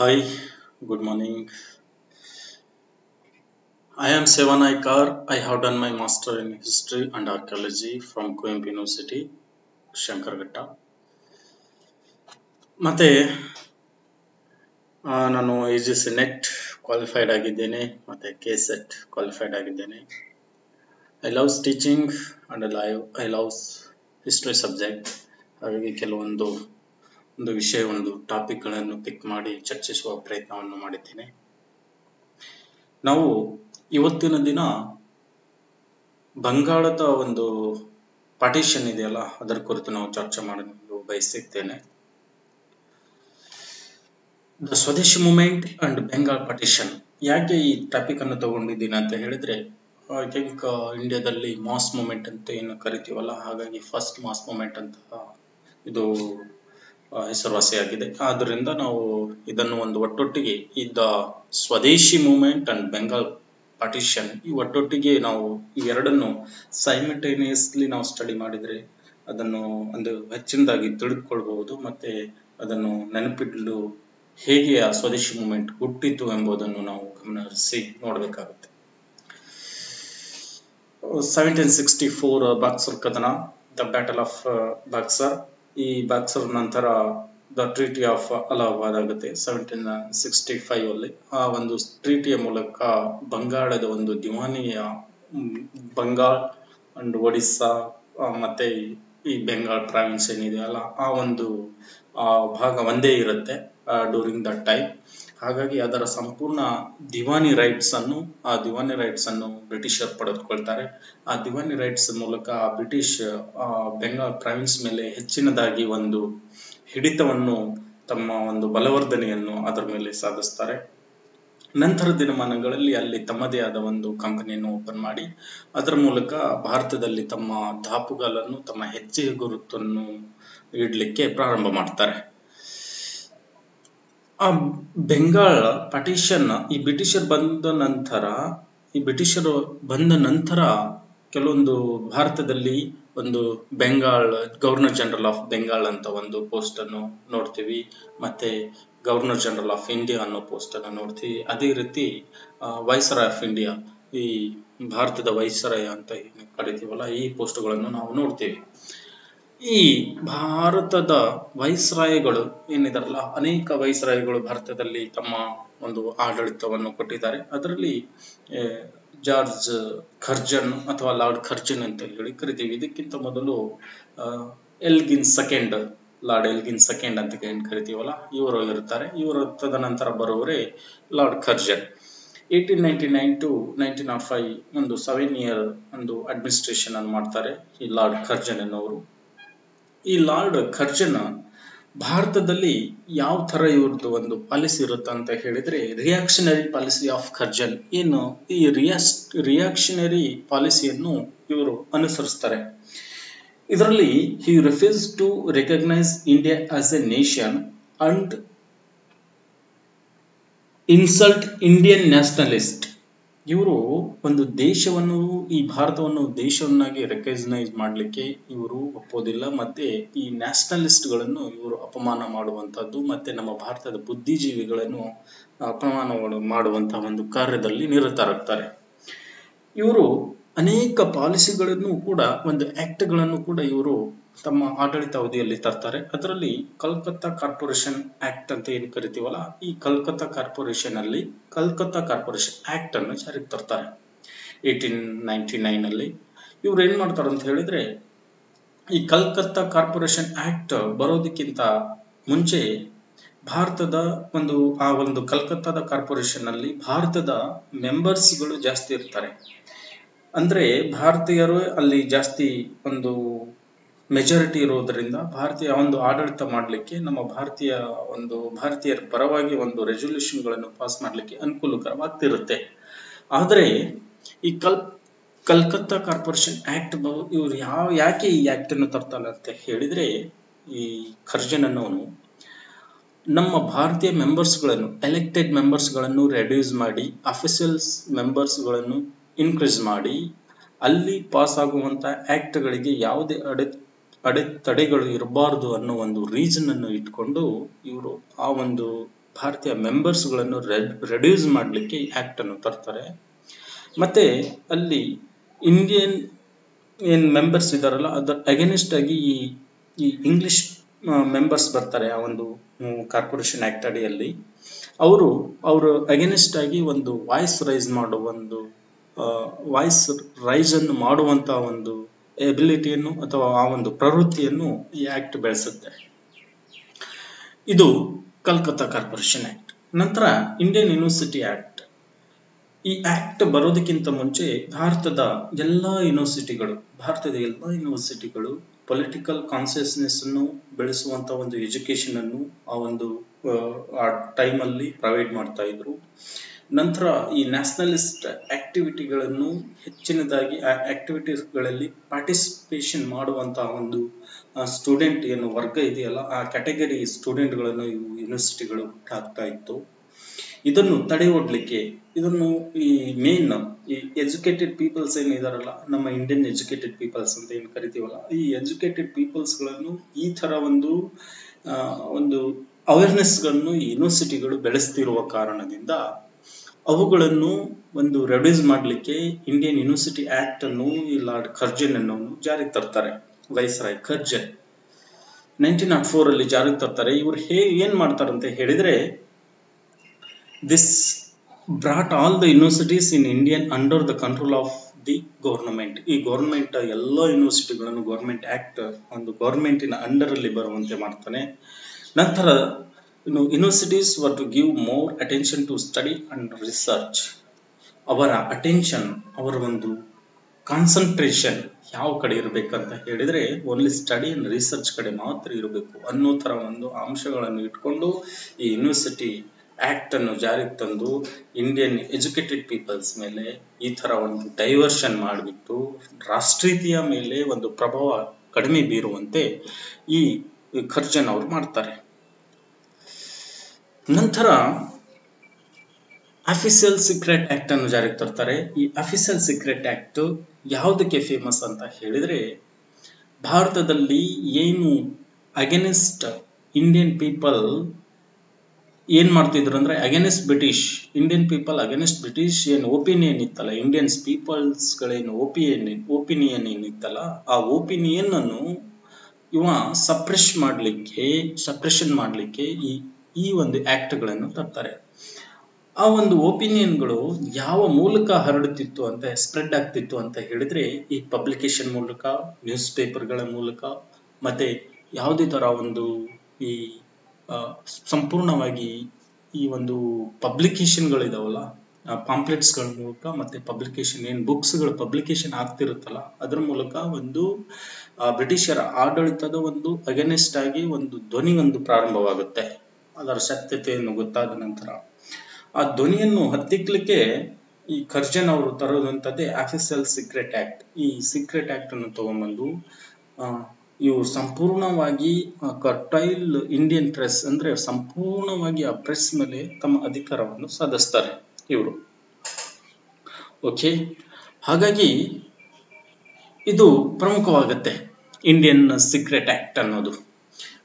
Hi, good morning. I am Sevan Aikar. I have done my master in history and archaeology from Coimbatore University, Shankaraghatta ಮತ್ತೆ ನಾನು A G C NET qualified ಆಗಿದ್ದೇನೆ ಮತ್ತೆ K SET qualified ಆಗಿದ್ದೇನೆ I loves teaching and history I loves history subject ಹಾಗಾಗಿ ಕೆಲವೊಂದು ಒಂದು ವಿಷಯ, ಒಂದು ಟಾಪಿಕ್ಗಳನ್ನು ಪಿಕ್ ಮಾಡಿ ಚರ್ಚಿಸುವ ಪ್ರಯತ್ನವನ್ನು ಮಾಡಿದ್ದೇನೆ. ನಾವು ಇವತ್ತಿನ ದಿನ ಬಂಗಾಳದ ಒಂದು ಪಾರ್ಟಿಷನ್ ಇದೆಯಲ್ಲ ಅದರ ಕುರಿತು ನಾವು ಚರ್ಚೆ ಮಾಡಲು ಬಯಸುತ್ತೇನೆ the Swadeshi moment and Bengal partition ಯಾಕೆ ಈ ಟಾಪಿಕ್ ಅನ್ನು ತಗೊಂಡಿದ್ದೀನಿ ಅಂತ ಹೇಳಿದ್ರೆ ಐ ಥಿಂಕ್ ಇಂಡಿಯಾದಲ್ಲಿ ಮಾಸ್ ಮೂಮೆಂಟ್ ಅಂತ ಏನು ಕರಿತೀವಲ್ಲ, ಹಾಗಾಗಿ ಫಸ್ಟ್ ಮಾಸ್ ಮೂಮೆಂಟ್ ಅಂತ ಇದು ಹೆಸರುವಾಸಿಯಾಗಿದೆ. ಆದ್ದರಿಂದ ನಾವು ಇದನ್ನು ಒಂದು ಒಟ್ಟೊಟ್ಟಿಗೆ ಇದ್ದ ಸ್ವದೇಶಿ ಮೂವ್ಮೆಂಟ್ ಅಂಡ್ ಬೆಂಗಾಲ್ ಪಾರ್ಟಿಷನ್ ಈ ಒಟ್ಟೊಟ್ಟಿಗೆ ನಾವು ಈ ಎರಡನ್ನು ಸೈಮಟೇನಿಯಸ್ಲಿ ನಾವು ಸ್ಟಡಿ ಮಾಡಿದ್ರೆ ಅದನ್ನು ಒಂದು ಹೆಚ್ಚಿನದಾಗಿ ತಿಳಿದುಕೊಳ್ಬಹುದು ಮತ್ತೆ ಅದನ್ನು ನೆನಪಿಡಲು ಹೇಗೆ ಆ ಸ್ವದೇಶಿ ಮೂವ್ಮೆಂಟ್ ಹುಟ್ಟಿತು ಎಂಬುದನ್ನು ನಾವು ಗಮನಿಸಿ ನೋಡಬೇಕಾಗುತ್ತೆ. ಸೆವೆಂಟೀನ್ ಸಿಕ್ಸ್ಟಿ ಫೋರ್ ಬಾಕ್ಸರ್ ಕದನ, ದ ಬ್ಯಾಟಲ್ ಆಫ್ ಬಾಕ್ಸರ್. ಈ ಬಾಕ್ಸರ್ ನಂತರ ದ ಟ್ರೀಟಿ ಆಫ್ ಅಲಹಾಬಾದ್ ಆಗುತ್ತೆ ಸೆವೆಂಟೀನ್ ಸಿಕ್ಸ್ಟಿ ಫೈವ್ ಅಲ್ಲಿ. ಆ ಒಂದು ಟ್ರೀಟಿಯ ಮೂಲಕ ಬಂಗಾಳದ ಒಂದು ದಿವಾನಿಯ ಬಂಗಾಳ್ ಅಂಡ್ ಒಡಿಸ್ಸಾ ಮತ್ತೆ ಈ- ಬೆಂಗಾಲ್ ಪ್ರಾವಿನ್ಸ್ ಏನಿದೆ ಅಲ್ಲ, ಆ ಒಂದು, ಆ ಭಾಗ ಒಂದೇ ಇರುತ್ತೆ ಡ್ಯೂರಿಂಗ್ ದಟ್ ಟೈಮ್ ಹಾಗಾಗಿ ಅದರ ಸಂಪೂರ್ಣ ದಿವಾನಿ ರೈಟ್ಸ್ ಅನ್ನು, ಆ ದಿವಾನಿ ರೈಟ್ಸ್ ಅನ್ನು ಬ್ರಿಟಿಷರ್ ಪಡೆದುಕೊಳ್ತಾರೆ. ಆ ದಿವಾನಿ ರೈಟ್ಸ್ ಮೂಲಕ ಆ ಬ್ರಿಟಿಷ್ ಬೆಂಗಾಲ್ ಪ್ರಾವಿನ್ಸ್ ಮೇಲೆ ಹೆಚ್ಚಿನದಾಗಿ ಒಂದು ಹಿಡಿತವನ್ನು, ತಮ್ಮ ಒಂದು ಬಲವರ್ಧನೆಯನ್ನು ಅದರ ಮೇಲೆ ಸಾಧಿಸ್ತಾರೆ. ನಂತರ ದಿನಮಾನಗಳಲ್ಲಿ ಅಲ್ಲಿ ತಮ್ಮದೇ ಆದ ಒಂದು ಕಂಪನಿಯನ್ನು ಓಪನ್ ಮಾಡಿ, ಅದರ ಮೂಲಕ ಭಾರತದಲ್ಲಿ ತಮ್ಮ ದಾಪುಗಾಲನ್ನು ತಮ್ಮ ಹೆಜ್ಜೆ ಗುರುತನ್ನು ಇಡ್ಲಿಕ್ಕೆ ಪ್ರಾರಂಭ ಮಾಡ್ತಾರೆ. ಆ ಬೆಂಗಾಳ ಪಟಿಷನ್ ಈ ಬ್ರಿಟಿಷರ್ ಬಂದ ನಂತರ, ಈ ಬ್ರಿಟಿಷರು ಬಂದ ನಂತರ ಕೆಲವೊಂದು ಭಾರತದಲ್ಲಿ ಒಂದು Bengal governor general of Bengal ಅಂತ ಒಂದು ಪೋಸ್ಟ್ ಅನ್ನು ನೋಡ್ತೀವಿ. ಮತ್ತೆ ಗವರ್ನರ್ ಜನರಲ್ ಆಫ್ ಇಂಡಿಯಾ ಅನ್ನೋ ಪೋಸ್ಟ್ ಅನ್ನು ನೋಡ್ತೀವಿ. ಅದೇ ರೀತಿ ವೈಸರಾಯ್ ಆಫ್ ಇಂಡಿಯಾ ಈ ಭಾರತದ ವೈಸರಾಯ ಅಂತ ಕರಿತೀವಲ್ಲ, ಈ ಪೋಸ್ಟ್ಗಳನ್ನು ನಾವು ನೋಡ್ತೀವಿ. ಈ ಭಾರತದ ವೈಸ್ರಾಯಗಳು ಏನಿದಾರಲ್ಲ, ಅನೇಕ ವೈಸ್ರಾಯಗಳು ಭಾರತದಲ್ಲಿ ತಮ್ಮ ಒಂದು ಆಡಳಿತವನ್ನು ಕೊಟ್ಟಿದ್ದಾರೆ. ಅದರಲ್ಲಿ ಜಾರ್ಜ್ ಖರ್ಜನ್ ಅಥವಾ ಲಾರ್ಡ್ ಖರ್ಜನ್ ಅಂತ ಹೇಳಿ ಕರಿತೀವಿ. ಇದಕ್ಕಿಂತ ಮೊದಲು Elgin second, Lord Elgin second ಅಂತ ಏನ್ ಕರಿತೀವಲ್ಲ, ಇವರು ಇರ್ತಾರೆ ಇವರು ತದನಂತರ ಬರುವವರೇ Lord Curzon. Eighteen ninety nine to nineteen naught five ಒಂದು ಸೆವೆನ್ ಇಯರ್ ಒಂದು ಅಡ್ಮಿನಿಸ್ಟ್ರೇಷನ್ ಅನ್ನು ಮಾಡ್ತಾರೆ ಈ ಲಾರ್ಡ್ ಖರ್ಜನ್ ಎನ್ನುವರು. ಈ ಲಾರ್ಡ್ ಖರ್ಜನ ಭಾರತದಲ್ಲಿ ಯಾವ ಥರ ಇವ್ರದ್ದು ಒಂದು ಪಾಲಿಸಿ ಇರುತ್ತೆ ಅಂತ ಹೇಳಿದ್ರೆ ರಿಯಾಕ್ಷನರಿ ಪಾಲಿಸಿ ಆಫ್ ಖರ್ಜನ್. ಏನು? ಈ ರಿಯಾಸ್ ರಿಯಾಕ್ಷನರಿ ಪಾಲಿಸಿಯನ್ನು ಇವರು ಅನುಸರಿಸ್ತಾರೆ. ಇದರಲ್ಲಿ he refuse to recognise India as a nation and insult Indian nationalist ಇವರು ಒಂದು ದೇಶವನ್ನು, ಈ ಭಾರತವನ್ನು ದೇಶವನ್ನಾಗಿ ರೆಕಗ್ನೈಸ್ ಮಾಡಲಿಕ್ಕೆ ಇವರು ಒಪ್ಪೋದಿಲ್ಲ. ಮತ್ತೆ ಈ ನ್ಯಾಷನಲಿಸ್ಟ್ಗಳನ್ನು ಇವರು ಅಪಮಾನ ಮಾಡುವಂತದ್ದು ಮತ್ತೆ ನಮ್ಮ ಭಾರತದ ಬುದ್ಧಿಜೀವಿಗಳನ್ನು ಅಪಮಾನ ಮಾಡುವಂತಹ ಒಂದು ಕಾರ್ಯದಲ್ಲಿ ನಿರತರಾಗ್ತಾರೆ. ಇವರು ಅನೇಕ ಪಾಲಿಸಿಗಳನ್ನು ಕೂಡ, ಒಂದು ಆಕ್ಟ್ಗಳನ್ನು ಕೂಡ ಇವರು ತಮ್ಮ ಆಡಳಿತ ಅವಧಿಯಲ್ಲಿ ತರ್ತಾರೆ. ಅದರಲ್ಲಿ ಕಲ್ಕತ್ತಾ ಕಾರ್ಪೊರೇಷನ್ ಆಕ್ಟ್ ಅಂತ ಏನು ಕರಿತೀವಲ್ಲ, ಈ ಕಲ್ಕತ್ತಾ ಕಾರ್ಪೊರೇಷನ್ ಅಲ್ಲಿ ಕಲ್ಕತ್ತಾ ಕಾರ್ಪೊರೇಷನ್ ಆಕ್ಟ್ ಅನ್ನು ಜಾರಿಗೆ ತರ್ತಾರೆ. ಏಯ್ಟೀನ್ ನೈನ್ಟಿ ನೈನ್ ಅಲ್ಲಿ ಇವ್ರು ಏನ್ ಮಾಡ್ತಾರೆ ಅಂತ ಹೇಳಿದ್ರೆ, ಈ ಕಲ್ಕತ್ತಾ ಕಾರ್ಪೊರೇಷನ್ ಆಕ್ಟ್ ಬರೋದಕ್ಕಿಂತ ಮುಂಚೆ ಭಾರತದ ಒಂದು, ಆ ಒಂದು ಕಲ್ಕತ್ತಾದ ಕಾರ್ಪೊರೇಷನ್ ಅಲ್ಲಿ ಭಾರತದ ಮೆಂಬರ್ಸ್ಗಳು ಜಾಸ್ತಿ ಇರ್ತಾರೆ. ಅಂದ್ರೆ ಭಾರತೀಯರು ಅಲ್ಲಿ ಜಾಸ್ತಿ ಒಂದು ಮೆಜಾರಿಟಿ ಇರೋದರಿಂದ ಭಾರತೀಯ ಒಂದು ಆಡಳಿತ ಮಾಡಲಿಕ್ಕೆ ನಮ್ಮ ಭಾರತೀಯ ಒಂದು ಭಾರತೀಯರ ಪರವಾಗಿ ಒಂದು ರೆಸೊಲ್ಯೂಷನ್ಗಳನ್ನು ಪಾಸ್ ಮಾಡಲಿಕ್ಕೆ ಅನುಕೂಲಕರವಾಗ್ತಿರುತ್ತೆ. ಆದರೆ ಈ ಕಲ್, ಕಲ್ಕತ್ತಾ ಕಾರ್ಪೊರೇಷನ್ ಆಕ್ಟ್ ಇವ್ರು ಯಾವ, ಯಾಕೆ ಈ ಆಕ್ಟ್ ಅನ್ನು ತರ್ತಾರೆ ಅಂತ ಹೇಳಿದ್ರೆ ಈ ಖರ್ಜನ್ ಅನ್ನೋನು ನಮ್ಮ ಭಾರತೀಯ ಮೆಂಬರ್ಸ್ಗಳನ್ನು ಎಲೆಕ್ಟೆಡ್ ಮೆಂಬರ್ಸ್ಗಳನ್ನು ರೆಡ್ಯೂಸ್ ಮಾಡಿ ಅಫಿಷಿಯಲ್ಸ್ ಮೆಂಬರ್ಸ್ಗಳನ್ನು ಇನ್ಕ್ರೀಸ್ ಮಾಡಿ, ಅಲ್ಲಿ ಪಾಸ್ ಆಗುವಂತ ಆಕ್ಟ್ಗಳಿಗೆ ಯಾವುದೇ ಅಡೆ ಅಡೆತಡೆಗಳು ಇರಬಾರದು ಅನ್ನೋ ಒಂದು ರೀಸನ್ ಅನ್ನು ಇಟ್ಕೊಂಡು ಇವರು ಆ ಒಂದು ಭಾರತೀಯ ಮೆಂಬರ್ಸ್ಗಳನ್ನು ರೆಡ್ಯೂಸ್ ಮಾಡಲಿಕ್ಕೆ ಆಕ್ಟ್ ಅನ್ನು ತರ್ತಾರೆ. ಮತ್ತೆ ಅಲ್ಲಿ ಇಂಡಿಯನ್ ಏನ್ ಮೆಂಬರ್ಸ್ ಇದಾರಲ್ಲ ಅದರ ಅಗೇನಿಸ್ಟ್ ಆಗಿ ಈ ಈ ಇಂಗ್ಲಿಷ್ ಮೆಂಬರ್ಸ್ ಬರ್ತಾರೆ ಆ ಒಂದು ಕಾರ್ಪೊರೇಷನ್ ಆಕ್ಟ್ ಅಡಿಯಲ್ಲಿ. ಅವರು ಅವರು ಅಗೇನಿಸ್ಟ್ ಆಗಿ ಒಂದು ವಾಯ್ಸ್ ರೈಸ್ ಮಾಡೋ ಒಂದು ವಾಯ್ಸ್ ರೈಸ್ ಅನ್ನು ಮಾಡುವಂತ ಒಂದು ಎಬಿಲಿಟಿಯನ್ನು ಅಥವಾ ಆ ಒಂದು ಪ್ರವೃತ್ತಿಯನ್ನು ಈ ಆಕ್ಟ್ ಬೆಳೆಸುತ್ತೆ. ಇದು ಕಲ್ಕತ್ತಾ ಕಾರ್ಪೊರೇಷನ್ ಆಕ್ಟ್ ನಂತರ ಇಂಡಿಯನ್ ಯೂನಿವರ್ಸಿಟಿ ಆಕ್ಟ್ ಈ ಆಕ್ಟ್ ಬರೋದಕ್ಕಿಂತ ಮುಂಚೆ ಭಾರತದ ಎಲ್ಲ ಯೂನಿವರ್ಸಿಟಿಗಳು ಭಾರತದ ಎಲ್ಲ ಯೂನಿವರ್ಸಿಟಿಗಳು ಪೊಲಿಟಿಕಲ್ ಕಾನ್ಸಿಯಸ್ನೆಸ್ ಅನ್ನು ಬೆಳೆಸುವಂತ ಒಂದು ಎಜುಕೇಶನ್ ಅನ್ನು ಆ ಒಂದು, ಆ ಟೈಮಲ್ಲಿ ಪ್ರೊವೈಡ್ ಮಾಡ್ತಾ ಇದ್ರು. ನಂತರ ಈ ನ್ಯಾಷನಲಿಸ್ಟ್ ಆಕ್ಟಿವಿಟಿಗಳನ್ನು ಹೆಚ್ಚಿನದಾಗಿ ಆ ಆಕ್ಟಿವಿಟೀಸ್ಗಳಲ್ಲಿ ಪಾರ್ಟಿಸಿಪೇಷನ್ ಮಾಡುವಂತಹ ಒಂದು ಸ್ಟೂಡೆಂಟ್ ಏನು ವರ್ಗ ಇದೆಯಲ್ಲ, ಆ ಕ್ಯಾಟಗರಿ ಸ್ಟೂಡೆಂಟ್ಗಳನ್ನು ಇವು ಯೂನಿವರ್ಸಿಟಿಗಳು ಹಾಕ್ತಾ ಇತ್ತು. ಇದನ್ನು ತಡೆ ಒಡ್ಲಿಕ್ಕೆ ಇದನ್ನು ಈ ಮೇನ್ ಈ ಎಜುಕೇಟೆಡ್ ಪೀಪಲ್ಸ್ ಏನು ಇದಾರಲ್ಲ, ನಮ್ಮ ಇಂಡಿಯನ್ ಎಜುಕೇಟೆಡ್ ಪೀಪಲ್ಸ್ ಅಂತ ಏನು ಕರಿತೀವಲ್ಲ, ಈ ಎಜುಕೇಟೆಡ್ ಪೀಪಲ್ಸ್ಗಳನ್ನು ಈ ಥರ ಒಂದು ಒಂದು ಅವೇರ್ನೆಸ್ಗಳನ್ನು ಯೂನಿವರ್ಸಿಟಿಗಳು ಬೆಳೆಸ್ತಿರುವ ಕಾರಣದಿಂದ ಅವುಗಳನ್ನು ಒಂದು ರೆಡ್ಯೂಸ್ ಮಾಡಲಿಕ್ಕೆ ಇಂಡಿಯನ್ ಯೂನಿವರ್ಸಿಟಿ ಆಕ್ಟ್ ಅನ್ನು ಈ ಲಾರ್ಡ್ ಖರ್ಜನ್ ಅನ್ನೋನು ಜಾರಿಗೆ ತರ್ತಾರೆ. Viceroy Curzon nineteen naught four ಅಲ್ಲಿ ಜಾರಿಗೆ ತರ್ತಾರೆ. ಇವರು ಹೇ, ಏನ್ ಮಾಡ್ತಾರಂತ ಹೇಳಿದ್ರೆ this brought all the universities in Indian under the control of the government ಈ ಗೌರ್ಮೆಂಟ್ ಎಲ್ಲ ಯೂನಿವರ್ಸಿಟಿಗಳನ್ನು ಗೌರ್ಮೆಂಟ್ ಆಕ್ಟ್ ಒಂದು ಗೌರ್ಮೆಂಟಿನ ಅಂಡರ್ ಅಲ್ಲಿ ಬರುವಂತೆ ಮಾಡ್ತಾನೆ. ನಂತರ universities were to give more attention to study and research ಅವರ ಅಟೆನ್ಷನ್ ಅವರ ಒಂದು ಕಾನ್ಸಂಟ್ರೇಷನ್ ಯಾವ ಕಡೆ ಇರಬೇಕಂತ ಹೇಳಿದರೆ ಓನ್ಲಿ ಸ್ಟಡಿ ಅಂಡ್ ರಿಸರ್ಚ್ ಕಡೆ ಮಾತ್ರ ಇರಬೇಕು ಅನ್ನೋ ಥರ ಒಂದು ಅಂಶಗಳನ್ನು ಇಟ್ಕೊಂಡು ಈ ಯೂನಿವರ್ಸಿಟಿ ಆಕ್ಟ್ ಅನ್ನು ಜಾರಿಗೆ ತಂದು ಇಂಡಿಯನ್ ಎಜುಕೇಟೆಡ್ ಪೀಪಲ್ಸ್ ಮೇಲೆ ಈ ಥರ ಒಂದು ಡೈವರ್ಷನ್ ಮಾಡಿಬಿಟ್ಟು ರಾಷ್ಟ್ರೀಯತೆಯ ಮೇಲೆ ಒಂದು ಪ್ರಭಾವ ಕಡಿಮೆ ಬೀರುವಂತೆ ಈ ಖರ್ಜನ್ ಅವರು ಮಾಡ್ತಾರೆ. ನಂತರ ಅಫಿಷಿಯಲ್ ಸೀಕ್ರೆಟ್ ಆಕ್ಟ್ ಅನ್ನು ಜಾರಿಗೆ ತರ್ತಾರೆ. ಈ ಅಫಿಷಿಯಲ್ ಸೀಕ್ರೆಟ್ ಆಕ್ಟ್ ಯಾವುದಕ್ಕೆ ಫೇಮಸ್ ಅಂತ ಹೇಳಿದ್ರೆ, ಭಾರತದಲ್ಲಿ ಏನು ಅಗೇನಿಸ್ಟ್ ಇಂಡಿಯನ್ ಪೀಪಲ್ ಏನ್ ಮಾಡ್ತಿದ್ರು ಅಂದ್ರೆ against British Indian people against British ಏನು ಒಪಿನಿಯನ್ ಇತ್ತಲ್ಲ ಇಂಡಿಯನ್ಸ್ ಪೀಪಲ್ಸ್ ಗಳೇನು ಒಪಿನಿಯನ್ ಒಪಿನಿಯನ್ ಏನಿತ್ತಲ್ಲ ಆ ಒಪಿನಿಯನ್ ಅನ್ನು ಇವ ಸಪ್ರೆಶ್ ಮಾಡಲಿಕ್ಕೆ ಸಪ್ರೆಷನ್ ಮಾಡಲಿಕ್ಕೆ ಈ ಈ ಒಂದು ಆಕ್ಟ್ಗಳನ್ನು ತರ್ತಾರೆ. ಆ ಒಂದು ಒಪಿನಿಯನ್ಗಳು ಯಾವ ಮೂಲಕ ಹರಡುತ್ತಿತ್ತು ಅಂತ ಸ್ಪ್ರೆಡ್ ಆಗ್ತಿತ್ತು ಅಂತ ಹೇಳಿದ್ರೆ, ಈ ಪಬ್ಲಿಕೇಶನ್ ಮೂಲಕ ನ್ಯೂಸ್ ಪೇಪರ್ಗಳ ಮೂಲಕ, ಮತ್ತೆ ಯಾವುದೇ ತರ ಒಂದು ಈ ಸಂಪೂರ್ಣವಾಗಿ ಈ ಒಂದು ಪಬ್ಲಿಕೇಶನ್ಗಳಿದಾವಲ್ಲ ಪಾಂಪ್ಲೆಟ್ಸ್ಗಳ ಮೂಲಕ ಮತ್ತೆ ಪಬ್ಲಿಕೇಶನ್ ಏನು ಬುಕ್ಸ್ಗಳು ಪಬ್ಲಿಕೇಶನ್ ಆಗ್ತಿರುತ್ತಲ್ಲ, ಅದ್ರ ಮೂಲಕ ಒಂದು ಬ್ರಿಟಿಷರ ಆಡಳಿತದ ಒಂದು ಅಗೇನೆಸ್ಟ್ ಆಗಿ ಒಂದು ಧ್ವನಿ ಒಂದು ಪ್ರಾರಂಭವಾಗುತ್ತೆ. ಅದರ ಸತ್ಯತೆಯನ್ನು ಗೊತ್ತಾದ ನಂತರ ಆ ಧ್ವನಿಯನ್ನು ಹತ್ತಿಕ್ಲಿಕ್ಕೆ ಈ ಖರ್ಜನ್ ಅವರು ತರೋದಂತದ್ದೇ ಅಫಿಷಿಯಲ್ ಸೀಕ್ರೆಟ್ ಆಕ್ಟ್. ಈ ಸೀಕ್ರೆಟ್ ಆಕ್ಟ್ ಅನ್ನು ತಗೊಂಡ್ಬಂದು ಇವರು ಸಂಪೂರ್ಣವಾಗಿ ಕರ್ಟೈಲ್ ಇಂಡಿಯನ್ ಪ್ರೆಸ್ ಅಂದ್ರೆ ಸಂಪೂರ್ಣವಾಗಿ ಆ ಪ್ರೆಸ್ ಮೇಲೆ ತಮ್ಮ ಅಧಿಕಾರವನ್ನು ಸಾಧಿಸ್ತಾರೆ ಇವರು. ಓಕೆ? ಹಾಗಾಗಿ ಇದು ಪ್ರಮುಖವಾಗುತ್ತೆ ಇಂಡಿಯನ್ ಸೀಕ್ರೆಟ್ ಆಕ್ಟ್ ಅನ್ನೋದು.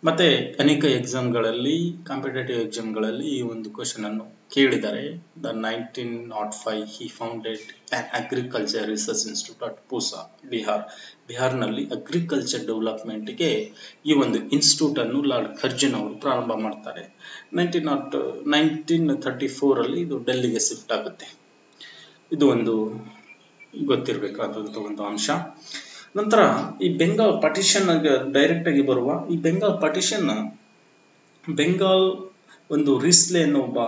ಮತ್ತೆ ಅನೇಕ ಎಕ್ಸಾಮ್ಗಳಲ್ಲಿ ಕಾಂಪಿಟೇಟಿವ್ ಎಕ್ಸಾಮ್ಗಳಲ್ಲಿ ಈ ಒಂದು ಕ್ವಶನ್ ಅನ್ನು ಕೇಳಿದ್ದಾರೆ the nineteen naught five he founded agriculture research institute at Pusa Bihar ಬಿಹಾರ್ನಲ್ಲಿ agriculture ಡೆವಲಪ್ಮೆಂಟ್ಗೆ ಈ ಒಂದು ಇನ್ಸ್ಟಿಟ್ಯೂಟ್ ಅನ್ನು ಲಾರ್ಡ್ ಖರ್ಜನ್ ಅವರು ಪ್ರಾರಂಭ ಮಾಡ್ತಾರೆ. Nineteen naught nineteen thirty four ಅಲ್ಲಿ ಇದು ಡೆಲ್ಲಿಗೆ ಶಿಫ್ಟ್ ಆಗುತ್ತೆ. ಇದು ಒಂದು ಗೊತ್ತಿರಬೇಕಾದಂತ ಒಂದು ಅಂಶ. ನಂತರ ಈ ಬೆಂಗಾಲ್ ಪಾರ್ಟಿಷನ್ ಡೈರೆಕ್ಟ್ ಆಗಿ ಬರುವ ಈ ಬೆಂಗಾಲ್ ಪಾರ್ಟಿಷನ್ ಬೆಂಗಾಲ್ ಒಂದು ರಿಸ್ಲೆ ಅನ್ನೋ ಒಬ್ಬ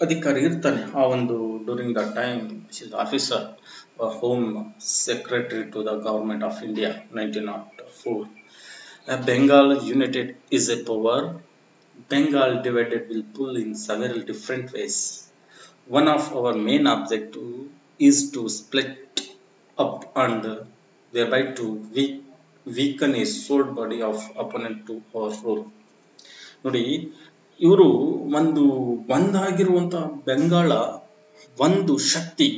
ಅಧಿಕಾರಿ ಇರ್ತಾನೆ. ಆ ಒಂದು during the time officer home secretary to the government of India nineteen naught four Bengal united is a power Bengal divided will pull in several different ways one of our main objective is to split up and thereby to weak, weaken a sword body of opponent to rule. ನೋಡಿ ಇವರು ಒಂದು ಒಂದಾಗಿರುವಂತ ಬೆಂಗಾಳ ಒಂದು ಶಕ್ತಿ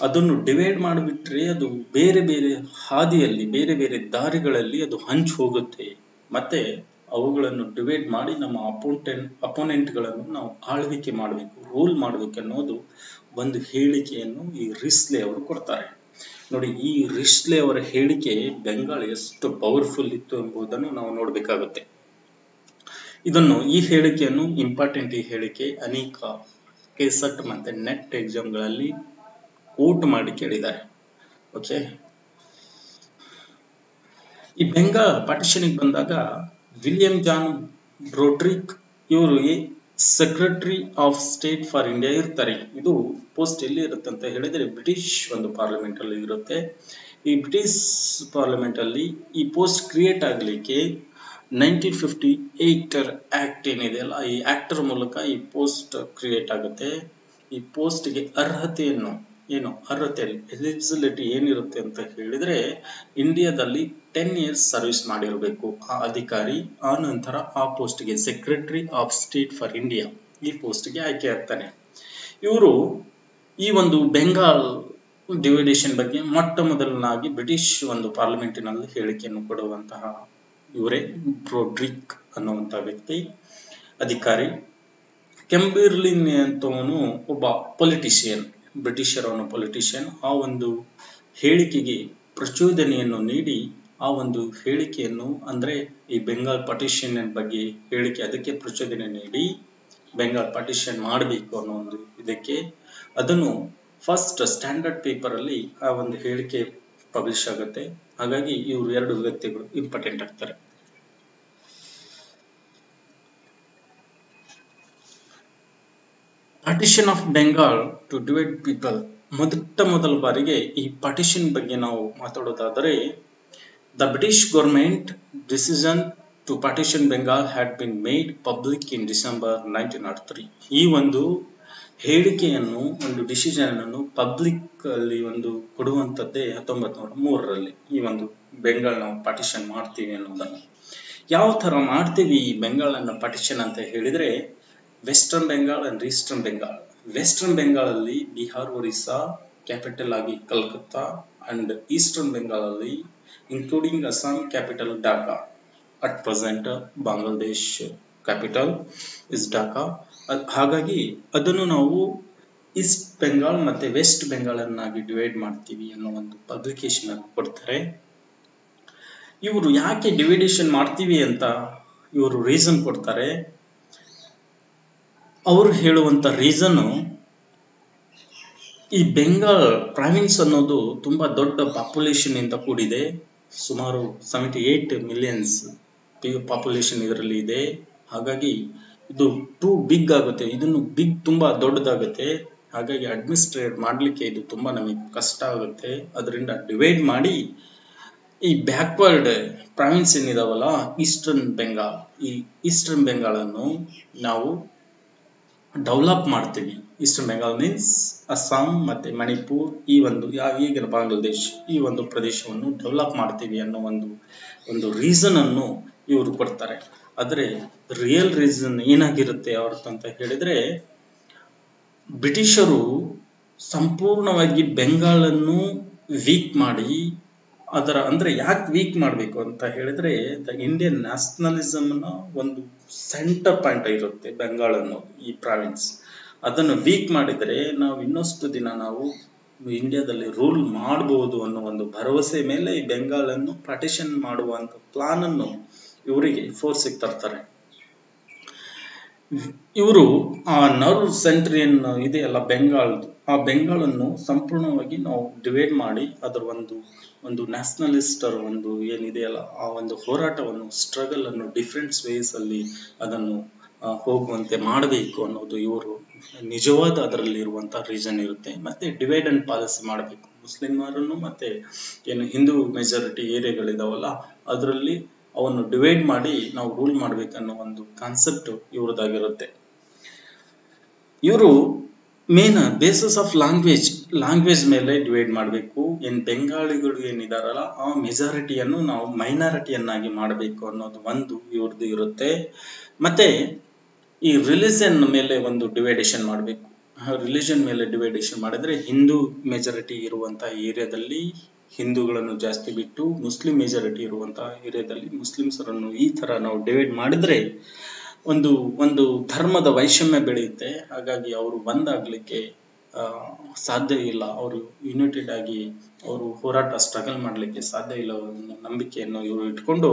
ಅದನ್ನು divide ಮಾಡಿಬಿಟ್ರೆ ಅದು ಬೇರೆ ಬೇರೆ ಹಾದಿಯಲ್ಲಿ ಬೇರೆ ಬೇರೆ ದಾರಿಗಳಲ್ಲಿ ಅದು ಹಂಚು ಹೋಗುತ್ತೆ ಮತ್ತೆ ಅವುಗಳನ್ನು ಡಿವೈಡ್ ಮಾಡಿ ನಮ್ಮ ಅಪೋನೆಂಟ್ ಅಪೋನೆಂಟ್ಗಳನ್ನು ನಾವು ಆಳ್ವಿಕೆ ಮಾಡಬೇಕು ರೂಲ್ ಮಾಡಬೇಕು ಅನ್ನೋದು ಒಂದು ಹೇಳಿಕೆಯನ್ನು ಈ ರಿಸ್ಲೆ ಅವರು ಕೊಡ್ತಾರೆ ನೋಡಿ, ಈ ರಿಸ್ಲೆ ಅವರ ಹೇಳಿಕೆ ಬೆಂಗಾಲ್ ಎಷ್ಟು ಪವರ್ಫುಲ್ ಇತ್ತು ಎಂಬುದನ್ನು ನಾವು ನೋಡಬೇಕಾಗುತ್ತೆ. ಇದನ್ನು ಈ ಹೇಳಿಕೆಯನ್ನು ಇಂಪಾರ್ಟೆಂಟ್ ಈ ಹೇಳಿಕೆ ಅನೇಕ ಕೆಸಟ್ ಮತ್ತೆ ನೆಟ್ ಎಕ್ಸಾಮ್ಗಳಲ್ಲಿ ಕೋಟ್ ಮಾಡಿ ಕೇಳಿದ್ದಾರೆ. ಓಕೆ ಈ ಬೆಂಗಾಲ್ ಪಾರ್ಟಿಷನ್ಗೆ ಬಂದಾಗ ವಿಲಿಯಂ ಜಾನ್ ಬ್ರೋಡ್ರಿಕ್ ಇವರು secretary of state for India ಇರ್ತಾರೆ. ಇದು ಪೋಸ್ಟ್ ಎಲ್ಲಿ ಇರುತ್ತೆ ಅಂತ ಹೇಳಿದ್ರೆ ಬ್ರಿಟಿಷ್ ಒಂದು ಪಾರ್ಲಿಮೆಂಟ್ ಅಲ್ಲಿ ಇರುತ್ತೆ. ಈ ಬ್ರಿಟಿಷ್ ಪಾರ್ಲಿಮೆಂಟ್ ಅಲ್ಲಿ ಈ ಪೋಸ್ಟ್ ಕ್ರಿಯೇಟ್ ಆಗಲಿಕ್ಕೆ ನೈನ್ಟೀನ್ ಫಿಫ್ಟಿ ಏಯ್ಟರ್ ಆಕ್ಟ್ ಏನಿದೆ ಅಲ್ಲ, ಈ ಆಕ್ಟರ್ ಮೂಲಕ ಈ ಪೋಸ್ಟ್ ಕ್ರಿಯೇಟ್ ಆಗುತ್ತೆ. ಈ ಪೋಸ್ಟ್ಗೆ ಅರ್ಹತೆಯನ್ನು ಏನು ಅರ್ಹತೆ ಎಲಿಜಿಬಿಲಿಟಿ ಏನಿರುತ್ತೆ ಅಂತ ಹೇಳಿದ್ರೆ ಇಂಡಿಯಾದಲ್ಲಿ ಟೆನ್ ಇಯರ್ಸ್ ಸರ್ವಿಸ್ ಮಾಡಿರಬೇಕು. ಆ ಅಧಿಕಾರಿ, ಆ ನಂತರ ಆ ಪೋಸ್ಟ್ಗೆ secretary of state for India ಈ ಪೋಸ್ಟ್ಗೆ ಆಯ್ಕೆ ಆಗ್ತಾನೆ. ಇವರು ಈ ಒಂದು ಬೆಂಗಾಲ್ ಡಿವಿಡೇಷನ್ ಬಗ್ಗೆ ಮೊಟ್ಟ ಮೊದಲನಾಗಿ ಬ್ರಿಟಿಷ್ ಒಂದು ಪಾರ್ಲಿಮೆಂಟಿನಲ್ಲಿ ಹೇಳಿಕೆಯನ್ನು ಕೊಡುವಂತಹ ಇವರೇ ಬ್ರೋಡ್ರಿಕ್ ಅನ್ನುವಂತಹ ವ್ಯಕ್ತಿ, ಅಧಿಕಾರಿ. ಕೆಂಬಿರ್ಲಿನ್ ಅಂತವನು ಒಬ್ಬ ಪೊಲಿಟಿಷಿಯನ್ ಬ್ರಿಟಿಷರ್ ಒಂದು ಪೊಲಿಟಿಷಿಯನ್ ಆ ಒಂದು ಹೇಳಿಕೆಗೆ ಪ್ರಚೋದನೆಯನ್ನು ನೀಡಿ ಆ ಒಂದು ಹೇಳಿಕೆಯನ್ನು ಅಂದ್ರೆ ಈ ಬೆಂಗಾಲ್ ಪಾರ್ಟಿಷನ್ ಬಗ್ಗೆ ಹೇಳಿಕೆ ಅದಕ್ಕೆ ಪ್ರಚೋದನೆ ನೀಡಿ ಬೆಂಗಾಲ್ ಪಾರ್ಟಿಷನ್ ಮಾಡಬೇಕು ಅನ್ನೋ ಒಂದು ಇದಕ್ಕೆ ಅದನ್ನು ಫಸ್ಟ್ ಸ್ಟ್ಯಾಂಡರ್ಡ್ ಪೇಪರ್ ಅಲ್ಲಿ ಆ ಒಂದು ಹೇಳಿಕೆ ಪಬ್ಲಿಷ್ ಆಗುತ್ತೆ. ಹಾಗಾಗಿ ಇವರು ಎರಡು ವ್ಯಕ್ತಿಗಳು ಇಂಪಾರ್ಟೆಂಟ್ ಆಗ್ತಾರೆ. Partition of Bengal to divide people ಮೊದಟ ಮೊದಲ ಬಾರಿಗೆ ಈ ಪಾರ್ಟಿಷನ್ ಬಗ್ಗೆ ನಾವು ಮಾತಾಡೋದಾದರೆ the British government decision to partition Bengal had been made public in December nineteen naught three ಈ ಒಂದು ಹೇಳಿಕೆಯನ್ನು, ಒಂದು ಡಿಸಿಷನ್ ಅನ್ನು ಪಬ್ಲಿಕ್ ಅಲ್ಲಿ ಒಂದು ಕೊಡುವಂಥದ್ದೇ ಹತ್ತೊಂಬತ್ತು ನೂರ ಮೂರರಲ್ಲಿ ಈ ಒಂದು ಬೆಂಗಾಲ್ ನಾವು ಪಾರ್ಟಿಷನ್ ಮಾಡ್ತೀವಿ ಅನ್ನೋದನ್ನು. ಯಾವ ಥರ ಮಾಡ್ತೀವಿ ಈ ಬೆಂಗಾಳನ್ನು ಪಾರ್ಟಿಷನ್ ಅಂತ ಹೇಳಿದ್ರೆ western Bengal and eastern Bengal western Bengal ಅಲ್ಲಿ ಬಿಹಾರ್ ಒರಿಸ್ಸಾ ಕ್ಯಾಪಿಟಲ್ ಆಗಿ ಕಲ್ಕತ್ತಾ ಅಂಡ್ ಈಸ್ಟರ್ನ್ ಬೆಂಗಾಲ್ ಅಲ್ಲಿ including Assam capital Dhaka at present Bangladesh capital is Dhaka ಹಾಗಾಗಿ ಅದನ್ನು ನಾವು ಈಸ್ಟ್ ಬೆಂಗಾಲ್ ಮತ್ತೆ ವೆಸ್ಟ್ ಬೆಂಗಾಲ್ ಅನ್ನಾಗಿ ಡಿವೈಡ್ ಮಾಡ್ತೀವಿ ಅನ್ನೋ ಒಂದು ಪಬ್ಲಿಕೇಶನ್ ಅನ್ನು ಕೊಡ್ತಾರೆ. ಇವರು ಯಾಕೆ ಡಿವಿಡೇಷನ್ ಮಾಡ್ತೀವಿ ಅಂತ ಇವರು ರೀಸನ್ ಕೊಡ್ತಾರೆ. ಅವರು ಹೇಳುವಂತ ರೀಸನ್ನು ಈ ಬೆಂಗಾಲ್ ಪ್ರಾವಿನ್ಸ್ ಅನ್ನೋದು ತುಂಬಾ ದೊಡ್ಡ ಪಾಪ್ಯುಲೇಷನ್ ಇಂದ ಕೂಡಿದೆ. ಸುಮಾರು ಸೆವೆಂಟಿ ಏಟ್ ಮಿಲಿಯನ್ಸ್ ಪಾಪ್ಯುಲೇಷನ್ ಇದರಲ್ಲಿ ಇದೆ. ಹಾಗಾಗಿ ಇದು ಟೂ ಬಿಗ್ ಆಗುತ್ತೆ. ಇದನ್ನು ಬಿಗ್ ತುಂಬಾ ದೊಡ್ಡದಾಗುತ್ತೆ. ಹಾಗಾಗಿ ಅಡ್ಮಿನಿಸ್ಟ್ರೇಟ್ ಮಾಡಲಿಕ್ಕೆ ಇದು ತುಂಬಾ ನಮಗೆ ಕಷ್ಟ ಆಗುತ್ತೆ. ಅದರಿಂದ ಡಿವೈಡ್ ಮಾಡಿ ಈ ಬ್ಯಾಕ್ವರ್ಡ್ ಪ್ರಾವಿನ್ಸ್ ಏನಿದಾವಲ್ಲ ಈಸ್ಟರ್ನ್ ಬೆಂಗಾಲ್ ಈ ಈಸ್ಟರ್ನ್ ಬೆಂಗಾಲ್ ಅನ್ನು ನಾವು ಡೆವಲಪ್ ಮಾಡ್ತೀವಿ. ಈಸ್ಟರ್ನ್ ಬೆಂಗಾಲ್ ಮೀನ್ಸ್ ಅಸ್ಸಾಂ ಮತ್ತೆ ಮಣಿಪುರ್ ಈ ಒಂದು ಈಗಿನ ಬಾಂಗ್ಲಾದೇಶ್ ಈ ಒಂದು ಪ್ರದೇಶವನ್ನು ಡೆವಲಪ್ ಮಾಡ್ತೀವಿ ಅನ್ನೋ ಒಂದು ಒಂದು ರೀಸನ್ ಅನ್ನು ಇವರು ಕೊಡ್ತಾರೆ. ಆದರೆ ರಿಯಲ್ ರೀಸನ್ ಏನಾಗಿರುತ್ತೆ ಅವ್ರದ್ದು ಅಂತ ಹೇಳಿದ್ರೆ, ಬ್ರಿಟಿಷರು ಸಂಪೂರ್ಣವಾಗಿ ಬೆಂಗಾಲನ್ನು ವೀಕ್ ಮಾಡಿ ಅದರ ಅಂದ್ರೆ ಯಾಕೆ ವೀಕ್ ಮಾಡಬೇಕು ಅಂತ ಹೇಳಿದ್ರೆ ದ ಇಂಡಿಯನ್ ನ್ಯಾಷನಲಿಸಮ್ನ ಒಂದು ಸೆಂಟರ್ ಪಾಯಿಂಟ್ ಇರುತ್ತೆ ಬೆಂಗಾಲ್ ಅನ್ನೋದು ಈ ಪ್ರಾವಿನ್ಸ್ ಅದನ್ನು ವೀಕ್ ಮಾಡಿದರೆ ನಾವು ಇನ್ನಷ್ಟು ದಿನ ನಾವು ಇಂಡಿಯಾದಲ್ಲಿ ರೂಲ್ ಮಾಡಬಹುದು ಅನ್ನೋ ಒಂದು ಭರವಸೆ ಮೇಲೆ ಈ ಬೆಂಗಾಲ್ ಅನ್ನು ಪಾರ್ಟಿಷನ್ ಮಾಡುವಂತ ಪ್ಲಾನ್ ಅನ್ನು ಇವರಿಗೆ ಫೋರ್ಸಿಗೆ ತರ್ತಾರೆ. ಇವರು ಆ ನರ್ವ್ ಸೆಂಟ್ರಿಯನ್ ಇದೆಯಲ್ಲ ಬೆಂಗಾಲ್ ಆ ಬೆಂಗಾಲನ್ನು ಸಂಪೂರ್ಣವಾಗಿ ನಾವು ಡಿವೈಡ್ ಮಾಡಿ ಅದರ ಒಂದು ಒಂದು ನ್ಯಾಷನಲಿಸ್ಟರ್ ಒಂದು ಏನಿದೆಯಲ್ಲ, ಆ ಒಂದು ಹೋರಾಟವನ್ನು ಸ್ಟ್ರಗಲ್ ಅನ್ನು ಡಿಫ್ರೆಂಟ್ ವೇಸ್ ಅಲ್ಲಿ ಅದನ್ನು ಹೋಗುವಂತೆ ಮಾಡಬೇಕು ಅನ್ನೋದು ಇವರು ನಿಜವಾದ ಅದರಲ್ಲಿ ಇರುವಂತಹ ರೀಸನ್ ಇರುತ್ತೆ. ಮತ್ತೆ ಡಿವೈಡ್ ಅಂಡ್ ಪಾಲಿಸಿ ಮಾಡಬೇಕು. ಮುಸ್ಲಿಮರನ್ನು ಮತ್ತೆ ಏನು ಹಿಂದೂ ಮೆಜಾರಿಟಿ ಏರಿಯಾಗಳಿದಾವಲ್ಲ, ಅದರಲ್ಲಿ ಅವನ್ನು ಡಿವೈಡ್ ಮಾಡಿ ನಾವು ರೂಲ್ ಮಾಡ್ಬೇಕನ್ನೋ ಒಂದು ಕಾನ್ಸೆಪ್ಟ್ ಇವ್ರದ್ದಾಗಿರುತ್ತೆ. ಇವರು main bases of language language ಮೇಲೆ ಡಿವೈಡ್ ಮಾಡಬೇಕು. ಏನ್ ಬೆಂಗಾಳಿಗಳು ಏನಿದಾರಲ್ಲ, ಆ ಮೆಜಾರಿಟಿಯನ್ನು ನಾವು ಮೈನಾರಿಟಿಯನ್ನಾಗಿ ಮಾಡಬೇಕು ಅನ್ನೋದು ಒಂದು ಇವ್ರದ್ದು ಇರುತ್ತೆ. ಮತ್ತೆ ಈ ರಿಲಿಜನ್ ಮೇಲೆ ಒಂದು ಡಿವೈಡೇಷನ್ ಮಾಡಬೇಕು. ರಿಲಿಜನ್ ಮೇಲೆ ಡಿವೈಡೇಷನ್ ಮಾಡಿದ್ರೆ ಹಿಂದೂ ಮೆಜಾರಿಟಿ ಇರುವಂತಹ ಏರಿಯಾದಲ್ಲಿ ಹಿಂದೂಗಳನ್ನು ಜಾಸ್ತಿ ಬಿಟ್ಟು, ಮುಸ್ಲಿಂ ಮೆಜಾರಿಟಿ ಇರುವಂತಹ ಏರಿಯಾದಲ್ಲಿ ಮುಸ್ಲಿಮ್ಸರನ್ನು ಈ ತರ ನಾವು ಡಿವೈಡ್ ಮಾಡಿದ್ರೆ ಒಂದು ಒಂದು ಧರ್ಮದ ವೈಷಮ್ಯ ಬೆಳೆಯುತ್ತೆ. ಹಾಗಾಗಿ ಅವರು ಒಂದಾಗ್ಲಿಕ್ಕೆ ಸಾಧ್ಯ ಇಲ್ಲ. ಅವರು ಯುನೈಟೆಡ್ ಆಗಿ ಅವರು ಹೋರಾಟ ಸ್ಟ್ರಗಲ್ ಮಾಡಲಿಕ್ಕೆ ಸಾಧ್ಯ ಇಲ್ಲ ನಂಬಿಕೆಯನ್ನು ಇವರು ಇಟ್ಕೊಂಡು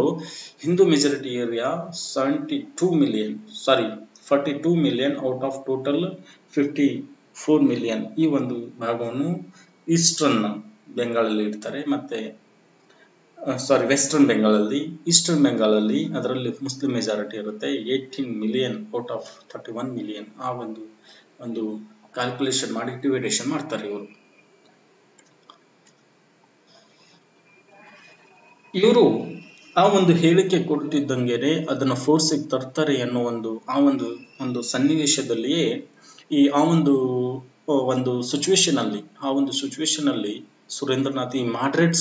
Hindu majority area seventy two million sorry forty two million out of total fifty four million ಈ ಒಂದು ಭಾಗವನ್ನು ಈಸ್ಟರ್ನ್ ಬೆಂಗಾಳಲ್ಲಿ ಇಡ್ತಾರೆ. ಮತ್ತೆ ಸಾರಿ ವೆಸ್ಟರ್ನ್ ಬೆಂಗಾಲಲ್ಲಿ ಈಸ್ಟರ್ನ್ ಬೆಂಗಾಲಲ್ಲಿ ಅದರಲ್ಲಿ ಮುಸ್ಲಿಂ ಮೆಜಾರಿಟಿ ಇರುತ್ತೆ. Eighteen million out of thirty one million ಆ ಒಂದು ಒಂದು ಕ್ಯಾಲ್ಕುಲೇಷನ್ ಮಾಡಿ ಡಿವೈಡೇಷನ್ ಮಾಡ್ತಾರೆ ಇವರು. ಇವರು ಆ ಒಂದು ಹೇಳಿಕೆ ಕೊಟ್ಟಿದ್ದಂಗೆನೆ ಅದನ್ನ ಫೋರ್ಸಿಗೆ ತರ್ತಾರೆ ಅನ್ನೋ ಒಂದು, ಆ ಒಂದು ಒಂದು ಸನ್ನಿವೇಶದಲ್ಲಿಯೇ ಈ ಆ ಒಂದು ಒಂದು ಸಿಚುವೇಶನ್ ಅಲ್ಲಿ, ಆ ಒಂದು ಸಿಚುವೇಶನ್ ಅಲ್ಲಿ ಸುರೇಂದ್ರನಾಥ್ ಈ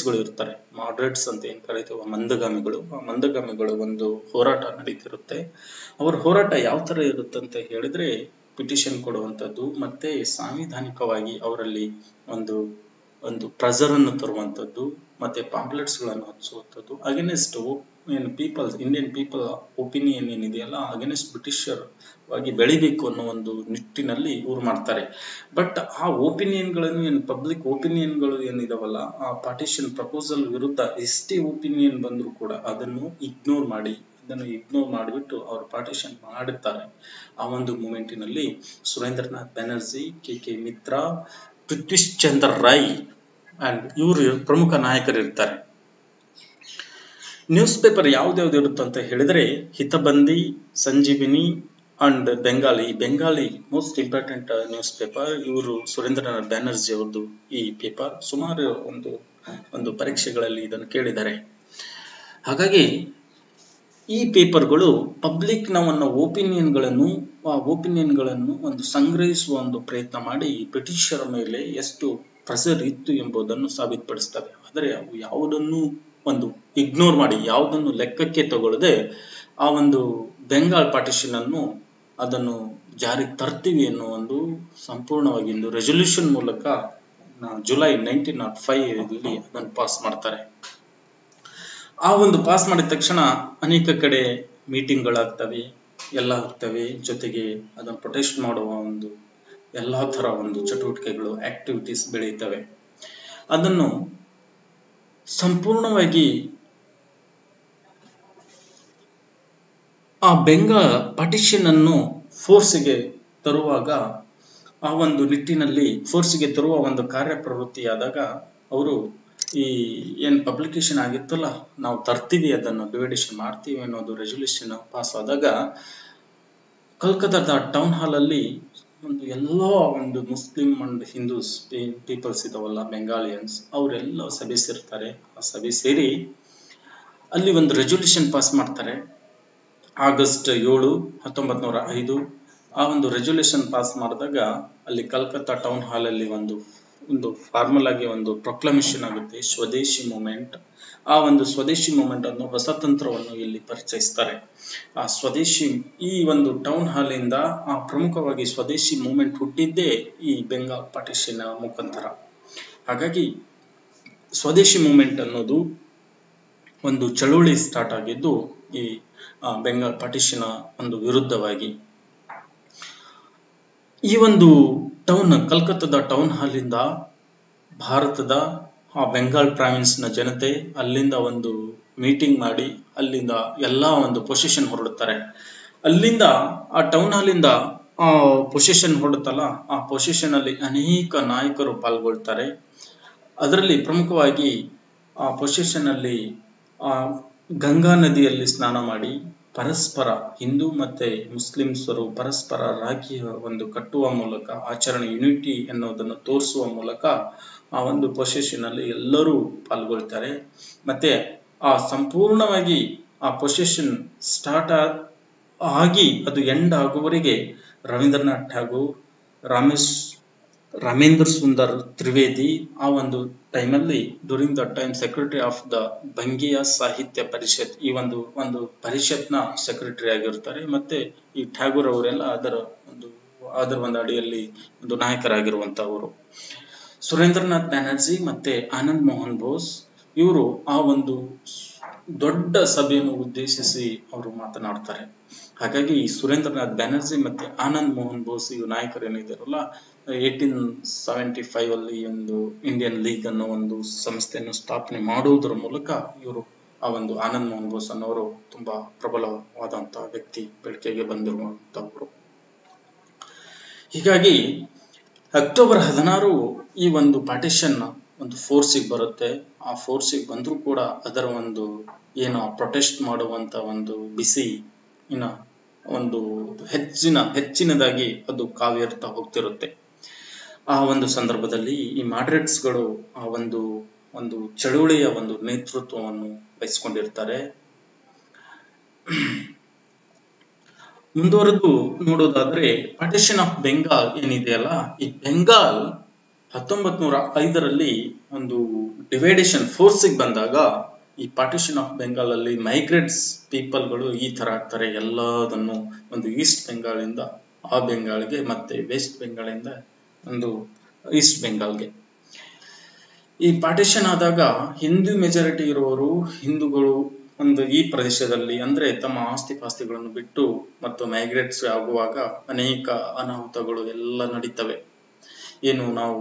ಗಳು ಇರ್ತಾರೆ. ಮಾಡ್ರೇಟ್ಸ್ ಅಂತ ಏನ್ ಕರಿತೀವ ಮಂದಗಾಮಿಗಳು. ಆ ಮಂದಗಾಮಿಗಳು ಒಂದು ಹೋರಾಟ ನಡೀತಿರುತ್ತೆ. ಅವರ ಹೋರಾಟ ಯಾವ ತರ ಇರುತ್ತೆ ಅಂತ ಹೇಳಿದ್ರೆ ಪಿಟಿಷನ್ ಕೊಡುವಂಥದ್ದು ಮತ್ತೆ ಸಾಂವಿಧಾನಿಕವಾಗಿ ಅವರಲ್ಲಿ ಒಂದು ಒಂದು ಪ್ರೆಸರ್ ಅನ್ನು ತರುವಂತದ್ದು ಮತ್ತೆ ಪಾಂಪ್ಲೆಟ್ಸ್ಗಳನ್ನು ಗಳನ್ನು ಹಚ್ಚುವಂತದ್ದು ಅಗೇನೆಸ್ಟ್ ಏನು ಪೀಪಲ್ಸ್ ಇಂಡಿಯನ್ ಪೀಪಲ್ ಒಪಿನಿಯನ್ ಏನಿದೆಯಲ್ಲ ಅಗೇನೆಸ್ಟ್ ಬ್ರಿಟಿಷರ್ ಆಗಿ ಬೆಳಿಬೇಕು ಅನ್ನೋ ಒಂದು ನಿಟ್ಟಿನಲ್ಲಿ ಇವ್ರು ಮಾಡ್ತಾರೆ. ಬಟ್ ಆ ಒಪಿನಿಯನ್ಗಳನ್ನು ಏನು ಪಬ್ಲಿಕ್ ಒಪಿನಿಯನ್ಗಳು ಏನಿದಾವಲ್ಲ, ಆ ಪಾರ್ಟಿಷನ್ ಪ್ರಪೋಸಲ್ ವಿರುದ್ಧ ಎಷ್ಟೇ ಒಪಿನಿಯನ್ ಬಂದರೂ ಕೂಡ ಅದನ್ನು ಇಗ್ನೋರ್ ಮಾಡಿ, ಅದನ್ನು ಇಗ್ನೋರ್ ಮಾಡಿಬಿಟ್ಟು ಅವರು ಪಾರ್ಟಿಷನ್ ಮಾಡುತ್ತಾರೆ ಆ ಒಂದು ಮೂಮೆಂಟಿನಲ್ಲಿ Surendranath Banerjee, K K Mitra Prithwish Chandra Roy and ಇವರು ಪ್ರಮುಖ ನಾಯಕರಿರ್ತಾರೆ. ನ್ಯೂಸ್ ಪೇಪರ್ ಯಾವ್ದ್ಯಾವ್ದು ಇರುತ್ತೆ ಅಂತ ಹೇಳಿದ್ರೆ, Hitabadi, Sanjivani and Bengali Bengali most important newspaper ಇವರು ಸುರೇಂದ್ರನಾಥ್ ಬ್ಯಾನರ್ಜಿ ಅವ್ರದ್ದು ಈ ಪೇಪರ್ ಸುಮಾರು ಒಂದು ಒಂದು ಪರೀಕ್ಷೆಗಳಲ್ಲಿ ಇದನ್ನು ಕೇಳಿದ್ದಾರೆ. ಹಾಗಾಗಿ ಈ ಪೇಪರ್ಗಳು ಪಬ್ಲಿಕ್ನ ಒಂದು ಒಪಿನಿಯನ್ಗಳನ್ನು, ಆ ಒಪಿನಿಯನ್ಗಳನ್ನು ಒಂದು ಸಂಗ್ರಹಿಸುವ ಒಂದು ಪ್ರಯತ್ನ ಮಾಡಿ, ಬ್ರಿಟಿಷರ ಮೇಲೆ ಎಷ್ಟು ಇತ್ತು ಎಂಬುದನ್ನು ಸಾಬೀತುಪಡಿಸ್ತವೆ ಆದರೆ ಅವು ಯಾವುದನ್ನು ಒಂದು ಇಗ್ನೋರ್ ಮಾಡಿ, ಯಾವುದನ್ನು ಲೆಕ್ಕಕ್ಕೆ ತಗೊಳ್ಳದೆ ಆ ಒಂದು ಬೆಂಗಾಲ್ ಪಾರ್ಟಿಷನ್ ಅನ್ನು, ಅದನ್ನು ಜಾರಿಗೆ ತರ್ತೀವಿ ಅನ್ನೋ ಒಂದು ಸಂಪೂರ್ಣವಾಗಿ ಒಂದು ರೆಸೊಲ್ಯೂಷನ್ ಮೂಲಕ ಜುಲೈ ನೈನ್ಟೀನ್ ನಾಟ್ ಫೈವ್ ಅದನ್ನು ಪಾಸ್ ಮಾಡ್ತಾರೆ. ಆ ಒಂದು ಪಾಸ್ ಮಾಡಿದ ತಕ್ಷಣ ಅನೇಕ ಕಡೆ ಮೀಟಿಂಗ್ಗಳಾಗ್ತವೆ ಎಲ್ಲ ಆಗ್ತವೆ ಜೊತೆಗೆ ಅದನ್ನು ಪ್ರೊಟೆಸ್ಟ್ ಮಾಡುವ ಒಂದು ಎಲ್ಲಾ ತರ ಒಂದು ಚಟುವಟಿಕೆಗಳು ಆಕ್ಟಿವಿಟೀಸ್ ಬೆಳೆಯುತ್ತವೆ. ಅದನ್ನು ಸಂಪೂರ್ಣವಾಗಿ ಆ ಬೆಂಗ ಪಾರ್ಟಿಷನ್ ಅನ್ನು ಫೋರ್ಸ್ಗೆ ತರುವಾಗ, ಆ ಒಂದು ನಿಟ್ಟಿನಲ್ಲಿ ಫೋರ್ಸ್ಗೆ ತರುವ ಒಂದು ಕಾರ್ಯ ಪ್ರವೃತ್ತಿಯಾದಾಗ ಅವರು ಈ ಏನ್ ಪಬ್ಲಿಕೇಶನ್ ಆಗಿತ್ತಲ್ಲ, ನಾವು ತರ್ತೀವಿ, ಅದನ್ನು ಡಿವೈಡೇಷನ್ ಮಾಡ್ತೀವಿ ಅನ್ನೋದು ರೆಸೊಲ್ಯೂಷನ್ ಪಾಸ್ ಆದಾಗ, ಕಲ್ಕತ್ತಾದ ಟೌನ್ ಹಾಲ್ ಅಲ್ಲಿ ಒಂದು ಎಲ್ಲ ಒಂದು ಮುಸ್ಲಿಂ ಅಂಡ್ ಹಿಂದೂಸ್ ಪೀಪಲ್ಸ್ ಇದಾವಲ್ಲ, ಬೆಂಗಾಲಿಯನ್ಸ್, ಅವರೆಲ್ಲ ಸಭೆ ಸೇರ್ತಾರೆ. ಆ ಸಭೆ ಸೇರಿ ಅಲ್ಲಿ ಒಂದು ರೆಜುಲ್ಯೂಷನ್ ಪಾಸ್ ಮಾಡ್ತಾರೆ. ಆಗಸ್ಟ್ ಏಳು ಹತ್ತೊಂಬತ್ ನೂರ ಐದು. ಆ ಒಂದು ರೆಜುಲ್ಯೂಷನ್ ಪಾಸ್ ಮಾಡಿದಾಗ ಅಲ್ಲಿ ಕಲ್ಕತ್ತಾ ಟೌನ್ ಹಾಲ್ ಅಲ್ಲಿ ಒಂದು ಒಂದು ಫಾರ್ಮಲ್ ಆಗಿ ಒಂದು ಪ್ರೊಕ್ಲಮೇಷನ್ ಆಗುತ್ತೆ, ಸ್ವದೇಶಿ ಮೂಮೆಂಟ್ ಆ ಒಂದು ಸ್ವದೇಶಿ ಮೂಮೆಂಟ್ ಅನ್ನು, ಹೊಸ ತಂತ್ರವನ್ನು ಇಲ್ಲಿ ಪರಿಚಯಿಸ್ತಾರೆ. ಆ ಸ್ವದೇಶಿ, ಈ ಒಂದು ಟೌನ್ ಹಾಲ್ ಇಂದ, ಆ ಪ್ರಮುಖವಾಗಿ ಸ್ವದೇಶಿ ಮೂಮೆಂಟ್ ಹುಟ್ಟಿದ್ದೇ ಈ ಬೆಂಗಾಲ್ ಪಾರ್ಟಿಷನ್ ಮುಖಾಂತರ. ಹಾಗಾಗಿ, ಸ್ವದೇಶಿ ಮೂಮೆಂಟ್ ಅನ್ನೋದು ಒಂದು ಚಳುವಳಿ ಸ್ಟಾರ್ಟ್ ಆಗಿದ್ದು, ಈ ಬೆಂಗಾಲ್ ಪಾರ್ಟಿಷನ್ ಒಂದು ವಿರುದ್ಧವಾಗಿ. ಈ ಒಂದು ಟೌನ್ ಕಲ್ಕತ್ತಾದ ಟೌನ್ ಹಾಲ್ ಇಂದ ಭಾರತದ ಆ ಬೆಂಗಾಲ್ ಪ್ರಾವಿನ್ಸ್ನ ಜನತೆ ಅಲ್ಲಿಂದ ಒಂದು ಮೀಟಿಂಗ್ ಮಾಡಿ ಅಲ್ಲಿಂದ ಎಲ್ಲಾ ಒಂದು ಪೊಸಿಷನ್ ಹೊರಡುತ್ತಾರೆ. ಅಲ್ಲಿಂದ ಆ ಟೌನ್ ಹಾಲ್ ಇಂದ ಆ ಪೊಸಿಷನ್ ಹೊರಡುತ್ತಲ್ಲ, ಆ ಪೊಸಿಷನ್ ಅಲ್ಲಿ ಅನೇಕ ನಾಯಕರು ಪಾಲ್ಗೊಳ್ತಾರೆ. ಅದರಲ್ಲಿ ಪ್ರಮುಖವಾಗಿ ಆ ಪೊಸಿಷನ್ ಅಲ್ಲಿ ಆ ಗಂಗಾ ನದಿಯಲ್ಲಿ ಸ್ನಾನ ಮಾಡಿ ಪರಸ್ಪರ ಹಿಂದೂ ಮತ್ತೆ ಮುಸ್ಲಿಮ್ಸರು ಪರಸ್ಪರ ರಾಖಿ ಒಂದು ಕಟ್ಟುವ ಮೂಲಕ, ಆಚರಣೆ ಯುನಿಟಿ ಎನ್ನುವುದನ್ನು ತೋರಿಸುವ ಮೂಲಕ ಆ ಒಂದು ಪೊಸಿಷನ್ ಅಲ್ಲಿ ಎಲ್ಲರೂ ಪಾಲ್ಗೊಳ್ತಾರೆ. ಮತ್ತೆ ಆ ಸಂಪೂರ್ಣವಾಗಿ ಆ ಪೊಸಿಷನ್ ಸ್ಟಾರ್ಟ್ ಆಗಿ ಅದು ಎಂಡ್ ಆಗುವವರೆಗೆ ರವೀಂದ್ರನಾಥ್ ಠಾಗೂರ್, ರಾಮೇಶ್ ರಾಮೇಂದ್ರ ಸುಂದರ್ ತ್ರಿವೇದಿ ಆ ಒಂದು ಟೈಮಲ್ಲಿ during the time secretary of the Bangiya Sahitya Parishad ಈ ಒಂದು ಒಂದು ಪರಿಷತ್ನ ಸೆಕ್ರೆಟರಿ ಆಗಿರ್ತಾರೆ. ಮತ್ತೆ ಈ ಠಾಗೂರ್ ಅವರೆಲ್ಲ ಅದರ ಒಂದು ಅದರ ಒಂದು ಅಡಿಯಲ್ಲಿ ಒಂದು ನಾಯಕರಾಗಿರುವಂತವರು ಸುರೇಂದ್ರನಾಥ್ ಬ್ಯಾನರ್ಜಿ ಮತ್ತೆ ಆನಂದ್ ಮೋಹನ್ ಬೋಸ್ ಇವರು ಆ ಒಂದು ದೊಡ್ಡ ಸಭೆಯನ್ನು ಉದ್ದೇಶಿಸಿ ಅವರು ಮಾತನಾಡ್ತಾರೆ. ಹಾಗಾಗಿ ಈ ಸುರೇಂದ್ರನಾಥ್ ಬ್ಯಾನರ್ಜಿ ಮತ್ತೆ ಆನಂದ್ ಮೋಹನ್ ಬೋಸ್ ಇವ್ ನಾಯಕರು ಏನಿದಾರಲ್ಲ ಏಟೀನ್ ಸೆವೆಂಟಿ ಫೈವ್ ಅಲ್ಲಿ ಒಂದು ಇಂಡಿಯನ್ ಲೀಗ್ ಅನ್ನೋ ಒಂದು ಸಂಸ್ಥೆಯನ್ನು ಸ್ಥಾಪನೆ ಮಾಡುವುದರ ಮೂಲಕ ಇವರು ಆ ಒಂದು ಆನಂದ್ ಮೋಹನ್ ಬೋಸ್ ಅನ್ನೋರು ತುಂಬಾ ಪ್ರಬಲವಾದಂತಹ ವ್ಯಕ್ತಿ ಬೆಳಕಿಗೆ ಬಂದಿರುವಂತವರು. ಹೀಗಾಗಿ ಅಕ್ಟೋಬರ್ ಹದಿನಾರು ಈ ಒಂದು ಪಾರ್ಟಿಷನ್ ಒಂದು ಫೋರ್ಸಿಗೆ ಬರುತ್ತೆ. ಆ ಫೋರ್ಸಿಗೆ ಬಂದರೂ ಕೂಡ ಅದರ ಒಂದು ಏನು ಪ್ರೊಟೆಸ್ಟ್ ಮಾಡುವಂತ ಒಂದು ಬಿಸಿ ಇನ್ನ ಒಂದು ಹೆಚ್ಚಿನ, ಹೆಚ್ಚಿನದಾಗಿ ಅದು ಕಾವೇರ್ತಾ ಹೋಗ್ತಿರುತ್ತೆ. ಆ ಒಂದು ಸಂದರ್ಭದಲ್ಲಿ ಈ ಮಾಡ್ರೇಟ್ಸ್ಗಳು ಆ ಒಂದು ಒಂದು ಚಳುವಳಿಯ ಒಂದು ನೇತೃತ್ವವನ್ನು ವಹಿಸ್ಕೊಂಡಿರ್ತಾರೆ. ಮುಂದುವರೆದು ನೋಡೋದಾದ್ರೆ ಪಾರ್ಟಿಷನ್ ಆಫ್ ಬೆಂಗಾಲ್ ಏನಿದೆಯಲ್ಲ, ಈ ಬೆಂಗಾಲ್ ಹತ್ತೊಂಬತ್ ನೂರ ಐದರಲ್ಲಿ ಒಂದು ಡಿವೈಡೇಷನ್ ಫೋರ್ಸಿಗೆ ಬಂದಾಗ ಈ ಪಾರ್ಟಿಷನ್ ಆಫ್ ಬೆಂಗಾಲ್ ಅಲ್ಲಿ ಮೈಗ್ರೇಟ್ಸ್ ಪೀಪಲ್ಗಳು ಈ ತರ ಆಗ್ತಾರೆ, ಎಲ್ಲದನ್ನು ಒಂದು ಈಸ್ಟ್ ಬೆಂಗಾಲಿಂದ ಆ ಬೆಂಗಾಲ್ಗೆ ಮತ್ತೆ ವೆಸ್ಟ್ ಬೆಂಗಾಲಿಂದ ಒಂದು ಈಸ್ಟ್ ಬೆಂಗಾಲ್ಗೆ ಈ ಪಾರ್ಟಿಷನ್ ಆದಾಗ ಹಿಂದೂ ಮೆಜಾರಿಟಿ ಇರುವವರು ಹಿಂದೂಗಳು ಒಂದು ಈ ಪ್ರದೇಶದಲ್ಲಿ ಅಂದ್ರೆ ತಮ್ಮ ಆಸ್ತಿ ಪಾಸ್ತಿಗಳನ್ನು ಬಿಟ್ಟು ಮತ್ತು ಮೈಗ್ರೇಟ್ಸ್ ಆಗುವಾಗ ಅನೇಕ ಅನಾಹುತಗಳು ಎಲ್ಲ ನಡೀತವೆ. ಏನು ನಾವು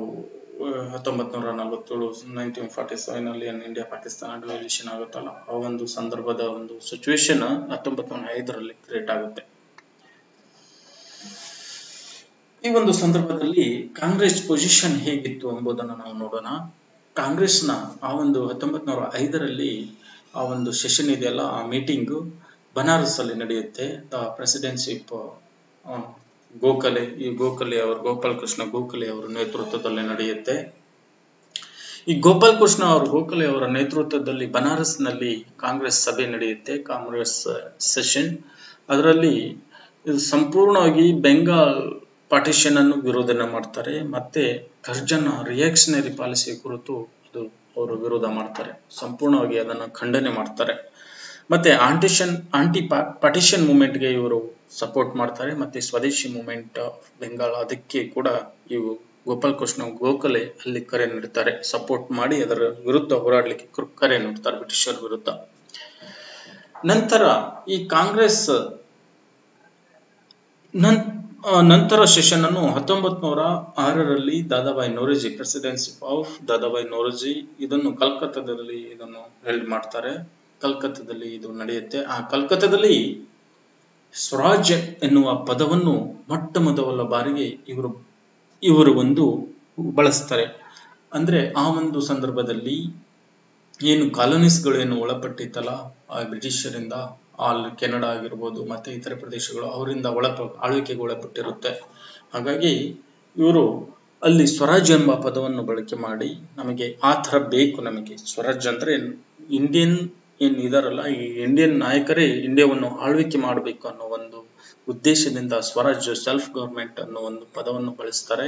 ಹತ್ತೊಂಬತ್ ನೂರ ನಲವತ್ತೇಳು ನೈನ್ಟೀನ್ ಫಾರ್ಟಿ ಸೆವೆನ್ ಅಲ್ಲಿ ಇಂಡಿಯಾ ಪಾಕಿಸ್ತಾನ ಡಿವಲ್ಯೂಷನ್ ಆಗುತ್ತಲ್ಲ, ಆ ಒಂದು ಸಂದರ್ಭದ ಒಂದು ಸಿಚುವೇಶನ್ ಹತ್ತೊಂಬತ್ ನೂರ ಐದರಲ್ಲಿ ಕ್ರಿಯೇಟ್ ಆಗುತ್ತೆ. ಈ ಒಂದು ಸಂದರ್ಭದಲ್ಲಿ ಕಾಂಗ್ರೆಸ್ ಪೊಸಿಷನ್ ಹೇಗಿತ್ತು ಎಂಬುದನ್ನು ನಾವು ನೋಡೋಣ. ಕಾಂಗ್ರೆಸ್ನ ಆ ಒಂದು ಹತ್ತೊಂಬತ್ ನೂರ ಐದರಲ್ಲಿ ಆ ಒಂದು ಸೆಷನ್ ಇದೆಯಲ್ಲ, ಆ ಮೀಟಿಂಗ್ ಬನಾರಸ್ ಅಲ್ಲಿ ನಡೆಯುತ್ತೆ. ದ ಪ್ರೆಸಿಡೆನ್ಶಿಪ್ ಗೋಖಲೆ, ಈ ಗೋಖಲೆ ಅವರು, ಗೋಪಾಲ್ ಕೃಷ್ಣ ಗೋಖಲೆ ಅವರ ನೇತೃತ್ವದಲ್ಲಿ ನಡೆಯುತ್ತೆ. ಈ ಗೋಪಾಲ್ ಕೃಷ್ಣ ಅವರು, ಗೋಖಲೆ ಅವರ ನೇತೃತ್ವದಲ್ಲಿ ಬನಾರಸ್ನಲ್ಲಿ ಕಾಂಗ್ರೆಸ್ ಸಭೆ ನಡೆಯುತ್ತೆ, ಕಾಂಗ್ರೆಸ್ ಸೆಷನ್. ಅದರಲ್ಲಿ ಸಂಪೂರ್ಣವಾಗಿ ಬೆಂಗಾಲ್ ಪಾರ್ಟಿಷನ್ ಅನ್ನು ವಿರೋಧನೆ ಮಾಡ್ತಾರೆ, ಮತ್ತೆ ಕರ್ಜನ ರಿಯಾಕ್ಷನರಿ ಪಾಲಿಸಿ ಕುರಿತು ಇದು ಅವರು ವಿರೋಧ ಮಾಡ್ತಾರೆ. ಸಂಪೂರ್ಣವಾಗಿ ಅದನ್ನು ಖಂಡನೆ ಮಾಡ್ತಾರೆ. ಮತ್ತೆ ಆಂಟಿಷನ್ ಆಂಟಿ ಪಾರ್ಟಿಷನ್ ಮೂವ್ಮೆಂಟ್ಗೆ ಇವರು ಸಪೋರ್ಟ್ ಮಾಡ್ತಾರೆ. ಮತ್ತೆ ಸ್ವದೇಶಿ ಮೂವ್ಮೆಂಟ್ ಆಫ್ ಬೆಂಗಾಲ್ ಅದಕ್ಕೆ ಕೂಡ ಇವು ಗೋಪಾಲ್ ಕೃಷ್ಣ ಗೋಖಲೆ ಅಲ್ಲಿ ಕರೆ ನೀಡುತ್ತಾರೆ ಸಪೋರ್ಟ್ ಮಾಡಿ ಅದರ ವಿರುದ್ಧ ಹೋರಾಡಲಿಕ್ಕೆ ಕರೆ ನೀಡುತ್ತಾರೆ ಬ್ರಿಟಿಷರ ವಿರುದ್ಧ. ನಂತರ ಈ ಕಾಂಗ್ರೆಸ್ ನಂತರ ಸೆಷನ್ ಅನ್ನು ಹತ್ತೊಂಬತ್ ನೂರ ಆರರಲ್ಲಿ ದಾದಾಬಾಯಿ ನೋರೋಜಿ ಪ್ರೆಸಿಡೆನ್ಸಿ ಆಫ್ ದಾದಾಬಾಯಿ ನೋರೋಜಿ ಇದನ್ನು ಕಲ್ಕತ್ತಾದಲ್ಲಿ ಇದನ್ನು ಹೆಲ್ಡ್ ಮಾಡ್ತಾರೆ. ಕಲ್ಕತ್ತಾದಲ್ಲಿ ಇದು ನಡೆಯುತ್ತೆ. ಆ ಕಲ್ಕತ್ತಾದಲ್ಲಿ ಸ್ವರಾಜ್ಯ ಎನ್ನುವ ಪದವನ್ನು ಮೊಟ್ಟ ಮೊದಲ ಬಾರಿಗೆ ಇವರು ಇವರು ಒಂದು ಬಳಸ್ತಾರೆ. ಅಂದ್ರೆ ಆ ಒಂದು ಸಂದರ್ಭದಲ್ಲಿ ಏನು ಕಾಲೋನಿಸ್ಗಳು ಏನು ಒಳಪಟ್ಟಿತ್ತಲ್ಲ, ಆ ಬ್ರಿಟಿಷರಿಂದ ಆಲ್ ಕೆನಡಾ ಆಗಿರ್ಬೋದು, ಮತ್ತೆ ಇತರ ಪ್ರದೇಶಗಳು ಅವರಿಂದ ಒಳಪ, ಆಳ್ವಿಕೆಗೆ ಒಳಪಟ್ಟಿರುತ್ತೆ. ಹಾಗಾಗಿ ಇವರು ಅಲ್ಲಿ ಸ್ವರಾಜ್ ಎಂಬ ಪದವನ್ನು ಬಳಕೆ ಮಾಡಿ, ನಮಗೆ ಆ ಥರ ಬೇಕು ನಮಗೆ. ಸ್ವರಾಜ್ ಅಂದ್ರೆ ಇಂಡಿಯನ್ ಏನ್ ಇದಾರಲ್ಲ, ಈ ಇಂಡಿಯನ್ ನಾಯಕರೇ ಇಂಡಿಯಾವನ್ನು ಆಳ್ವಿಕೆ ಮಾಡಬೇಕು ಅನ್ನೋ ಒಂದು ಉದ್ದೇಶದಿಂದ ಸ್ವರಾಜ್ ಸೆಲ್ಫ್ ಗವರ್ಮೆಂಟ್ ಅನ್ನೋ ಒಂದು ಪದವನ್ನು ಬಳಸ್ತಾರೆ.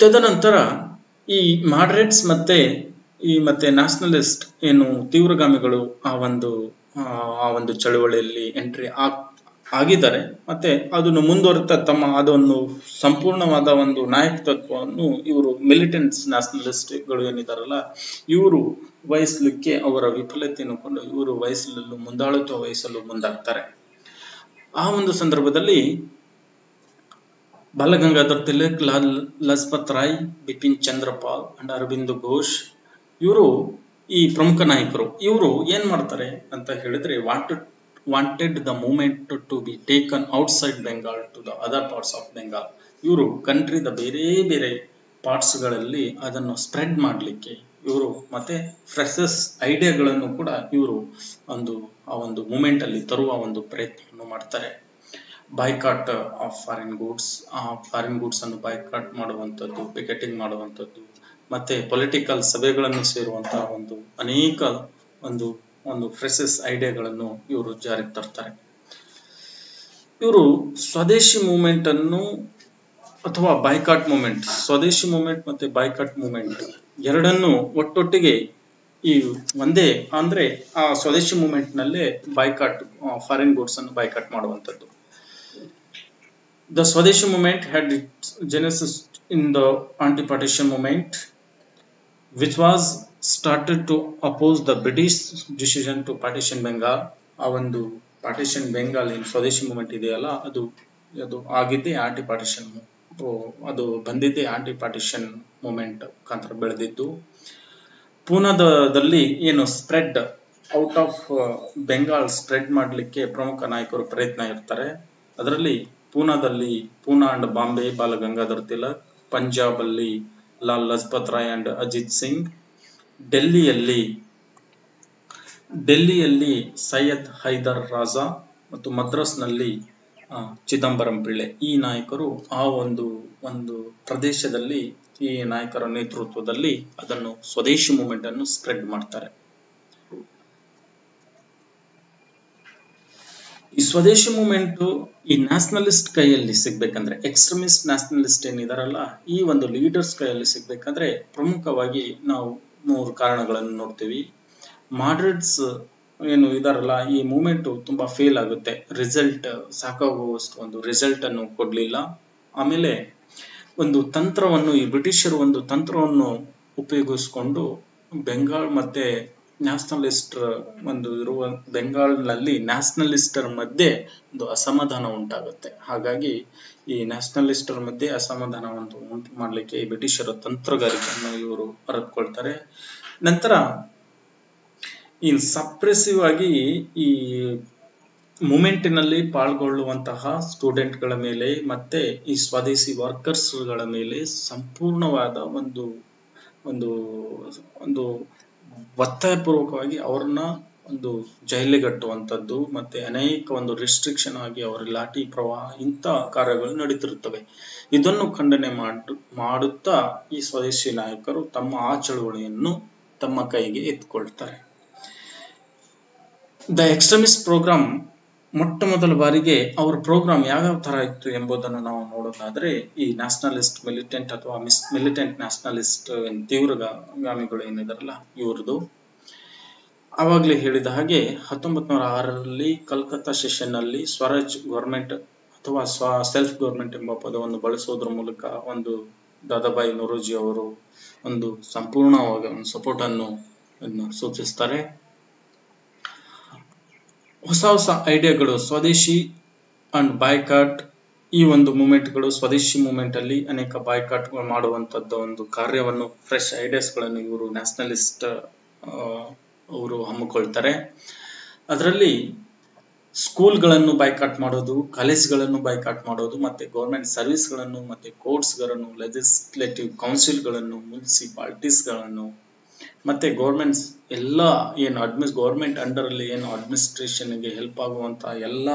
ತದನಂತರ ಈ ಮಾಡ್ರೇಟ್ಸ್ ಮತ್ತೆ ಈ ಮತ್ತೆ ನ್ಯಾಷನಲಿಸ್ಟ್ ಏನು ತೀವ್ರಗಾಮಿಗಳು ಆ ಒಂದು ಆ ಒಂದು ಚಳುವಳಿಯಲ್ಲಿ ಎಂಟ್ರಿ ಆಗಿದ್ದಾರೆ. ಮತ್ತೆ ಅದನ್ನು ಮುಂದುವರಿತಾ ತಮ್ಮ ಅದೊಂದು ಸಂಪೂರ್ಣವಾದ ಒಂದು ನಾಯಕತ್ವವನ್ನು ಇವರು ಮಿಲಿಟೆಂಟ್ಸ್ ನ್ಯಾಷನಲಿಸ್ಟ್ಗಳು ಏನಿದಾರಲ್ಲ, ಇವರು ವಹಿಸ್ಲಿಕ್ಕೆ ಅವರ ವಿಫಲತೆಯನ್ನು ಕೊಂಡು ಇವರು ವಹಿಸಲು ಮುಂದಾಳತ್ವ ವಹಿಸಲು ಮುಂದಾಗ್ತಾರೆ. ಆ ಒಂದು ಸಂದರ್ಭದಲ್ಲಿ ಬಾಲಗಂಗಾಧರ್ ತಿಲಕ್, ಲಾಲ್ ಲಜಪತ್ ರಾಯ್, ಬಿಪಿನ್ ಚಂದ್ರಪಾಲ್ ಅಂಡ್ ಅರವಿಂದ್ ಘೋಷ್, ಇವರು ಈ ಪ್ರಮುಖ ನಾಯಕರು. ಇವರು ಏನ್ ಮಾಡ್ತಾರೆ ಅಂತ ಹೇಳಿದ್ರೆ wanted the movement to be taken outside Bengal to the other parts of Bengal ಇವರು ಕಂಟ್ರಿದ ಬೇರೆ ಬೇರೆ ಪಾರ್ಟ್ಸ್ಗಳಲ್ಲಿ ಅದನ್ನು ಸ್ಪ್ರೆಡ್ ಮಾಡಲಿಕ್ಕೆ ಇವರು ಮತ್ತೆ ಫ್ರೆಶಸ್ ಐಡಿಯಾಗಳನ್ನು ಕೂಡ ಇವರು ಒಂದು, ಆ ಒಂದು ಮೂಮೆಂಟ್ ಅಲ್ಲಿ ತರುವ ಒಂದು ಪ್ರಯತ್ನವನ್ನು ಮಾಡ್ತಾರೆ. ಬೈಕಾಟ್ ಆಫ್ ಫಾರಿನ್ ಗೂಡ್ಸ್ ಆ ಫಾರಿನ್ ಗೂಡ್ಸ್ ಅನ್ನು ಬೈಕಾಟ್ ಮಾಡುವಂಥದ್ದು ಪಿಕೆಟಿಂಗ್ ಮಾಡುವಂಥದ್ದು, ಮತ್ತೆ ಪೊಲಿಟಿಕಲ್ ಸಭೆಗಳನ್ನು ಸೇರುವಂತಹ ಒಂದು ಅನೇಕ ಒಂದು ಒಂದು ಫ್ರೆಸಸ್ ಐಡಿಯಾಗಳನ್ನು ಇವರು ಜಾರಿಗೆ ತರ್ತಾರೆ. ಇವರು ಸ್ವದೇಶಿ ಮೂಮೆಂಟ್ ಅನ್ನು ಅಥವಾ ಬೈಕಾಟ್ ಮೂಮೆಂಟ್, ಸ್ವದೇಶಿ ಮೂಮೆಂಟ್ ಮತ್ತೆ ಬೈಕಾಟ್ ಮೂಮೆಂಟ್ ಎರಡನ್ನು ಒಟ್ಟೊಟ್ಟಿಗೆ ಈ ಒಂದೇ ಅಂದ್ರೆ ಆ ಸ್ವದೇಶಿ ಮೂಮೆಂಟ್ ನಲ್ಲೇ ಬೈಕಾಟ್ ಫಾರಿನ್ ಗೂಡ್ಸ್ ಅನ್ನು ಬೈಕಾಟ್ ಮಾಡುವಂಥದ್ದು. The Swadeshi movement had its genesis in the anti partition movement which was started to oppose the British decision to partition Bengal. ಆ ಒಂದು ಪಾರ್ಟಿಷನ್ ಬೆಂಗಾಲ್ ಏನು ಸ್ವದೇಶಿ ಮೂಮೆಂಟ್ ಇದೆಯಲ್ಲ, ಅದು ಅದು ಆಗಿದ್ದೇ ಆಂಟಿ ಪಾರ್ಟಿಷನ್ ಅದು ಬಂದಿದ್ದೇ ಆಂಟಿ ಪಾರ್ಟಿಷನ್ ಮೂಮೆಂಟ್ ಮುಖಾಂತರ ಬೆಳೆದಿದ್ದು. ಪೂನಾದಲ್ಲಿ ಏನು spread out of Bengal spread ಮಾಡಲಿಕ್ಕೆ ಪ್ರಮುಖ ನಾಯಕರು ಪ್ರಯತ್ನ ಇರ್ತಾರೆ. ಅದರಲ್ಲಿ ಪೂನಾದಲ್ಲಿ ಪೂನಾ ಅಂಡ್ ಬಾಂಬೆ ಬಾಲ ಗಂಗಾಧರ್ ತಿಲಕ್ ಪಂಜಾಬ್ ಅಲ್ಲಿ ಲಾಲ್ ಲಜಪತ್ ರಾಯ್ ಅಂಡ್ ಅಜಿತ್ ಸಿಂಗ್. ಡೆಲ್ಲಿಯಲ್ಲಿ ಡೆಲ್ಲಿಯಲ್ಲಿ ಸೈಯದ್ ಹೈದರ್ ರಾಜಾ ಮತ್ತು ಮದ್ರಾಸ್ನಲ್ಲಿ ಚಿದಂಬರಂ ಪಿಳ್ಳೆ. ಈ ನಾಯಕರು ಆ ಒಂದು ಒಂದು ಪ್ರದೇಶದಲ್ಲಿ ಈ ನಾಯಕರ ನೇತೃತ್ವದಲ್ಲಿ ಅದನ್ನು ಸ್ವದೇಶಿ ಮೂಮೆಂಟ್ ಅನ್ನು ಸ್ಪ್ರೆಡ್ ಮಾಡ್ತಾರೆ. ಈ ಸ್ವದೇಶಿ ಮೂಮೆಂಟ್ ಈ ನ್ಯಾಷನಲಿಸ್ಟ್ ಕೈಯಲ್ಲಿ ಸಿಗ್ಬೇಕಂದ್ರೆ ಎಕ್ಸ್ಟ್ರೀಮಿಸ್ಟ್ ನ್ಯಾಷನಲಿಸ್ಟ್ ಏನಿದಾರಲ್ಲ, ಈ ಒಂದು ಲೀಡರ್ಸ್ ಕೈಯಲ್ಲಿ ಸಿಗ್ಬೇಕಂದ್ರೆ ಪ್ರಮುಖವಾಗಿ ನಾವು ಮೂರು ಕಾರಣಗಳನ್ನು ನೋಡ್ತೀವಿ. ಮಾಡ್ರೇಟ್ಸ್ ಏನು ಇದಾರಲ್ಲ, ಈ ಮೂಮೆಂಟ್ ತುಂಬಾ ಫೇಲ್ ಆಗುತ್ತೆ. ರಿಸಲ್ಟ್ ಸಾಕಾಗುವಷ್ಟು ಒಂದು ರಿಸಲ್ಟ್ ಅನ್ನು ಕೊಡ್ಲಿಲ್ಲ. ಆಮೇಲೆ ಒಂದು ತಂತ್ರವನ್ನು, ಈ ಬ್ರಿಟಿಷರು ಒಂದು ತಂತ್ರವನ್ನು ಉಪಯೋಗಿಸ್ಕೊಂಡು ಬೆಂಗಾಲ್ ಮತ್ತೆ ನ್ಯಾಷನಲಿಸ್ಟ್ ಒಂದು ಇರುವ ಬೆಂಗಾಲ್ನಲ್ಲಿ ನ್ಯಾಷನಲಿಸ್ಟರ್ ಮಧ್ಯೆ ಒಂದು ಅಸಮಾಧಾನ ಉಂಟಾಗುತ್ತೆ. ಹಾಗಾಗಿ ಈ ನ್ಯಾಷನಲಿಸ್ಟರ್ ಮಧ್ಯೆ ಅಸಮಾಧಾನವನ್ನು ಉಂಟು ಮಾಡಲಿಕ್ಕೆ ಈ ಬ್ರಿಟಿಷರ ತಂತ್ರಗಾರಿಕೆಯನ್ನು ಇವರು ಅರಿತುಕೊಳ್ತಾರೆ ನಂತರ ಈ ಸಪ್ರೆಸಿವ್ ಆಗಿ ಈ ಮೂಮೆಂಟಿನಲ್ಲಿ ಪಾಲ್ಗೊಳ್ಳುವಂತಹ ಸ್ಟೂಡೆಂಟ್ಗಳ ಮೇಲೆ ಮತ್ತೆ ಈ ಸ್ವದೇಶಿ ವರ್ಕರ್ಸ್ಗಳ ಮೇಲೆ ಸಂಪೂರ್ಣವಾದ ಒಂದು ಒಂದು ಒಂದು ಒತ್ತಾಯಪೂರ್ವಕವಾಗಿ ಅವ್ರನ್ನ ಒಂದು ಜೈಲಿಗಟ್ಟುವಂಥದ್ದು ಮತ್ತೆ ಅನೇಕ ಒಂದು ರಿಸ್ಟ್ರಿಕ್ಷನ್ ಆಗಿ ಅವರ ಲಾಠಿ ಪ್ರವಾಹ ಇಂಥ ಕಾರ್ಯಗಳು ನಡೀತಿರುತ್ತವೆ. ಇದನ್ನು ಖಂಡನೆ ಮಾಡು, ಮಾಡುತ್ತಾ ಈ ಸ್ವದೇಶಿ ನಾಯಕರು ತಮ್ಮ ಆ ಚಳುವಳಿಯನ್ನು ತಮ್ಮ ಕೈಗೆ ಎತ್ಕೊಳ್ತಾರೆ. ದ ಎಕ್ಸ್ಟ್ರೀಮಿಸ್ಟ್ ಪ್ರೋಗ್ರಾಮ್ ಮೊಟ್ಟ ಮೊದಲ ಬಾರಿಗೆ ಅವರ ಪ್ರೋಗ್ರಾಮ್ ಯಾವ್ಯಾವ ತರ ಇತ್ತು ಎಂಬುದನ್ನು ನಾವು ನೋಡೋದಾದ್ರೆ ಈ ನ್ಯಾಷನಲಿಸ್ಟ್ ಮಿಲಿಟೆಂಟ್ ಅಥವಾ ಮಿಸ್ ಮಿಲಿಟೆಂಟ್ ನ್ಯಾಷನಲಿಸ್ಟ್ ತೀವ್ರಗಾಮಿಗಳು ಏನಿದಾರಲ್ಲ ಇವ್ರದ್ದು ಆವಾಗಲೇ ಹೇಳಿದ ಹಾಗೆ ಹತ್ತೊಂಬತ್ ನೂರ ಆರರಲ್ಲಿ ಕಲ್ಕತ್ತಾ ಸೆಷನ್ನಲ್ಲಿ ಸ್ವರಾಜ್ ಗೌರ್ಮೆಂಟ್ ಅಥವಾ ಸ್ವ ಸೆಲ್ಫ್ ಗೌರ್ಮೆಂಟ್ ಎಂಬ ಪದವನ್ನು ಬಳಸೋದ್ರ ಮೂಲಕ ಒಂದು ದಾದಾಬಾಯಿ ನೊರೋಜಿ ಅವರು ಒಂದು ಸಂಪೂರ್ಣವಾಗಿ ಒಂದು ಸಪೋರ್ಟ್ ಅನ್ನು ಸೂಚಿಸ್ತಾರೆ. ಹೊಸ ಹೊಸ ಐಡಿಯಾಗಳು, ಸ್ವದೇಶಿ ಅಂಡ್ ಬಾಯ್ಕಾಟ್ ಈ ಒಂದು ಮೂಮೆಂಟ್ಗಳು ಸ್ವದೇಶಿ ಮೂಮೆಂಟ್ ಅಲ್ಲಿ ಅನೇಕ ಬಾಯ್ಕಾಟ್ ಮಾಡುವಂತದ್ದು ಒಂದು ಕಾರ್ಯವನ್ನು ಫ್ರೆಶ್ ಐಡಿಯಾಸ್ಗಳನ್ನು ಇವರು ನ್ಯಾಷನಲಿಸ್ಟ್ ಅವರು ಹಮ್ಮಿಕೊಳ್ತಾರೆ. ಅದರಲ್ಲಿ ಸ್ಕೂಲ್ಗಳನ್ನು ಬೈಕಾಟ್ ಮಾಡೋದು ಕಾಲೇಜ್ಗಳನ್ನು ಬೈಕಾಟ್ ಮಾಡೋದು, ಮತ್ತೆ ಗೌರ್ಮೆಂಟ್ ಸರ್ವಿಸ್ಗಳನ್ನು ಮತ್ತೆ ಕೋರ್ಟ್ಸ್ಗಳನ್ನು ಲೆಜಿಸ್ಲೇಟಿವ್ ಕೌನ್ಸಿಲ್ಗಳನ್ನು ಮುನ್ಸಿಪಾಲಿಟೀಸ್ಗಳನ್ನು ಮತ್ತೆ ಗೌರ್ಮೆಂಟ್ಸ್ ಎಲ್ಲ ಏನು ಅಡ್ಮಿಸ್ ಗೌರ್ಮೆಂಟ್ ಅಂಡರ್ ಅಲ್ಲಿ ಏನು ಅಡ್ಮಿನಿಸ್ಟ್ರೇಷನ್ಗೆ ಹೆಲ್ಪ್ ಆಗುವಂತ ಎಲ್ಲ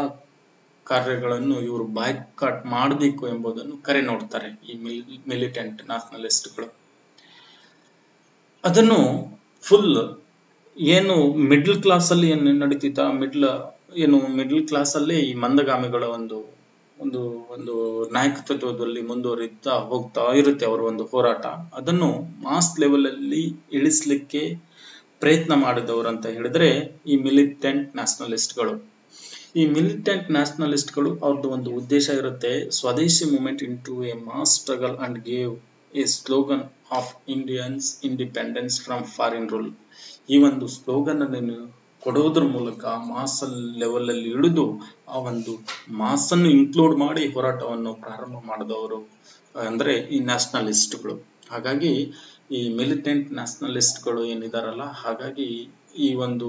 ಕಾರ್ಯಗಳನ್ನು ಇವರು ಬಾಯ್ಕಾಟ್ ಮಾಡಬೇಕು ಎಂಬುದನ್ನು ಕರೆ ನೋಡ್ತಾರೆ ಈ ಮಿಲಿಟೆಂಟ್ ನ್ಯಾಷನಲಿಸ್ಟ್ಗಳು ಅದನ್ನು ಫುಲ್ ಏನು ಮಿಡ್ಲ್ ಕ್ಲಾಸ್ ಅಲ್ಲಿ ಏನು ನಡೀತಿತ್ತ? ಮಿಡ್ಲ್ ಏನು ಮಿಡ್ಲ್ ಕ್ಲಾಸ್ ಅಲ್ಲಿ ಈ ಮಂದಗಾಮಿಗಳ ಒಂದು ಒಂದು ಒಂದು ನಾಯಕತ್ವದಲ್ಲಿ ಮುಂದುವರಿತಾ ಹೋಗ್ತಾ ಇರುತ್ತೆ ಅವರ ಒಂದು ಹೋರಾಟ. ಅದನ್ನು ಮಾಸ್ ಲೆವೆಲ್ ಅಲ್ಲಿ ಇಳಿಸ್ಲಿಕ್ಕೆ ಪ್ರಯತ್ನ ಮಾಡಿದವರು ಅಂತ ಹೇಳಿದ್ರೆ ಈ ಮಿಲಿಟೆಂಟ್ ನ್ಯಾಷನಲಿಸ್ಟ್ಗಳು ಈ ಮಿಲಿಟೆಂಟ್ ನ್ಯಾಷನಲಿಸ್ಟ್ಗಳು ಅವ್ರದ್ದು ಒಂದು ಉದ್ದೇಶ ಇರುತ್ತೆ, Swadeshi movement into a mass struggle and gave a slogan of Indians independence from foreign rule ಈ ಒಂದು ಸ್ಲೋಗನ್ ಅನ್ನು ಕೊಡೋದ್ರ ಮೂಲಕ ಮಾಸ್ ಲೆವೆಲ್ ಅಲ್ಲಿ ಹಿಡಿದು ಆ ಒಂದು ಮಾಸ್ ಅನ್ನು ಇನ್ಕ್ಲೂಡ್ ಮಾಡಿ ಹೋರಾಟವನ್ನು ಪ್ರಾರಂಭ ಮಾಡಿದವರು ಅಂದ್ರೆ ಈ ನ್ಯಾಷನಲಿಸ್ಟ್ಗಳು ಹಾಗಾಗಿ ಈ ಮಿಲಿಟೆಂಟ್ ನ್ಯಾಷನಲಿಸ್ಟ್ಗಳು ಏನಿದಾರಲ್ಲ ಹಾಗಾಗಿ ಈ ಒಂದು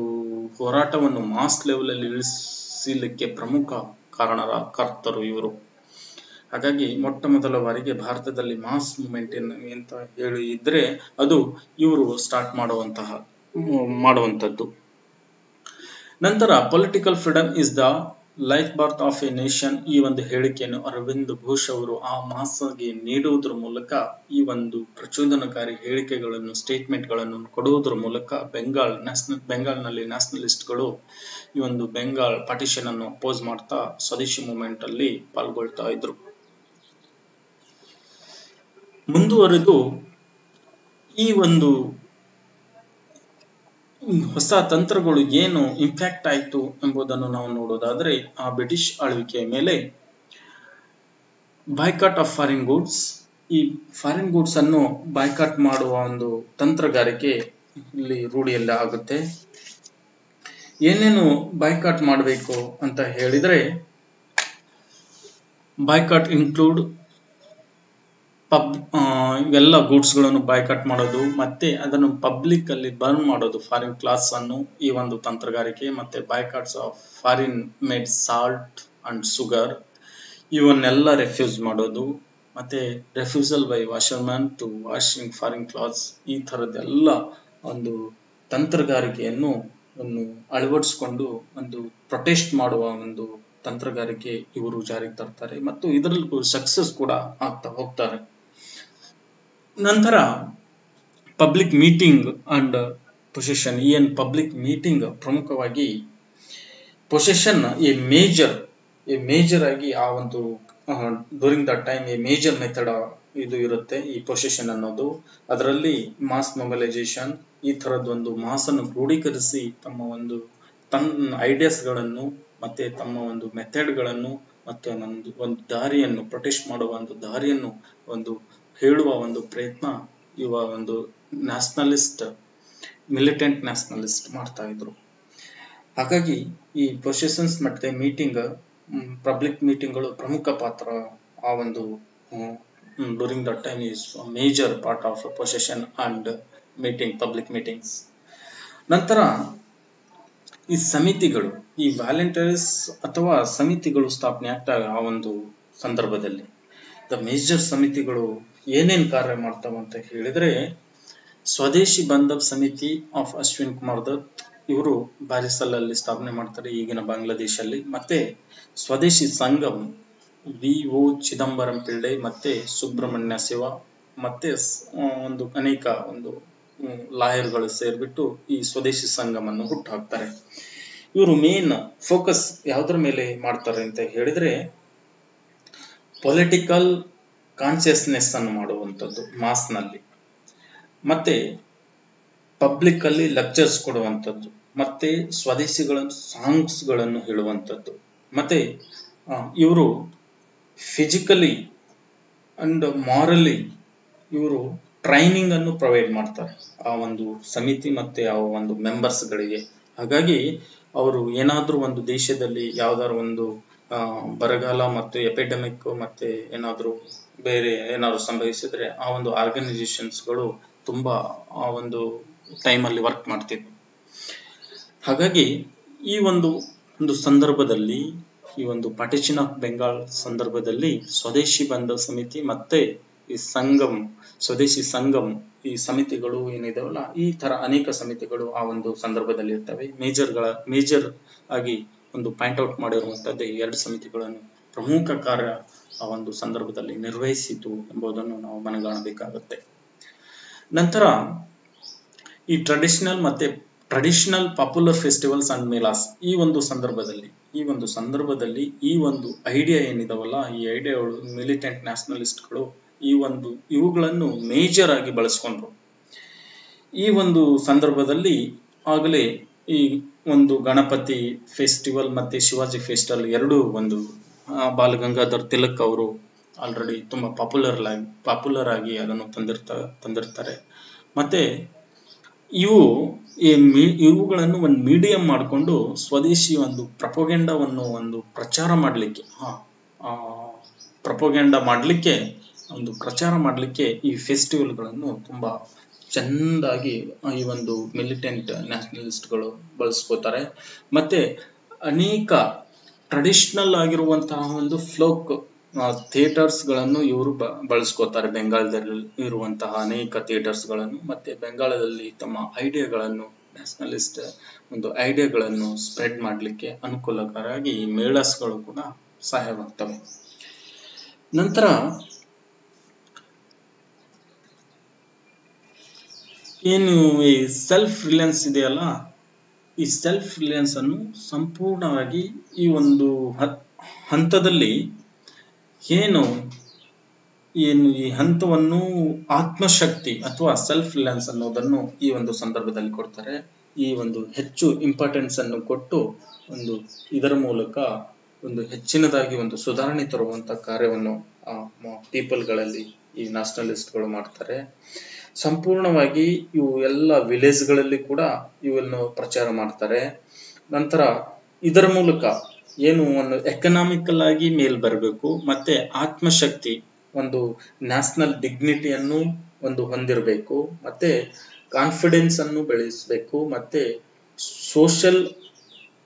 ಹೋರಾಟವನ್ನು ಮಾಸ್ ಲೆವೆಲ್ ಅಲ್ಲಿ ಇಳಿಸಲಿಕ್ಕೆ ಪ್ರಮುಖ ಕಾರಣರ ಕರ್ತರು ಇವರು. ಹಾಗಾಗಿ ಮೊಟ್ಟ ಮೊದಲ ಬಾರಿಗೆ ಭಾರತದಲ್ಲಿ ಮಾಸ್ ಮೂಮೆಂಟ್ ಅಂತ ಹೇಳಿ ಇದ್ರೆ ಅದು ಇವರು ಸ್ಟಾರ್ಟ್ ಮಾಡುವಂತಹ ಮಾಡುವಂತದ್ದು ನಂತರ political freedom is the life birth of a nation ಈ ಒಂದು ಹೇಳಿಕೆಯನ್ನು ಅರವಿಂದ್ ಘೋಷ್ ಅವರು ಆ ಮಾಸಗೆ ನೀಡುವುದರ ಮೂಲಕ ಈ ಒಂದು ಪ್ರಚೋದನಕಾರಿ ಹೇಳಿಕೆಗಳನ್ನು ಸ್ಟೇಟ್ಮೆಂಟ್ಗಳನ್ನು ಕೊಡುವುದರ ಮೂಲಕ ಬೆಂಗಾಲ್ ನ್ಯಾಷನಲ್ ಬೆಂಗಾಲ್ನಲ್ಲಿ ನ್ಯಾಷನಲಿಸ್ಟ್ಗಳು ಈ ಒಂದು ಬೆಂಗಾಲ್ ಪಾರ್ಟಿಷನ್ ಅನ್ನು ಅಪೋಸ್ ಮಾಡ್ತಾ ಸ್ವದೇಶಿ ಮೂವ್ಮೆಂಟ್ ಅಲ್ಲಿ ಪಾಲ್ಗೊಳ್ತಾ ಇದ್ರು. ಮುಂದುವರೆದು ಈ ಒಂದು ಹೊಸ ತಂತ್ರಗಳು ಏನು ಇಂಪ್ಯಾಕ್ಟ್ ಆಯಿತು ಎಂಬುದನ್ನು ನಾವು ನೋಡೋದಾದರೆ ಆ ಬ್ರಿಟಿಷ್ ಆಳ್ವಿಕೆಯ ಮೇಲೆ ಬಾಯ್ಕಾಟ್ ಆಫ್ ಫಾರಿನ್ ಗೂಡ್ಸ್ ಈ ಫಾರಿನ್ ಗೂಡ್ಸ್ ಅನ್ನು ಬಾಯ್ಕಾಟ್ ಮಾಡುವ ಒಂದು ತಂತ್ರಗಾರಿಕೆ ಇಲ್ಲಿ ರೂಢಿಯಲ್ಲಿ ಆಗುತ್ತೆ. ಏನೇನು ಬಾಯ್ಕಾಟ್ ಮಾಡಬೇಕು ಅಂತ ಹೇಳಿದರೆ ಬಾಯ್ಕಾಟ್ ಇನ್ಕ್ಲೂಡ್ ಪಬ್ ಇವೆಲ್ಲ ಗೂಡ್ಸ್ಗಳನ್ನು ಬಾಯ್ಕಾಟ್ ಮಾಡೋದು, ಮತ್ತೆ ಅದನ್ನು ಪಬ್ಲಿಕ್ ಅಲ್ಲಿ ಬರ್ನ್ ಮಾಡೋದು ಫಾರಿನ್ ಕ್ಲಾಸ್ ಅನ್ನು ಈ ಒಂದು ತಂತ್ರಗಾರಿಕೆ ಮತ್ತೆ boycotts of foreign made salt and sugar ಇವನ್ನೆಲ್ಲ ರೆಫ್ಯೂಸ್ ಮಾಡೋದು, ಮತ್ತೆ refusal by washerman to washing foreign clothes ಈ ತರದೆಲ್ಲ ಒಂದು ತಂತ್ರಗಾರಿಕೆಯನ್ನು ಒಂದು ಅಳವಡಿಸಿಕೊಂಡು ಒಂದು ಪ್ರೊಟೆಸ್ಟ್ ಮಾಡುವ ಒಂದು ತಂತ್ರಗಾರಿಕೆ ಇವರು ಜಾರಿಗೆ ತರ್ತಾರೆ. ಮತ್ತು ಇದರಲ್ಲೂ ಸಕ್ಸಸ್ ಕೂಡ ಆಗ್ತಾ ಹೋಗ್ತಾರೆ. ನಂತರ ಪಬ್ಲಿಕ್ ಮೀಟಿಂಗ್ ಅಂಡ್ ಪೊಸಿಷನ್ ಏನ್ ಪಬ್ಲಿಕ್ ಮೀಟಿಂಗ್ ಪ್ರಮುಖವಾಗಿ position a major a major ಆಗಿ ಆ ಒಂದು during the time a major method ಇದು ಇರುತ್ತೆ ಈ ಪೊಸೆಷನ್ ಅನ್ನೋದು. ಅದರಲ್ಲಿ ಮಾಸ್ ಮೊಬಲೈಸೇಷನ್ ಈ ತರದೊಂದು ಮಾಸ್ ಅನ್ನು ಕ್ರೋಢೀಕರಿಸಿ ತಮ್ಮ ಒಂದು ತನ್ನ ಐಡಿಯಾಸ್ಗಳನ್ನು ಮತ್ತೆ ತಮ್ಮ ಒಂದು ಮೆಥಡ್ಗಳನ್ನು ಮತ್ತೆ ಒಂದು ಒಂದು ದಾರಿಯನ್ನು ಪ್ರೊಟೆಸ್ಟ್ ಮಾಡುವ ಒಂದು ದಾರಿಯನ್ನು ಒಂದು ಹೇಳುವ ಒಂದು ಪ್ರಯತ್ನ ಇವ ಒಂದು ನ್ಯಾಷನಲಿಸ್ಟ್ ಮಿಲಿಟೆಂಟ್ ನ್ಯಾಷನಲಿಸ್ಟ್ ಮಾಡ್ತಾ ಇದ್ರು. ಹಾಗಾಗಿ ಈ ಪೊಸಿಷನ್ಸ್ ಮತ್ತೆ ಮೀಟಿಂಗ್ ಪಬ್ಲಿಕ್ ಮೀಟಿಂಗ್ಗಳು ಪ್ರಮುಖ ಪಾತ್ರ ಆ ಒಂದು during the time is major part of position and meeting public meetings ನಂತರ ಈ ಸಮಿತಿಗಳು, ಈ ವ್ಯಾಲೆಂಟರೀಸ್ ಅಥವಾ ಸಮಿತಿಗಳು ಸ್ಥಾಪನೆ ಆಗ್ತವೆ ಆ ಒಂದು ಸಂದರ್ಭದಲ್ಲಿ. ದ ಮೇಜರ್ ಸಮಿತಿಗಳು ಏನೇನ್ ಕಾರ್ಯ ಮಾಡ್ತಾವ ಅಂತ ಹೇಳಿದ್ರೆ, ಸ್ವದೇಶಿ ಬಾಂಧವ್ ಸಮಿತಿ ಆಫ್ ಅಶ್ವಿನ್ ಕುಮಾರ್ ದತ್, ಇವರು ಬಾರಿಸಲಲ್ಲಿ ಸ್ಥಾಪನೆ ಮಾಡ್ತಾರೆ ಈಗಿನ ಬಾಂಗ್ಲಾದೇಶಲ್ಲಿ. ಮತ್ತೆ ಸ್ವದೇಶಿ ಸಂಘಂ ವಿ ಓ ಚಿದಂಬರಂ ಪಿಳ್ಳೆ, ಮತ್ತೆ ಸುಬ್ರಹ್ಮಣ್ಯ ಶಿವ ಮತ್ತೆ ಒಂದು ಅನೇಕ ಒಂದು ಲಾಯರ್ಗಳು ಸೇರ್ಬಿಟ್ಟು ಈ ಸ್ವದೇಶಿ ಸಂಘಮನ್ನು ಹುಟ್ಟು ಹಾಕ್ತಾರೆ ಇವರು ಮೇನ್ ಫೋಕಸ್ ಯಾವ್ದ್ರ ಮೇಲೆ ಮಾಡ್ತಾರೆ ಅಂತ ಹೇಳಿದ್ರೆ ಪೊಲಿಟಿಕಲ್ ಕಾನ್ಸಿಯಸ್ನೆಸ್ ಅನ್ನು ಮಾಡುವಂಥದ್ದು ಮಾಸ್ನಲ್ಲಿ ಮತ್ತೆ ಪಬ್ಲಿಕ್ ಅಲ್ಲಿ ಲೆಕ್ಚರ್ಸ್ ಕೊಡುವಂಥದ್ದು, ಮತ್ತೆ ಸ್ವದೇಶಿಗಳ ಸಾಂಗ್ಸ್ಗಳನ್ನು ಹೇಳುವಂಥದ್ದು. ಮತ್ತೆ ಇವರು ಫಿಸಿಕಲಿ ಅಂಡ್ ಮಾರಲಿ ಇವರು ಟ್ರೈನಿಂಗ್ ಅನ್ನು ಪ್ರೊವೈಡ್ ಮಾಡ್ತಾರೆ. ಆ ಒಂದು ಸಮಿತಿ ಮತ್ತೆ ಆ ಒಂದು ಮೆಂಬರ್ಸ್ ಗಳಿಗೆ. ಹಾಗಾಗಿ, ಅವರು ಏನಾದರೂ ಒಂದು ದೇಶದಲ್ಲಿ ಯಾವ್ದಾದ್ರು ಒಂದು ಬರಗಾಲ ಮತ್ತು ಎಪಿಡೆಮಿಕ್ ಮತ್ತೆ ಏನಾದರೂ ಬೇರೆ ಏನಾದ್ರು ಸಂಭವಿಸಿದ್ರೆ ಆ ಒಂದು ಆರ್ಗನೈಸೇಷನ್ಸ್ಗಳು ತುಂಬಾ ಆ ಒಂದು ಟೈಮ್ ಅಲ್ಲಿ ವರ್ಕ್ ಮಾಡ್ತಿದ್ವು. ಹಾಗಾಗಿ ಈ ಒಂದು ಒಂದು ಸಂದರ್ಭದಲ್ಲಿ, ಈ ಒಂದು ಪಾರ್ಟಿಷನ್ ಆಫ್ ಬೆಂಗಾಲ್ ಸಂದರ್ಭದಲ್ಲಿ ಸ್ವದೇಶಿ ಬಂಧ ಸಮಿತಿ ಮತ್ತೆ ಈ ಸಂಗಮ್, ಸ್ವದೇಶಿ ಸಂಗಮ್ ಈ ಸಮಿತಿಗಳು ಏನಿದಾವಲ್ಲ, ಈ ತರ ಅನೇಕ ಸಮಿತಿಗಳು ಆ ಒಂದು ಸಂದರ್ಭದಲ್ಲಿ ಇರ್ತವೆ. ಮೇಜರ್ಗಳ ಮೇಜರ್ ಆಗಿ ಒಂದು ಪಾಯಿಂಟ್ ಔಟ್ ಮಾಡಿರುವಂತದ್ದು ಈ ಎರಡು ಸಮಿತಿಗಳನ್ನು ಪ್ರಮುಖ ಕಾರ್ಯ, ಆ ಒಂದು ಸಂದರ್ಭದಲ್ಲಿ ನಿರ್ವಹಿಸಿತು ಎಂಬುದನ್ನು ನಾವು ಮನಗಾಣಬೇಕಾಗುತ್ತೆ. ನಂತರ ಈ ಟ್ರೆಡಿಷನಲ್ ಮತ್ತೆ traditional popular festivals and melas ಈ ಒಂದು ಸಂದರ್ಭದಲ್ಲಿ, ಈ ಒಂದು ಸಂದರ್ಭದಲ್ಲಿ ಈ ಒಂದು ಐಡಿಯಾ ಏನಿದಾವಲ್ಲ, ಈ ಐಡಿಯಾಗಳು ಮಿಲಿಟೆಂಟ್ ನ್ಯಾಷನಲಿಸ್ಟ್ಗಳು ಈ ಒಂದು ಇವುಗಳನ್ನು ಮೇಜರ್ ಆಗಿ ಬಳಸ್ಕೊಂಡ್ರು. ಈ ಒಂದು ಸಂದರ್ಭದಲ್ಲಿ ಆಗಲೇ ಈ ಒಂದು ಗಣಪತಿ ಫೆಸ್ಟಿವಲ್ ಮತ್ತೆ ಶಿವಾಜಿ ಫೆಸ್ಟಿವಲ್ ಎರಡು ಒಂದು ಬಾಲಗಂಗಾಧರ್ ತಿಲಕ್ ಅವರು ಆಲ್ರೆಡಿ ತುಂಬಾ ಪಾಪ್ಯುಲರ್ ಪಾಪ್ಯುಲರ್ ಆಗಿ ಅದನ್ನು ತಂದಿರ್ತ, ತಂದಿರ್ತಾರೆ. ಮತ್ತೆ ಇವು, ಈ ಇವುಗಳನ್ನು ಒಂದು ಮೀಡಿಯಂ ಮಾಡಿಕೊಂಡು ಸ್ವದೇಶಿ ಒಂದು ಪ್ರಪೋಗೆಂಡವನ್ನು ಒಂದು ಪ್ರಚಾರ ಮಾಡಲಿಕ್ಕೆ ಪ್ರಪೋಗೆಂಡ ಮಾಡಲಿಕ್ಕೆ, ಒಂದು ಪ್ರಚಾರ ಮಾಡಲಿಕ್ಕೆ ಈ ಫೆಸ್ಟಿವಲ್ಗಳನ್ನು ತುಂಬಾ ಚೆಂದಾಗಿ ಈ ಒಂದು ಮಿಲಿಟೆಂಟ್ ನ್ಯಾಷನಲಿಸ್ಟ್ಗಳು ಬಳಸ್ಕೋತಾರೆ. ಮತ್ತೆ ಅನೇಕ ಟ್ರೆಡಿಷನಲ್ ಆಗಿರುವಂತಹ ಒಂದು ಫ್ಲೋಕ್ ಥಿಯೇಟರ್ಸ್ಗಳನ್ನು ಇವರು ಬಳಸ್ಕೋತಾರೆ. ಬೆಂಗಾಲದಲ್ಲಿ ಇರುವಂತಹ ಅನೇಕ ಥಿಯೇಟರ್ಸ್ಗಳನ್ನು ಮತ್ತೆ ಬೆಂಗಾಲದಲ್ಲಿ ತಮ್ಮ ಐಡಿಯಾಗಳನ್ನು ನ್ಯಾಷನಲಿಸ್ಟ್ ಒಂದು ಐಡಿಯಾಗಳನ್ನು ಸ್ಪ್ರೆಡ್ ಮಾಡಲಿಕ್ಕೆ ಅನುಕೂಲಕರಾಗಿ ಈ ಮೇಳಸ್ಗಳು ಕೂಡ ಸಹಾಯವಾಗ್ತವೆ. ನಂತರ ಏನು ಈ ಸೆಲ್ಫ್ ರಿಲಯನ್ಸ್ ಇದೆಯಲ್ಲ, ಈ ಸೆಲ್ಫ್ ರಿಲಯನ್ಸ್ ಅನ್ನು ಸಂಪೂರ್ಣವಾಗಿ ಈ ಒಂದು ಹಂತದಲ್ಲಿ ಏನು ಏನು ಈ ಹಂತವನ್ನು ಆತ್ಮಶಕ್ತಿ ಅಥವಾ ಸೆಲ್ಫ್ ರಿಲಯನ್ಸ್ ಅನ್ನೋದನ್ನು ಈ ಒಂದು ಸಂದರ್ಭದಲ್ಲಿ ಕೊಡ್ತಾರೆ. ಈ ಒಂದು ಹೆಚ್ಚು ಇಂಪಾರ್ಟೆನ್ಸ್ ಅನ್ನು ಕೊಟ್ಟು ಒಂದು ಇದರ ಮೂಲಕ ಒಂದು ಹೆಚ್ಚಿನದಾಗಿ ಒಂದು ಸುಧಾರಣೆ ತರುವಂತ ಕಾರ್ಯವನ್ನು ಪೀಪಲ್ಗಳಲ್ಲಿ ಈ ನ್ಯಾಷನಲಿಸ್ಟ್ಗಳು ಮಾಡ್ತಾರೆ. ಸಂಪೂರ್ಣವಾಗಿ ಇವು ಎಲ್ಲ ವಿಲೇಜ್ಗಳಲ್ಲಿ ಕೂಡ ಇವನ್ನು ಪ್ರಚಾರ ಮಾಡ್ತಾರೆ. ನಂತರ ಇದರ ಮೂಲಕ ಏನು ಒಂದು ಎಕನಾಮಿಕಲ್ ಆಗಿ ಮೇಲ್ ಬರಬೇಕು, ಮತ್ತೆ ಆತ್ಮಶಕ್ತಿ ಒಂದು ನ್ಯಾಷನಲ್ ಡಿಗ್ನಿಟಿಯನ್ನು ಒಂದು ಹೊಂದಿರಬೇಕು, ಮತ್ತೆ ಕಾನ್ಫಿಡೆನ್ಸ್ ಅನ್ನು ಬೆಳೆಸಬೇಕು, ಮತ್ತೆ social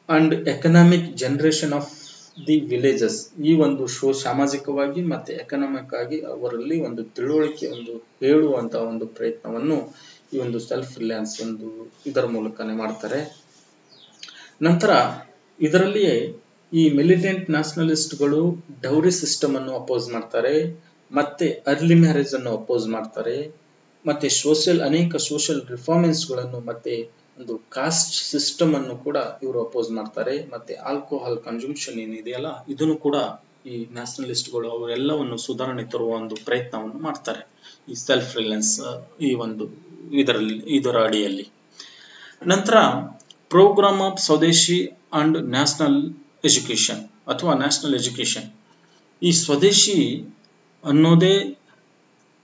and economic generation of the villages. ಈ ಒಂದು ಶೋ ಸಾಮಾಜಿಕವಾಗಿ ಮತ್ತೆ ಎಕನಾಮಿಕ್ ಆಗಿ ಅವರಲ್ಲಿ ಒಂದು ತಿಳುವಳಿಕೆ, ಒಂದು ಹೇಳುವಂತ ಒಂದು ಪ್ರಯತ್ನವನ್ನು ಈ ಒಂದು ಸೆಲ್ಫ್ ರಿಲಯನ್ಸ್ ಒಂದು ಇದರ ಮೂಲಕನೇ ಮಾಡ್ತಾರೆ. ನಂತರ ಇದರಲ್ಲಿಯೇ ಈ ಮಿಲಿಟೆಂಟ್ ನ್ಯಾಷನಲಿಸ್ಟ್ಗಳು ಡೌರಿ ಸಿಸ್ಟಮ್ ಅನ್ನು ಅಪೋಸ್ ಮಾಡ್ತಾರೆ, ಮತ್ತೆ ಅರ್ಲಿ ಮ್ಯಾರೇಜ್ ಅನ್ನು ಅಪೋಸ್ ಮಾಡ್ತಾರೆ, ಮತ್ತೆ ಸೋಷಿಯಲ್ ಅನೇಕ ಸೋಷಿಯಲ್ ರಿಫಾರ್ಮೆನ್ಸ್ಗಳನ್ನು ಮತ್ತೆ ಒಂದು ಕಾಸ್ಟ್ ಸಿಸ್ಟಮ್ ಅನ್ನು ಕೂಡ ಇವರು ಅಪೋಸ್ ಮಾಡ್ತಾರೆ. ಮತ್ತೆ ಆಲ್ಕೋಹಾಲ್ ಕನ್ಸಂಪ್ಷನ್ ಏನಿದೆಯಲ್ಲ, ಇದನ್ನು ಕೂಡ ಈ ನ್ಯಾಷನಲಿಸ್ಟ್ಗಳು ಅವರೆಲ್ಲವನ್ನು ಸುಧಾರಣೆ ತರುವ ಒಂದು ಪ್ರಯತ್ನವನ್ನು ಮಾಡ್ತಾರೆ. ಈ ಸೆಲ್ಫ್ ರಿಲಯನ್ಸ್ ಈ ಒಂದು ಇದರಲ್ಲಿ, ಇದರ ಅಡಿಯಲ್ಲಿ. ನಂತರ program of Swadeshi and national education ಅಥವಾ ನ್ಯಾಷನಲ್ ಎಜುಕೇಶನ್ ಈ ಸ್ವದೇಶಿ ಅನ್ನೋದೇ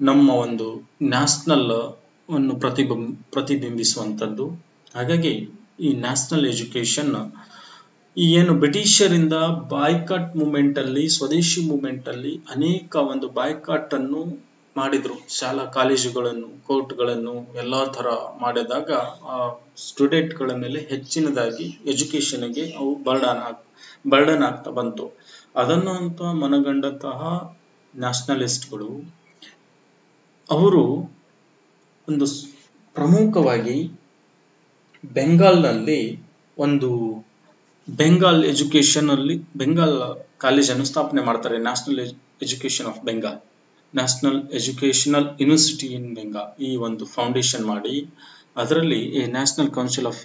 ನಮ್ಮ ಒಂದು ನ್ಯಾಷನಲ್ ಅನ್ನು ಪ್ರತಿಬಿಂಬ ಪ್ರತಿಬಿಂಬಿಸುವಂಥದ್ದು. ಹಾಗಾಗಿ ಈ ನ್ಯಾಷನಲ್ ಎಜುಕೇಶನ್ ಈ ಏನು ಬ್ರಿಟಿಷರಿಂದ ಬಾಯ್ಕಾಟ್ ಮೂಮೆಂಟ್ ಅಲ್ಲಿ, ಸ್ವದೇಶಿ ಮೂಮೆಂಟ್ ಅಲ್ಲಿ ಅನೇಕ ಒಂದು ಬಾಯ್ಕಾಟ್ ಅನ್ನು ಮಾಡಿದ್ರು. ಶಾಲಾ ಕಾಲೇಜುಗಳನ್ನು ಕೋರ್ಟ್ಗಳನ್ನು ಎಲ್ಲಾ ತರ ಮಾಡಿದಾಗ, ಆ ಸ್ಟೂಡೆಂಟ್ಗಳ ಮೇಲೆ ಹೆಚ್ಚಿನದಾಗಿ ಎಜುಕೇಶನ್ಗೆ ಅವು ಬರ್ಡನ್ ಆಗ್ ಬರ್ಡನ್ ಆಗ್ತಾ ಬಂತು. ಅದನ್ನು ಅಂತ ಮನಗಂಡಂತಹ ನ್ಯಾಷನಲಿಸ್ಟ್ಗಳು ಅವರು ಒಂದು ಪ್ರಮುಖವಾಗಿ ಬೆಂಗಾಲ್ನಲ್ಲಿ ಒಂದು ಬೆಂಗಾಲ್ ಎಜುಕೇಶನ್ ಅಲ್ಲಿ ಬೆಂಗಾಲ್ ಕಾಲೇಜನ್ನು ಸ್ಥಾಪನೆ ಮಾಡ್ತಾರೆ, national education of Bengal. National educational university in Bengal ಈ ಒಂದು ಫೌಂಡೇಶನ್ ಮಾಡಿ, ಅದರಲ್ಲಿ ನ್ಯಾಷನಲ್ ಕೌನ್ಸಿಲ್ ಆಫ್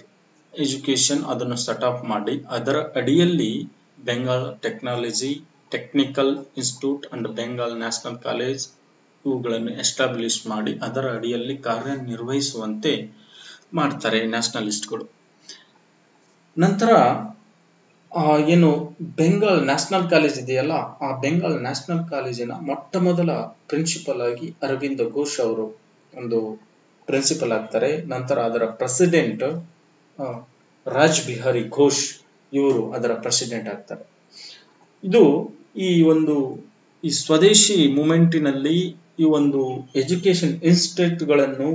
ಎಜುಕೇಶನ್ ಅದನ್ನು ಸೆಟ್ ಅಪ್ ಮಾಡಿ, ಅದರ ಅಡಿಯಲ್ಲಿ Bengal technology, technical institute and Bengal national college ಇವುಗಳನ್ನು ಎಸ್ಟಾಬ್ಲಿಷ್ ಮಾಡಿ, ಅದರ ಅಡಿಯಲ್ಲಿ ಕಾರ್ಯನಿರ್ವಹಿಸುವಂತೆ ಮಾಡ್ತಾರೆ ನ್ಯಾಷನಲಿಸ್ಟ್ಗಳು. ನಂತರ ಏನು ಬೆಂಗಾಲ್ ನ್ಯಾಷನಲ್ ಕಾಲೇಜ್ ಇದೆಯಲ್ಲ, ಆ ಬೆಂಗಾಲ್ ನ್ಯಾಷನಲ್ ಕಾಲೇಜಿನ ಮೊಟ್ಟ ಮೊದಲ ಪ್ರಿನ್ಸಿಪಲ್ ಆಗಿ ಅರವಿಂದ ಘೋಷ್ ಅವರು ಒಂದು ಪ್ರಿನ್ಸಿಪಲ್ ಆಗ್ತಾರೆ. ನಂತರ ಅದರ ಪ್ರೆಸಿಡೆಂಟ್ ರಾಜ್ ಬಿಹಾರಿ ಘೋಷ್ ಇವರು ಅದರ ಪ್ರೆಸಿಡೆಂಟ್ ಆಗ್ತಾರೆ. ಇದು ಈ ಒಂದು, ಈ ಸ್ವದೇಶಿ ಮೂಮೆಂಟಿನಲ್ಲಿ ಈ ಒಂದು education ಇನ್ಸ್ಟಿಟ್ಯೂಟ್ಗಳನ್ನು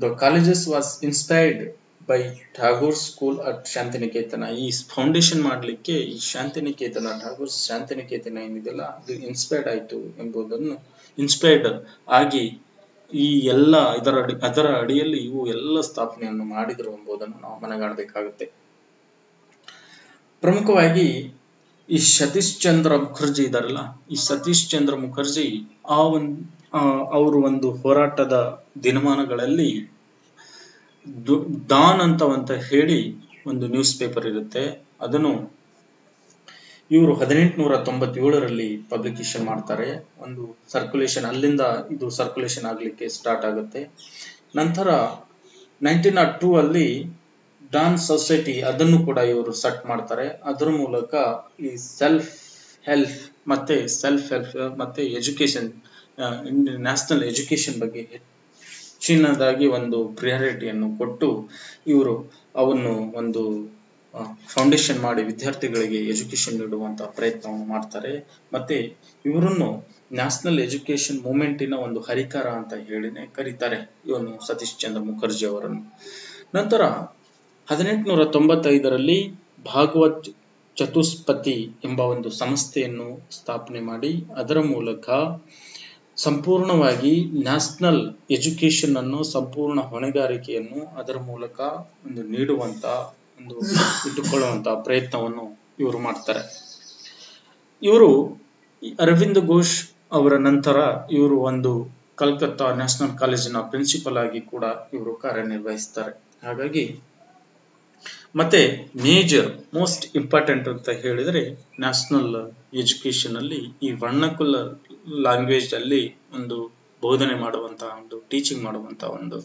the colleges was inspired by Tagore school at Santiniketan ಈ ಫೌಂಡೇಶನ್ ಮಾಡಲಿಕ್ಕೆ ಈ ಶಾಂತಿನಿಕೇತನ ಠಾಗೂರ್ ಶಾಂತಿನಿಕೇತನ ಏನಿದೆಯಲ್ಲ, ಅದು ಇನ್ಸ್ಪೈರ್ಡ್ ಆಯ್ತು ಎಂಬುದನ್ನು ಇನ್ಸ್ಪೈರ್ಡ್ ಆಗಿ ಈ ಎಲ್ಲ ಇದರ ಅಡಿ, ಅದರ ಅಡಿಯಲ್ಲಿ ಇವು ಎಲ್ಲ ಸ್ಥಾಪನೆಯನ್ನು ಮಾಡಿದರು ಎಂಬುದನ್ನು ನಾವು ಮನಗಾಣಬೇಕಾಗುತ್ತೆ. ಪ್ರಮುಖವಾಗಿ ಈ ಸತೀಶ್ ಚಂದ್ರ ಮುಖರ್ಜಿ ಇದಾರಲ್ಲ, ಈ ಸತೀಶ್ ಚಂದ್ರ ಮುಖರ್ಜಿ ಆ ಒಂದು ಅವರು ಒಂದು ಹೋರಾಟದ ದಿನಮಾನಗಳಲ್ಲಿ ಡಾನ್ ಅಂತ ಅಂತ ಹೇಳಿ ಒಂದು ನ್ಯೂಸ್ ಪೇಪರ್ ಇರುತ್ತೆ. ಅದನ್ನು ಇವರು ಹದಿನೆಂಟುನೂರ ತೊಂಬತ್ತೇಳರಲ್ಲಿ ಪಬ್ಲಿಕೇಶನ್ ಮಾಡ್ತಾರೆ. ಒಂದು ಸರ್ಕ್ಯುಲೇಷನ್, ಅಲ್ಲಿಂದ ಇದು ಸರ್ಕ್ಯುಲೇಷನ್ ಆಗಲಿಕ್ಕೆ ಸ್ಟಾರ್ಟ್ ಆಗುತ್ತೆ. ನಂತರ ನೈನ್ಟೀನ್ ನಾಟ್ ಟೂ ಅಲ್ಲಿ ಡಾನ್ ಸೊಸೈಟಿ ಅದನ್ನು ಕೂಡ ಇವರು ಸೆಟ್ ಮಾಡ್ತಾರೆ. ಅದರ ಮೂಲಕ ಈ ಸೆಲ್ಫ್ ಹೆಲ್ಪ್ ಮತ್ತೆ ಸೆಲ್ಫ್ ಹೆಲ್ಪ್ ಮತ್ತೆ ಎಜುಕೇಶನ್ ನ್ಯಾಷನಲ್ ಎಜುಕೇಶನ್ ಬಗ್ಗೆ ಹೆಚ್ಚಿನದಾಗಿ ಒಂದು ಪ್ರಿಯಾರಿಟಿಯನ್ನು ಕೊಟ್ಟು ಇವರು ಅವನ್ನು ಒಂದು ಫೌಂಡೇಶನ್ ಮಾಡಿ ವಿದ್ಯಾರ್ಥಿಗಳಿಗೆ ಎಜುಕೇಶನ್ ನೀಡುವಂತ ಪ್ರಯತ್ನವನ್ನು ಮಾಡ್ತಾರೆ. ಮತ್ತೆ ಇವರನ್ನು ನ್ಯಾಷನಲ್ ಎಜುಕೇಶನ್ ಮೂಮೆಂಟಿನ ಒಂದು ಹರಿಕಾರ ಅಂತ ಹೇಳಿನೇ ಕರೀತಾರೆ ಇವನು ಸತೀಶ್ ಚಂದ್ರ ಮುಖರ್ಜಿ ಅವರನ್ನು. ನಂತರ ಹದಿನೆಂಟುನೂರ ತೊಂಬತ್ತೈದರಲ್ಲಿ ಭಾಗವತ್ ಚತುಷ್ಪತಿ ಎಂಬ ಒಂದು ಸಂಸ್ಥೆಯನ್ನು ಸ್ಥಾಪನೆ ಮಾಡಿ ಅದರ ಮೂಲಕ ಸಂಪೂರ್ಣವಾಗಿ ನ್ಯಾಷನಲ್ ಎಜುಕೇಶನ್ ಅನ್ನು, ಸಂಪೂರ್ಣ ಹೊಣೆಗಾರಿಕೆಯನ್ನು ಅದರ ಮೂಲಕ ಒಂದು ನೀಡುವಂತ, ಒಂದು ಇಟ್ಟುಕೊಳ್ಳುವಂತ ಪ್ರಯತ್ನವನ್ನು ಇವರು ಮಾಡ್ತಾರೆ. ಇವರು ಅರವಿಂದ್ ಘೋಷ್ ಅವರ ನಂತರ ಇವರು ಒಂದು ಕಲ್ಕತ್ತಾ ನ್ಯಾಷನಲ್ ಕಾಲೇಜಿನ ಪ್ರಿನ್ಸಿಪಲ್ ಆಗಿ ಕೂಡ ಇವರು ಕಾರ್ಯನಿರ್ವಹಿಸ್ತಾರೆ. ಹಾಗಾಗಿ ಮತ್ತೆ ಮೇಜರ್ ಮೋಸ್ಟ್ ಇಂಪಾರ್ಟೆಂಟ್ ಅಂತ ಹೇಳಿದ್ರೆ ನ್ಯಾಷನಲ್ ಎಜುಕೇಶನ್ ಅಲ್ಲಿ ಈ ವರ್ಣಕುಲ ಲ್ಯಾಂಗ್ವೇಜ್ ಅಲ್ಲಿ ಒಂದು ಬೋಧನೆ ಮಾಡುವಂತ ಒಂದು ಟೀಚಿಂಗ್ ಮಾಡುವಂತ ಒಂದು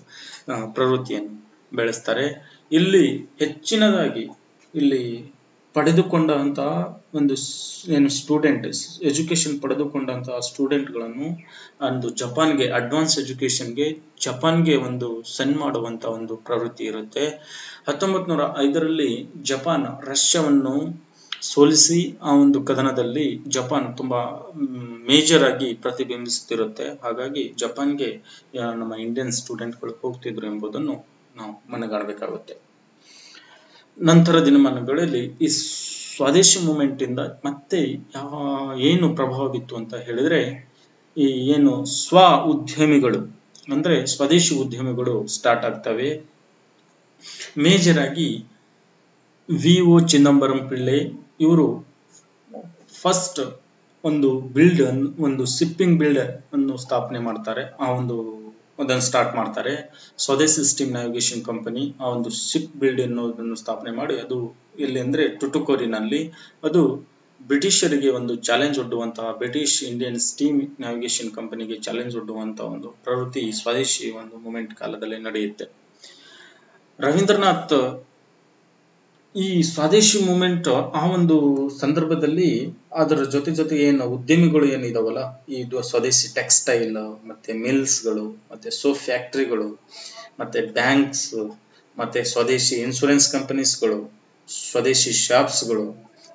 ಪ್ರವೃತ್ತಿಯನ್ನು ಬೆಳೆಸ್ತಾರೆ. ಇಲ್ಲಿ ಹೆಚ್ಚಿನದಾಗಿ ಇಲ್ಲಿ ಪಡೆದುಕೊಂಡಂತಹ ಒಂದು ಏನು ಸ್ಟೂಡೆಂಟ್ ಎಜುಕೇಶನ್ ಪಡೆದುಕೊಂಡಂತಹ ಸ್ಟೂಡೆಂಟ್ಗಳನ್ನು ಒಂದು ಜಪಾನ್ಗೆ ಅಡ್ವಾನ್ಸ್ ಎಜುಕೇಶನ್ಗೆ ಜಪಾನ್ಗೆ ಒಂದು ಸೆಂಡ್ ಮಾಡುವಂತ ಒಂದು ಪ್ರವೃತ್ತಿ ಇರುತ್ತೆ. ಹತ್ತೊಂಬತ್ ನೂರ ಐದರಲ್ಲಿ ಜಪಾನ್ ರಷ್ಯಾವನ್ನು ಸೋಲಿಸಿ ಆ ಒಂದು ಕದನದಲ್ಲಿ ಜಪಾನ್ ತುಂಬಾ ಮೇಜರ್ ಆಗಿ ಪ್ರತಿಬಿಂಬಿಸುತ್ತಿರುತ್ತೆ. ಹಾಗಾಗಿ ಜಪಾನ್ಗೆ ನಮ್ಮ ಇಂಡಿಯನ್ ಸ್ಟೂಡೆಂಟ್ಗಳು ಹೋಗ್ತಿದ್ರು ಎಂಬುದನ್ನು ನಾವು ಮನಗಾಣಬೇಕಾಗುತ್ತೆ. ನಂತರ ದಿನಮಾನಗಳಲ್ಲಿ ಈ ಸ್ವದೇಶಿ ಮೂಮೆಂಟ್ ಇಂದ ಮತ್ತೆ ಯಾವ ಏನು ಪ್ರಭಾವ ಬಿತ್ತು ಅಂತ ಹೇಳಿದ್ರೆ ಈ ಏನು ಸ್ವ ಉದ್ಯಮಿಗಳು, ಅಂದ್ರೆ ಸ್ವದೇಶಿ ಉದ್ಯಮಿಗಳು ಸ್ಟಾರ್ಟ್ ಆಗ್ತವೆ. ಮೇಜರ್ ಆಗಿ ವಿ ಒ ಚಿದಂಬರಂ ಪಿಳ್ಳೆ ಇವರು ಫಸ್ಟ್ ಒಂದು ಬಿಲ್ಡ್ ಒಂದು ಸಿಪ್ಪಿಂಗ್ ಬಿಲ್ಡರ್ ಅನ್ನು ಸ್ಥಾಪನೆ ಮಾಡ್ತಾರೆ. ಆ ಒಂದು ಅದನ್ನು ಸ್ಟಾರ್ಟ್ ಮಾಡ್ತಾರೆ. ಸ್ವದೇಶಿ ಸ್ಟೀಮ್ ನ್ಯಾವಿಗೇಷನ್ ಕಂಪನಿ ಆ ಒಂದು ಶಿಪ್ ಬಿಲ್ಡ್ ಎನ್ನುವುದನ್ನು ಸ್ಥಾಪನೆ ಮಾಡಿ, ಅದು ಎಲ್ಲಿ ಅಂದರೆ ಟುಟುಕೋರಿನಲ್ಲಿ ಅದು ಬ್ರಿಟಿಷರಿಗೆ ಒಂದು ಚಾಲೆಂಜ್ ಒಡ್ಡುವಂತಹ, ಬ್ರಿಟಿಷ್ ಇಂಡಿಯನ್ ಸ್ಟೀಮ್ ನ್ಯಾವಿಗೇಷನ್ ಕಂಪನಿಗೆ ಚಾಲೆಂಜ್ ಒಡ್ಡುವಂತಹ ಒಂದು ಪ್ರವೃತ್ತಿ ಸ್ವದೇಶಿ ಒಂದು ಮೂಮೆಂಟ್ ಕಾಲದಲ್ಲಿ ನಡೆಯುತ್ತೆ. ರವೀಂದ್ರನಾಥ್ ಈ ಸ್ವದೇಶಿ ಮೂಮೆಂಟ್ ಆ ಒಂದು ಸಂದರ್ಭದಲ್ಲಿ ಅದರ ಜೊತೆ ಜೊತೆ ಏನು ಉದ್ಯಮಿಗಳು ಏನಿದಾವಲ್ಲ, ಈ ಸ್ವದೇಶಿ ಟೆಕ್ಸ್ಟೈಲ್ ಮತ್ತೆ ಮಿಲ್ಸ್ಗಳು ಮತ್ತೆ ಸೋ ಫ್ಯಾಕ್ಟ್ರಿಗಳು ಮತ್ತೆ ಬ್ಯಾಂಕ್ಸ್ ಮತ್ತೆ ಸ್ವದೇಶಿ ಇನ್ಶೂರೆನ್ಸ್ ಕಂಪನೀಸ್ಗಳು ಸ್ವದೇಶಿ ಶಾಪ್ಸ್ಗಳು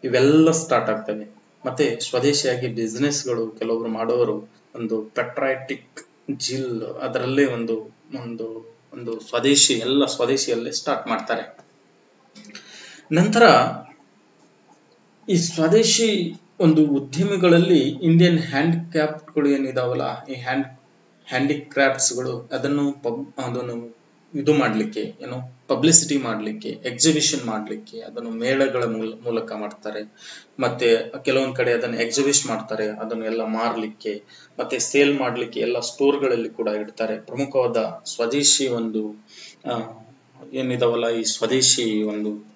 ಇವೆಲ್ಲ ಸ್ಟಾರ್ಟ್ ಆಗ್ತವೆ. ಮತ್ತೆ ಸ್ವದೇಶಿಯಾಗಿ ಬಿಸ್ನೆಸ್ಗಳು ಕೆಲವರು ಮಾಡೋರು ಒಂದು ಪೆಟ್ರಾಟಿಕ್ ಜಿಲ್, ಅದರಲ್ಲೇ ಒಂದು ಒಂದು ಒಂದು ಸ್ವದೇಶಿ, ಎಲ್ಲ ಸ್ವದೇಶಿಯಲ್ಲೇ ಸ್ಟಾರ್ಟ್ ಮಾಡ್ತಾರೆ. ನಂತರ ಈ ಸ್ವದೇಶಿ ಒಂದು ಉದ್ಯಮಿಗಳಲ್ಲಿ ಇಂಡಿಯನ್ ಹ್ಯಾಂಡ್ ಕ್ರಾಫ್ಟ್ಗಳು ಏನಿದಾವಲ್ಲ, ಈ ಹ್ಯಾಂಡ್ ಹ್ಯಾಂಡಿಕ್ರಾಫ್ಟ್ಸ್ಗಳು ಅದನ್ನು ಪಬ್, ಅದನ್ನು ಇದು ಮಾಡಲಿಕ್ಕೆ, ಏನು ಪಬ್ಲಿಸಿಟಿ ಮಾಡಲಿಕ್ಕೆ ಎಕ್ಸಿಬಿಷನ್ ಮಾಡಲಿಕ್ಕೆ, ಅದನ್ನು ಮೇಳಗಳ ಮೂಲ- ಮೂಲಕ ಮಾಡ್ತಾರೆ. ಮತ್ತೆ ಕೆಲವೊಂದು ಕಡೆ ಅದನ್ನು ಎಕ್ಸಿಬಿಷನ್ ಮಾಡ್ತಾರೆ, ಅದನ್ನು ಎಲ್ಲ ಮಾರ್ಲಿಕ್ಕೆ, ಮತ್ತೆ ಸೇಲ್ ಮಾಡಲಿಕ್ಕೆ ಎಲ್ಲ ಸ್ಟೋರ್ಗಳಲ್ಲಿ ಕೂಡ ಇಡ್ತಾರೆ. ಪ್ರಮುಖವಾದ ಸ್ವದೇಶಿ ಒಂದು ಏನಿದಾವಲ್ಲ, ಈ ಸ್ವದೇಶಿ ಒಂದು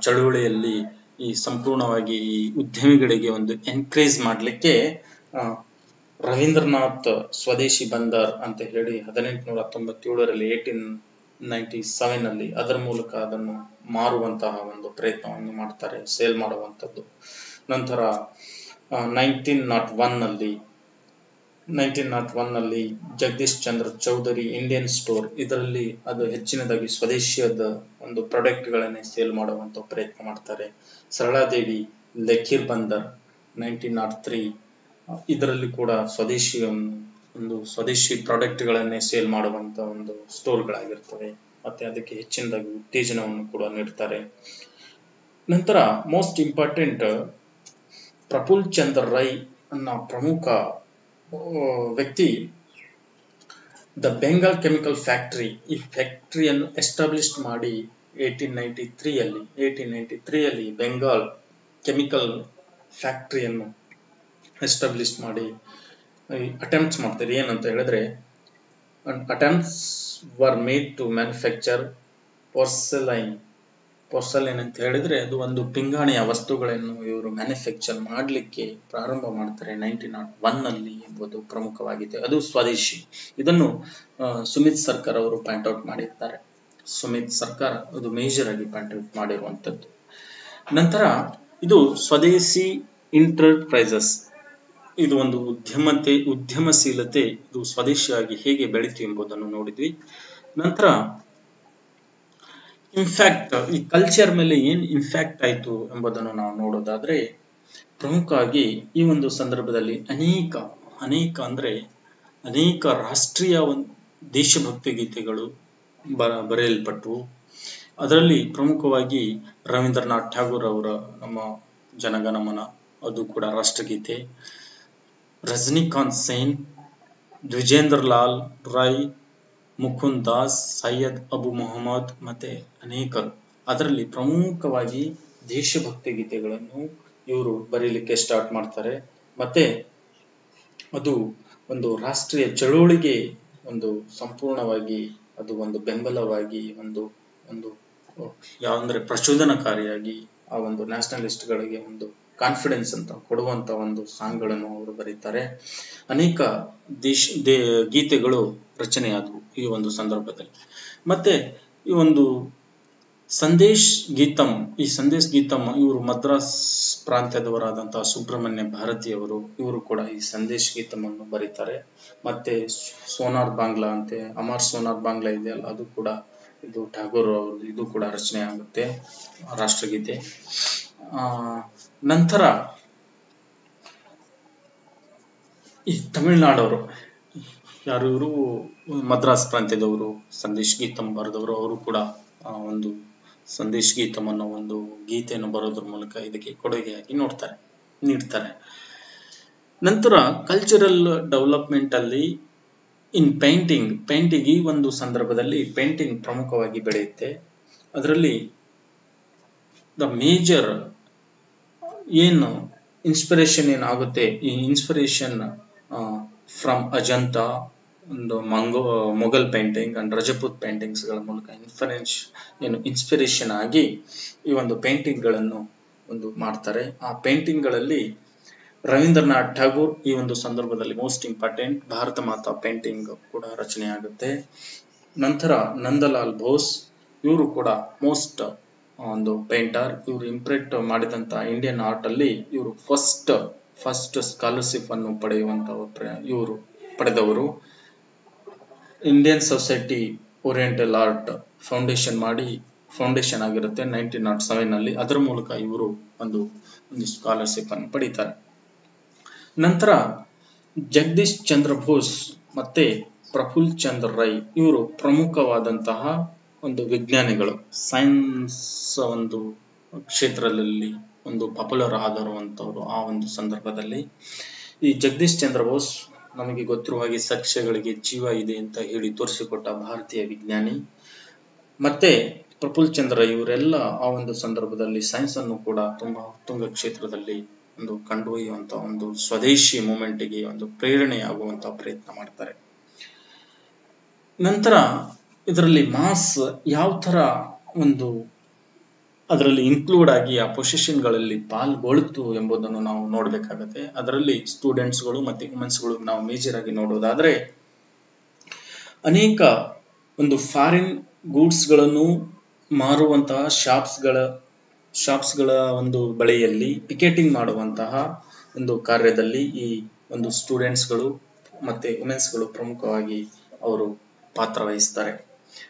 ಚಳುವಳಿಯಲ್ಲಿ ಈ ಸಂಪೂರ್ಣವಾಗಿ ಈ ಉದ್ಯಮಿಗಳಿಗೆ ಒಂದು ಎನ್ಕರೇಜ್ ಮಾಡಲಿಕ್ಕೆ ರವೀಂದ್ರನಾಥ್ ಸ್ವದೇಶಿ ಬಂದರ್ ಅಂತ ಹೇಳಿ ಹದಿನೆಂಟುನೂರ ತೊಂಬತ್ತೇಳರಲ್ಲಿ ಏಟೀನ್ ನೈಂಟಿ ಸೆವೆನ್ ಅಲ್ಲಿ ಅದರ ಮೂಲಕ ಅದನ್ನು ಮಾರುವಂತಹ ಒಂದು ಪ್ರಯತ್ನವನ್ನು ಮಾಡ್ತಾರೆ, ಸೇಲ್ ಮಾಡುವಂಥದ್ದು. ನಂತರ ನೈನ್ಟೀನ್ ನಾಟ್ ಒನ್ನಲ್ಲಿ ನೈನ್ಟೀನ್ ನಾಟ್ ಒನ್ನಲ್ಲಿ ಜಗದೀಶ್ ಚಂದ್ರ ಚೌಧರಿ ಇಂಡಿಯನ್ ಸ್ಟೋರ್ ಇದರಲ್ಲಿ ಅದು ಹೆಚ್ಚಿನದಾಗಿ ಸ್ವದೇಶಿಯದ ಒಂದು ಪ್ರಾಡಕ್ಟ್ ಗಳನ್ನೇ ಸೇಲ್ ಮಾಡುವಂತ ಪ್ರಯತ್ನ ಮಾಡ್ತಾರೆ. Saraladevi Lakshmir Bhandar, nineteen naught three, ಇದರಲ್ಲಿ ಕೂಡ ಸ್ವದೇಶಿ ಒಂದು ಸ್ವದೇಶಿ ಪ್ರಾಡಕ್ಟ್ ಗಳನ್ನೇ ಸೇಲ್ ಮಾಡುವಂತ ಒಂದು ಸ್ಟೋರ್ ಗಳಾಗಿರ್ತವೆ. ಮತ್ತೆ ಅದಕ್ಕೆ ಹೆಚ್ಚಿನದಾಗಿ ಉತ್ತೇಜನವನ್ನು ಕೂಡ ನೀಡ್ತಾರೆ. ನಂತರ ಮೋಸ್ಟ್ ಇಂಪಾರ್ಟೆಂಟ್ ಪ್ರಫುಲ್ ಚಂದ್ರ ರೈ ಅನ್ನ ಪ್ರಮುಖ ವ್ಯಕ್ತಿ. ದ ಬೆಂಗಾಲ್ ಕೆಮಿಕಲ್ ಫ್ಯಾಕ್ಟ್ರಿ ಈ ಫ್ಯಾಕ್ಟ್ರಿಯನ್ನು ಎಸ್ಟಾಬ್ಲಿಷ್ ಮಾಡಿ ಏಯ್ಟೀನ್ ನೈಂಟಿ ತ್ರೀಯಲ್ಲಿ ಏಯ್ಟೀನ್ ನೈಂಟಿ ತ್ರೀಯಲ್ಲಿ ಬೆಂಗಾಲ್ ಕೆಮಿಕಲ್ ಫ್ಯಾಕ್ಟ್ರಿಯನ್ನು ಎಸ್ಟಾಬ್ಲಿಷ್ ಮಾಡಿ ಅಟೆಂಪ್ಟ್ಸ್ ಮಾಡ್ತಾರೆ. ಏನಂತ ಹೇಳಿದ್ರೆ attempts were made to manufacture porcelain porcelain ಅಂತ ಹೇಳಿದ್ರೆ ಅದು ಒಂದು ಪಿಂಗಾಣಿಯ ವಸ್ತುಗಳನ್ನು ಇವರು ಮ್ಯಾನುಫ್ಯಾಕ್ಚರ್ ಮಾಡಲಿಕ್ಕೆ ಪ್ರಾರಂಭ ಮಾಡ್ತಾರೆ ನೈನ್ಟೀನ್ ನಾಟ್ ಒನ್ ಅಲ್ಲಿ ಎಂಬುದು ಪ್ರಮುಖವಾಗಿದೆ ಅದು ಸ್ವದೇಶಿ. ಇದನ್ನು ಸುಮಿತ್ ಸರ್ಕಾರ್ ಅವರು ಪಾಯಿಂಟ್ ಔಟ್ ಮಾಡಿದ್ದಾರೆ ಸುಮಿತ್ ಸರ್ಕಾರ್ ಅದು ಮೇಜರ್ ಆಗಿ ಪಾಯಿಂಟ್ ಔಟ್ ಮಾಡಿರುವಂತದ್ದು ನಂತರ ಇದು ಸ್ವದೇಶಿ ಇಂಟರ್ಪ್ರೈಸಸ್ ಇದು ಒಂದು ಉದ್ಯಮತೆ, ಉದ್ಯಮಶೀಲತೆ, ಇದು ಸ್ವದೇಶಿಯಾಗಿ ಹೇಗೆ ಬೆಳೀತು ಎಂಬುದನ್ನು ನೋಡಿದ್ವಿ. ನಂತರ ಇನ್ಫ್ಯಾಕ್ಟ್ ಈ ಕಲ್ಚರ್ ಮೇಲೆ ಏನ್ ಇನ್ಫ್ಯಾಕ್ಟ್ ಆಯ್ತು ಎಂಬುದನ್ನು ನಾವು ನೋಡೋದಾದ್ರೆ, ಪ್ರಮುಖವಾಗಿ ಈ ಒಂದು ಸಂದರ್ಭದಲ್ಲಿ ಅನೇಕ ಅನೇಕ ಅಂದ್ರೆ ಅನೇಕ ರಾಷ್ಟ್ರೀಯ ಒಂದು ದೇಶಭಕ್ತಿ ಗೀತೆಗಳು ಬ ಬರೆಯಲ್ಪಟ್ಟವು ಅದರಲ್ಲಿ ಪ್ರಮುಖವಾಗಿ ರವೀಂದ್ರನಾಥ್ ಠಾಗೂರ್ ಅವರ ನಮ್ಮ ಜನಗಣಮನ, ಅದು ಕೂಡ ರಾಷ್ಟ್ರಗೀತೆ. ರಜನಿಕಾಂತ್ ಸೇನ್ ದ್ವಿಜೇಂದ್ರ ಲಾಲ್ ರಾಯ್ ಮುಕುಂದ್ ದಾಸ್, ಸೈಯದ್ ಅಬು ಮೊಹಮ್ಮದ್ ಮತ್ತೆ ಅನೇಕರು. ಅದರಲ್ಲಿ ಪ್ರಮುಖವಾಗಿ ದೇಶಭಕ್ತಿ ಗೀತೆಗಳನ್ನು ಇವರು ಬರೀಲಿಕ್ಕೆ ಸ್ಟಾರ್ಟ್ ಮಾಡ್ತಾರೆ. ಮತ್ತೆ ಅದು ಒಂದು ರಾಷ್ಟ್ರೀಯ ಚಳುವಳಿಗೆ ಒಂದು ಸಂಪೂರ್ಣವಾಗಿ ಅದು ಒಂದು ಬೆಂಬಲವಾಗಿ ಒಂದು ಒಂದು ಯಾವಂದ್ರೆ ಪ್ರಚೋದನಕಾರಿಯಾಗಿ ಆ ಒಂದು ನ್ಯಾಷನಲಿಸ್ಟ್ ಗಳಿಗೆ ಒಂದು ಕಾನ್ಫಿಡೆನ್ಸ್ ಅಂತ ಕೊಡುವಂತ ಒಂದು ಸಾಂಗ್ಗಳನ್ನು ಅವರು ಬರೀತಾರೆ. ಅನೇಕ ದೇಶ ಗೀತೆಗಳು ರಚನೆಯಾದವು ಈ ಒಂದು ಸಂದರ್ಭದಲ್ಲಿ. ಮತ್ತೆ ಈ ಒಂದು ಸಂದೇಶ್ ಗೀತಂ, ಈ ಸಂದೇಶ್ ಗೀತಂ ಇವರು ಮದ್ರಾಸ್ ಪ್ರಾಂತ್ಯದವರಾದಂತಹ ಸುಬ್ರಹ್ಮಣ್ಯ ಭಾರತಿಯವರು, ಇವರು ಕೂಡ ಈ ಸಂದೇಶ್ ಗೀತಮ್ ಅನ್ನು ಬರೀತಾರೆ. ಮತ್ತೆ ಸೋನಾರ್ ಬಾಂಗ್ಲಾ ಅಂತೆ, ಅಮರ್ ಸೋನಾರ್ ಬಾಂಗ್ಲಾ ಇದೆಯಲ್ಲ ಅದು ಕೂಡ ಇದು ಠಾಗೂರ್ ಅವರು, ಇದು ಕೂಡ ರಚನೆ ಆಗುತ್ತೆ, ರಾಷ್ಟ್ರಗೀತೆ. ಆ, ನಂತರ ಈ ತಮಿಳುನಾಡವರು ಯಾರು ಇವರು ಮದ್ರಾಸ್ ಪ್ರಾಂತ್ಯದವರು, ಸಂದೇಶ್ ಗೀತಂ ಬರೆದವರು, ಅವರು ಕೂಡ ಒಂದು ಸಂದೇಶ್ ಗೀತಂ ಅನ್ನೋ ಒಂದು ಗೀತೆಯನ್ನು ಬರೋದ್ರ ಮೂಲಕ ಇದಕ್ಕೆ ಕೊಡುಗೆಯಾಗಿ ನೋಡ್ತಾರೆ, ನೀಡ್ತಾರೆ. ನಂತರ ಕಲ್ಚರಲ್ ಡೆವಲಪ್ಮೆಂಟ್ ಅಲ್ಲಿ ಇನ್ ಪೇಂಟಿಂಗ್ ಪೇಂಟಿಂಗ್ ಈ ಒಂದು ಸಂದರ್ಭದಲ್ಲಿ ಪೇಂಟಿಂಗ್ ಪ್ರಮುಖವಾಗಿ ಬೆಳೆಯುತ್ತೆ. ಅದರಲ್ಲಿ ದ ಮೇಜರ್ ಏನು ಇನ್ಸ್ಪಿರೇಷನ್ ಏನಾಗುತ್ತೆ? ಈ ಇನ್ಸ್ಪಿರೇಷನ್ ಫ್ರಮ್ ಅಜಂತ ಒಂದು ಮಂಗೋ, ಮೊಘಲ್ ಪೇಂಟಿಂಗ್ ಅಂಡ್ ರಜಪೂತ್ ಪೇಂಟಿಂಗ್ಸ್ಗಳ ಮೂಲಕ ಇನ್ಫರೆನ್ಸ್ ಏನು ಇನ್ಸ್ಪಿರೇಷನ್ ಆಗಿ ಈ ಒಂದು ಪೇಂಟಿಂಗ್ಗಳನ್ನು ಒಂದು ಮಾಡ್ತಾರೆ. ಆ ಪೇಂಟಿಂಗ್ಗಳಲ್ಲಿ ರವೀಂದ್ರನಾಥ್ ಠಾಗೂರ್ ಈ ಒಂದು ಸಂದರ್ಭದಲ್ಲಿ most important Bharat Mata painting ಕೂಡ ರಚನೆ ಆಗುತ್ತೆ. ನಂತರ ನಂದಲಾಲ್ ಬೋಸ್, ಇವರು ಕೂಡ ಮೋಸ್ಟ್ ಒಂದು ಪೇಂಟರ್ ಇವರು ಇಂಪ್ರೆಂಟ್ ಮಾಡಿದಂತ ಇಂಡಿಯನ್ ಆರ್ಟ್ ಅಲ್ಲಿ ಇವರು ಫಸ್ಟ್ ಫಸ್ಟ್ ಸ್ಕಾಲರ್ಶಿಪ್ ಅನ್ನು ಪಡೆಯುವಂತ ಇವರು, ಪಡೆದವರು. Indian society oriental art foundation ಮಾಡಿ ಫೌಂಡೇಶನ್ ಆಗಿರುತ್ತೆ ನೈನ್ಟೀನ್ ನಾಟ್ ಸೆವೆನ್ ಅಲ್ಲಿ. ಅದರ ಮೂಲಕ ಇವರು ಒಂದು ಒಂದು ಸ್ಕಾಲರ್ಶಿಪ್ ಅನ್ನು ಪಡೀತಾರೆ. ನಂತರ ಜಗದೀಶ್ ಚಂದ್ರ ಬೋಸ್ ಮತ್ತೆ ಪ್ರಫುಲ್ ಚಂದ್ರ ರೈ ಇವರು ಪ್ರಮುಖವಾದಂತಹ ಒಂದು ವಿಜ್ಞಾನಿಗಳು. ಸೈನ್ಸ್ ಒಂದು ಕ್ಷೇತ್ರದಲ್ಲಿ ಒಂದು ಪಾಪ್ಯುಲರ್ ಆದರುವಂತವರು ಆ ಒಂದು ಸಂದರ್ಭದಲ್ಲಿ. ಈ ಜಗದೀಶ್ ಚಂದ್ರ ಬೋಸ್ ನಮಗೆ ಗೊತ್ತಿರುವ ಹಾಗೆ ಸಸ್ಯಗಳಿಗೆ ಜೀವ ಇದೆ ಅಂತ ಹೇಳಿ ತೋರಿಸಿಕೊಟ್ಟ ಭಾರತೀಯ ವಿಜ್ಞಾನಿ. ಮತ್ತೆ ಪ್ರಫುಲ್ ಚಂದ್ರ ಇವರೆಲ್ಲ ಆ ಒಂದು ಸಂದರ್ಭದಲ್ಲಿ ಸೈನ್ಸ್ ಅನ್ನು ಕೂಡ ತುಂಬಾ ಉತ್ತುಂಗ ಕ್ಷೇತ್ರದಲ್ಲಿ ಒಂದು ಕಂಡುೊಯ್ಯುವಂತ ಒಂದು ಸ್ವದೇಶಿ ಮೂಮೆಂಟ್ಗೆ ಒಂದು ಪ್ರೇರಣೆಯಾಗುವಂತ ಪ್ರಯತ್ನ ಮಾಡ್ತಾರೆ. ನಂತರ ಇದರಲ್ಲಿ ಮಾಸ್ ಯಾವ ತರ ಒಂದು ಅದರಲ್ಲಿ ಇನ್ಕ್ಲೂಡ್ ಆಗಿ ಆ ಪೊಸಿಷನ್ಗಳಲ್ಲಿ ಪಾಲ್ಗೊಳ್ತು ಎಂಬುದನ್ನು ನಾವು ನೋಡಬೇಕಾಗತ್ತೆ. ಅದರಲ್ಲಿ ಸ್ಟೂಡೆಂಟ್ಸ್ಗಳು ಮತ್ತೆ ವುಮೆನ್ಸ್ಗಳು ನಾವು ಮೇಜರ್ ಆಗಿ ನೋಡೋದಾದ್ರೆ, ಅನೇಕ ಒಂದು ಫಾರಿನ್ ಗೂಡ್ಸ್ಗಳನ್ನು ಮಾರುವಂತಹ ಶಾಪ್ಸ್ಗಳ ಶಾಪ್ಸ್ಗಳ ಒಂದು ಬಳಿಯಲ್ಲಿ ಪಿಕೆಟಿಂಗ್ ಮಾಡುವಂತಹ ಒಂದು ಕಾರ್ಯದಲ್ಲಿ ಈ ಒಂದು ಸ್ಟೂಡೆಂಟ್ಸ್ಗಳು ಮತ್ತೆ ವುಮೆನ್ಸ್ಗಳು ಪ್ರಮುಖವಾಗಿ ಅವರು ಪಾತ್ರ ವಹಿಸ್ತಾರೆ.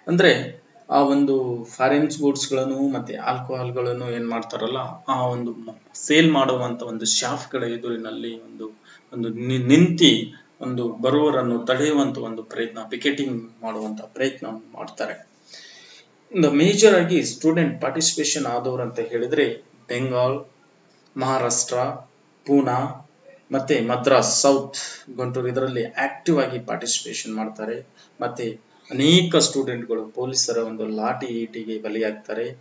ಅಂದ್ರೆ ಆ ಒಂದು ಫಾರಿನ್ಸ್ ಗೂಡ್ಸ್ಗಳನ್ನು ಮತ್ತೆ ಆಲ್ಕೋಹಾಲ್ಗಳನ್ನು ಏನ್ ಮಾಡ್ತಾರಲ್ಲ, ಆ ಒಂದು ಸೇಲ್ ಮಾಡುವಂತ ಒಂದು ಶಾಪ್ಗಳ ಎದುರಿನಲ್ಲಿ ಒಂದು ಒಂದು ನಿಂತಿ ಒಂದು ಬರುವರನ್ನು ತಡೆಯುವಂತ ಒಂದು ಪ್ರಯತ್ನ ಪಿಕೆಟಿಂಗ್ ಮಾಡುವಂತ ಪ್ರಯತ್ನ ಮಾಡ್ತಾರೆ. ಮೇಜರ್ ಆಗಿ ಸ್ಟೂಡೆಂಟ್ ಪಾರ್ಟಿಸಿಪೇಷನ್ ಆದವರು ಅಂತ ಹೇಳಿದ್ರೆ ಬೆಂಗಾಲ್ ಮಹಾರಾಷ್ಟ್ರ ಪೂನಾ ಮತ್ತೆ ಮದ್ರಾಸ್ ಸೌತ್ ಗುಂಟೂರು ಇದರಲ್ಲಿ ಆಕ್ಟಿವ್ ಆಗಿ ಪಾರ್ಟಿಸಿಪೇಷನ್ ಮಾಡ್ತಾರೆ. ಮತ್ತೆ ಅನೇಕ ಸ್ಟೂಡೆಂಟ್ಗಳು ಪೊಲೀಸರ ಒಂದು ಲಾಠಿ ಈಟಿಗೆ ಬಲಿಯಾಗ್ತಾರೆ.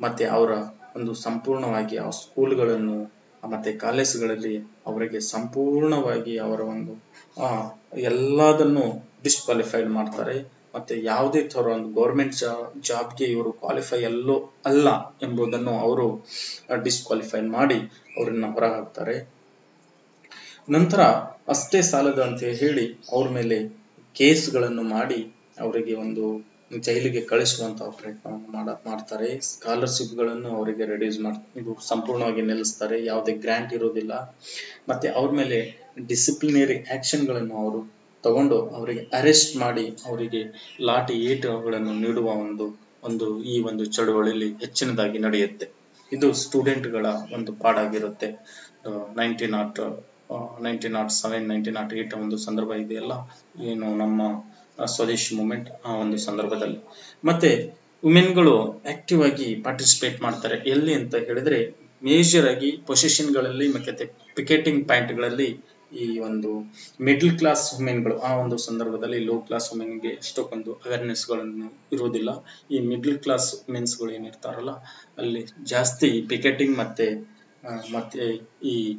ಮತ್ತೆ ಅವರ ಒಂದು ಸಂಪೂರ್ಣವಾಗಿ ಆ ಸ್ಕೂಲ್ಗಳನ್ನು ಮತ್ತೆ ಕಾಲೇಜುಗಳಲ್ಲಿ ಅವರಿಗೆ ಸಂಪೂರ್ಣವಾಗಿ ಅವರ ಒಂದು, ಆ, ಎಲ್ಲದನ್ನು ಡಿಸ್ಕ್ವಾಲಿಫೈಡ್ ಮಾಡ್ತಾರೆ. ಮತ್ತೆ ಯಾವುದೇ ತರ ಒಂದು ಗೌರ್ಮೆಂಟ್ ಜಾಬ್ಗೆ ಇವರು ಕ್ವಾಲಿಫೈ ಎಲ್ಲೋ ಅಲ್ಲ ಎಂಬುದನ್ನು ಅವರು ಡಿಸ್ಕ್ವಾಲಿಫೈ ಮಾಡಿ ಅವರನ್ನ ಹೊರ ಹಾಕ್ತಾರೆ ನಂತರ ಅಷ್ಟೇ ಸಾಲದ ಅಂತ ಹೇಳಿ ಅವ್ರ ಮೇಲೆ ಕೇಸ್ಗಳನ್ನು ಮಾಡಿ ಅವರಿಗೆ ಒಂದು ಜೈಲಿಗೆ ಕಳಿಸುವಂತಹ ಪ್ರಯತ್ನವನ್ನು ಮಾಡ, ಮಾಡ್ತಾರೆ. ಸ್ಕಾಲರ್ಶಿಪ್ಗಳನ್ನು ಅವರಿಗೆ ರೆಡ್ಯೂಸ್ ಮಾಡ್, ಇದು ಸಂಪೂರ್ಣವಾಗಿ ನಿಲ್ಲಿಸ್ತಾರೆ. ಯಾವುದೇ ಗ್ರಾಂಟ್ ಇರೋದಿಲ್ಲ. ಮತ್ತೆ ಅವ್ರ ಮೇಲೆ ಡಿಸಿಪ್ಲಿನರಿ ಆಕ್ಷನ್ಗಳನ್ನು ಅವರು ತಗೊಂಡು ಅವರಿಗೆ ಅರೆಸ್ಟ್ ಮಾಡಿ ಅವರಿಗೆ ಲಾಠಿ ಏಟುಗಳನ್ನು ನೀಡುವ ಒಂದು ಒಂದು ಈ ಒಂದು ಚಳುವಳಿಯಲ್ಲಿ ಹೆಚ್ಚಿನದಾಗಿ ನಡೆಯುತ್ತೆ. ಇದು ಸ್ಟೂಡೆಂಟ್ಗಳ ಒಂದು ಪಾಡಾಗಿರುತ್ತೆ. Nineteen nought nineteen nought seven, nineteen nought eight ಒಂದು ಸಂದರ್ಭ ಇದೆಯಲ್ಲ? ಏನು ನಮ್ಮ ಸ್ವದೇಶಿ ಮೂಮೆಂಟ್ ಆ ಒಂದು ಸಂದರ್ಭದಲ್ಲಿ. ಮತ್ತೆ ವುಮೆನ್ಗಳು ಆಕ್ಟಿವ್ ಆಗಿ ಪಾರ್ಟಿಸಿಪೇಟ್ ಮಾಡ್ತಾರೆ. ಎಲ್ಲಿ ಅಂತ ಹೇಳಿದ್ರೆ ಮೇಜರ್ ಆಗಿ ಪೊಸಿಷನ್ಗಳಲ್ಲಿ ಮತ್ತೆ ಪಿಕೆಟಿಂಗ್ ಪಾಯಿಂಟ್ಗಳಲ್ಲಿ ಈ ಒಂದು ಮಿಡ್ಲ್ ಕ್ಲಾಸ್ ವುಮೆನ್ಗಳು ಆ ಒಂದು ಸಂದರ್ಭದಲ್ಲಿ ಲೋ ಕ್ಲಾಸ್ ವುಮೆನ್ಗೆ ಎಷ್ಟೊಂದು ಅವೇರ್ನೆಸ್ಗಳನ್ನು ಇರುವುದಿಲ್ಲ. ಈ ಮಿಡ್ಲ್ ಕ್ಲಾಸ್ ವುಮೆನ್ಸ್ಗಳು ಏನಿರ್ತಾರಲ್ಲ ಅಲ್ಲಿ ಜಾಸ್ತಿ ಪಿಕೆಟಿಂಗ್ ಮತ್ತೆ ಮತ್ತೆ ಈ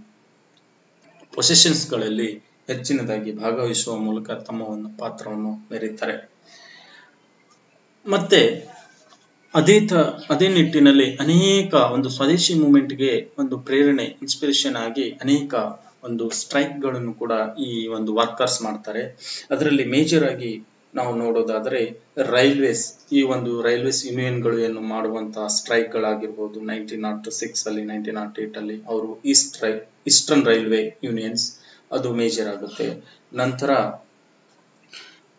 ಪೊಸಿಷನ್ಸ್ಗಳಲ್ಲಿ ಹೆಚ್ಚಿನದಾಗಿ ಭಾಗವಹಿಸುವ ಮೂಲಕ ತಮ್ಮ ಒಂದು ಪಾತ್ರವನ್ನು ಮೆರೀತಾರೆ ಮತ್ತೆ ಅದೇ ತ ಅದೇ ನಿಟ್ಟಿನಲ್ಲಿ ಅನೇಕ ಒಂದು ಸ್ವದೇಶಿ ಮೂಮೆಂಟ್ಗೆ ಒಂದು ಪ್ರೇರಣೆ ಇನ್ಸ್ಪಿರೇಷನ್ ಆಗಿ ಅನೇಕ ಒಂದು ಸ್ಟ್ರೈಕ್ಗಳನ್ನು ಕೂಡ ಈ ಒಂದು ವರ್ಕರ್ಸ್ ಮಾಡ್ತಾರೆ. ಅದರಲ್ಲಿ ಮೇಜರ್ ಆಗಿ ನಾವು ನೋಡೋದಾದರೆ ರೈಲ್ವೇಸ್ ಈ ಒಂದು ರೈಲ್ವೇಸ್ ಯೂನಿಯನ್ಗಳು ಏನು ಮಾಡುವಂತಹ ಸ್ಟ್ರೈಕ್ ಗಳಾಗಿರ್ಬೋದು ನೈನ್ಟೀನ್ ನಾಟ್ ಸಿಕ್ಸ್ ಅಲ್ಲಿ ನೈನ್ಟೀನ್ ನಾಟ್ ಏಟ್ ಅಲ್ಲಿ ಅವರು ಈಸ್ಟ್ ರೈ ಈಸ್ಟರ್ನ್ ರೈಲ್ವೆ ಯೂನಿಯನ್ಸ್ ಅದು ಮೇಜರ್ ಆಗುತ್ತೆ. ನಂತರ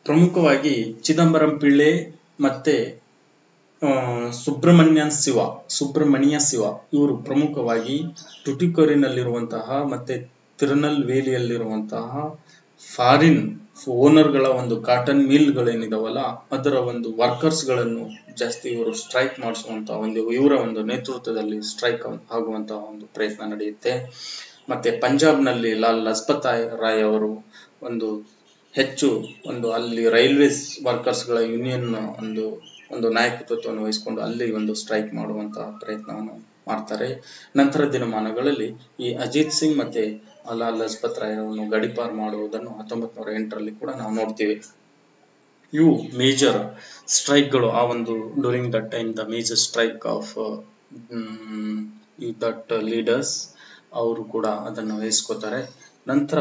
ಪ್ರಮುಖವಾಗಿ ಚಿದಂಬರಂ ಪಿಳ್ಳೆ ಮತ್ತೆ ಆ, ಸುಬ್ರಹ್ಮಣ್ಯನ್ ಶಿವ ಸುಬ್ರಹ್ಮಣ್ಯ ಶಿವ ಇವರು ಪ್ರಮುಖವಾಗಿ ಟುಟಿಕೋರಿನಲ್ಲಿರುವಂತಹ ಮತ್ತೆ ತಿರುನಲ್ವೇಲಿಯಲ್ಲಿರುವಂತಹ ಫಾರಿನ್ ಓನರ್ಗಳ ಒಂದು ಕಾಟನ್ ಮಿಲ್ಗಳೇನಿದಾವಲ್ಲ ಅದರ ಒಂದು ವರ್ಕರ್ಸ್ಗಳನ್ನು ಜಾಸ್ತಿ ಇವರು ಸ್ಟ್ರೈಕ್ ಮಾಡಿಸುವಂತಹ ಒಂದು ಇವರ ಒಂದು ನೇತೃತ್ವದಲ್ಲಿ ಸ್ಟ್ರೈಕ್ ಆಗುವಂತಹ ಒಂದು ಪ್ರಯತ್ನ ನಡೆಯುತ್ತೆ. ಮತ್ತೆ ಪಂಜಾಬ್ನಲ್ಲಿ ಲಾಲ್ ಲಜಪತ್ ರಾಯ್ ಅವರು ಒಂದು ಹೆಚ್ಚು ಒಂದು ಅಲ್ಲಿ ರೈಲ್ವೇಸ್ ವರ್ಕರ್ಸ್ಗಳ ಯೂನಿಯನ್ ಒಂದು ಒಂದು ನಾಯಕತ್ವವನ್ನು ವಹಿಸಿಕೊಂಡು ಅಲ್ಲಿ ಒಂದು ಸ್ಟ್ರೈಕ್ ಮಾಡುವಂತಹ ಪ್ರಯತ್ನವನ್ನು ಮಾಡ್ತಾರೆ. ನಂತರ ದಿನಮಾನಗಳಲ್ಲಿ ಈ ಅಜಿತ್ ಸಿಂಗ್ ಮತ್ತೆ ಲಾಲ್ ಲಜಪತ್ ಅವರನ್ನು ಗಡಿಪಾರು ಮಾಡುವುದನ್ನು ಹತ್ತೊಂಬತ್ ನೂರ ಎಂಟರಲ್ಲಿ ಕೂಡ ನಾವು ನೋಡ್ತೀವಿ. ಇವು ಮೇಜರ್ ಸ್ಟ್ರೈಕ್ಗಳು. ಆ ಒಂದು during that time the major strike of that leaders ಅವರು ಕೂಡ ಅದನ್ನು ವಹಿಸ್ಕೋತಾರೆ ನಂತರ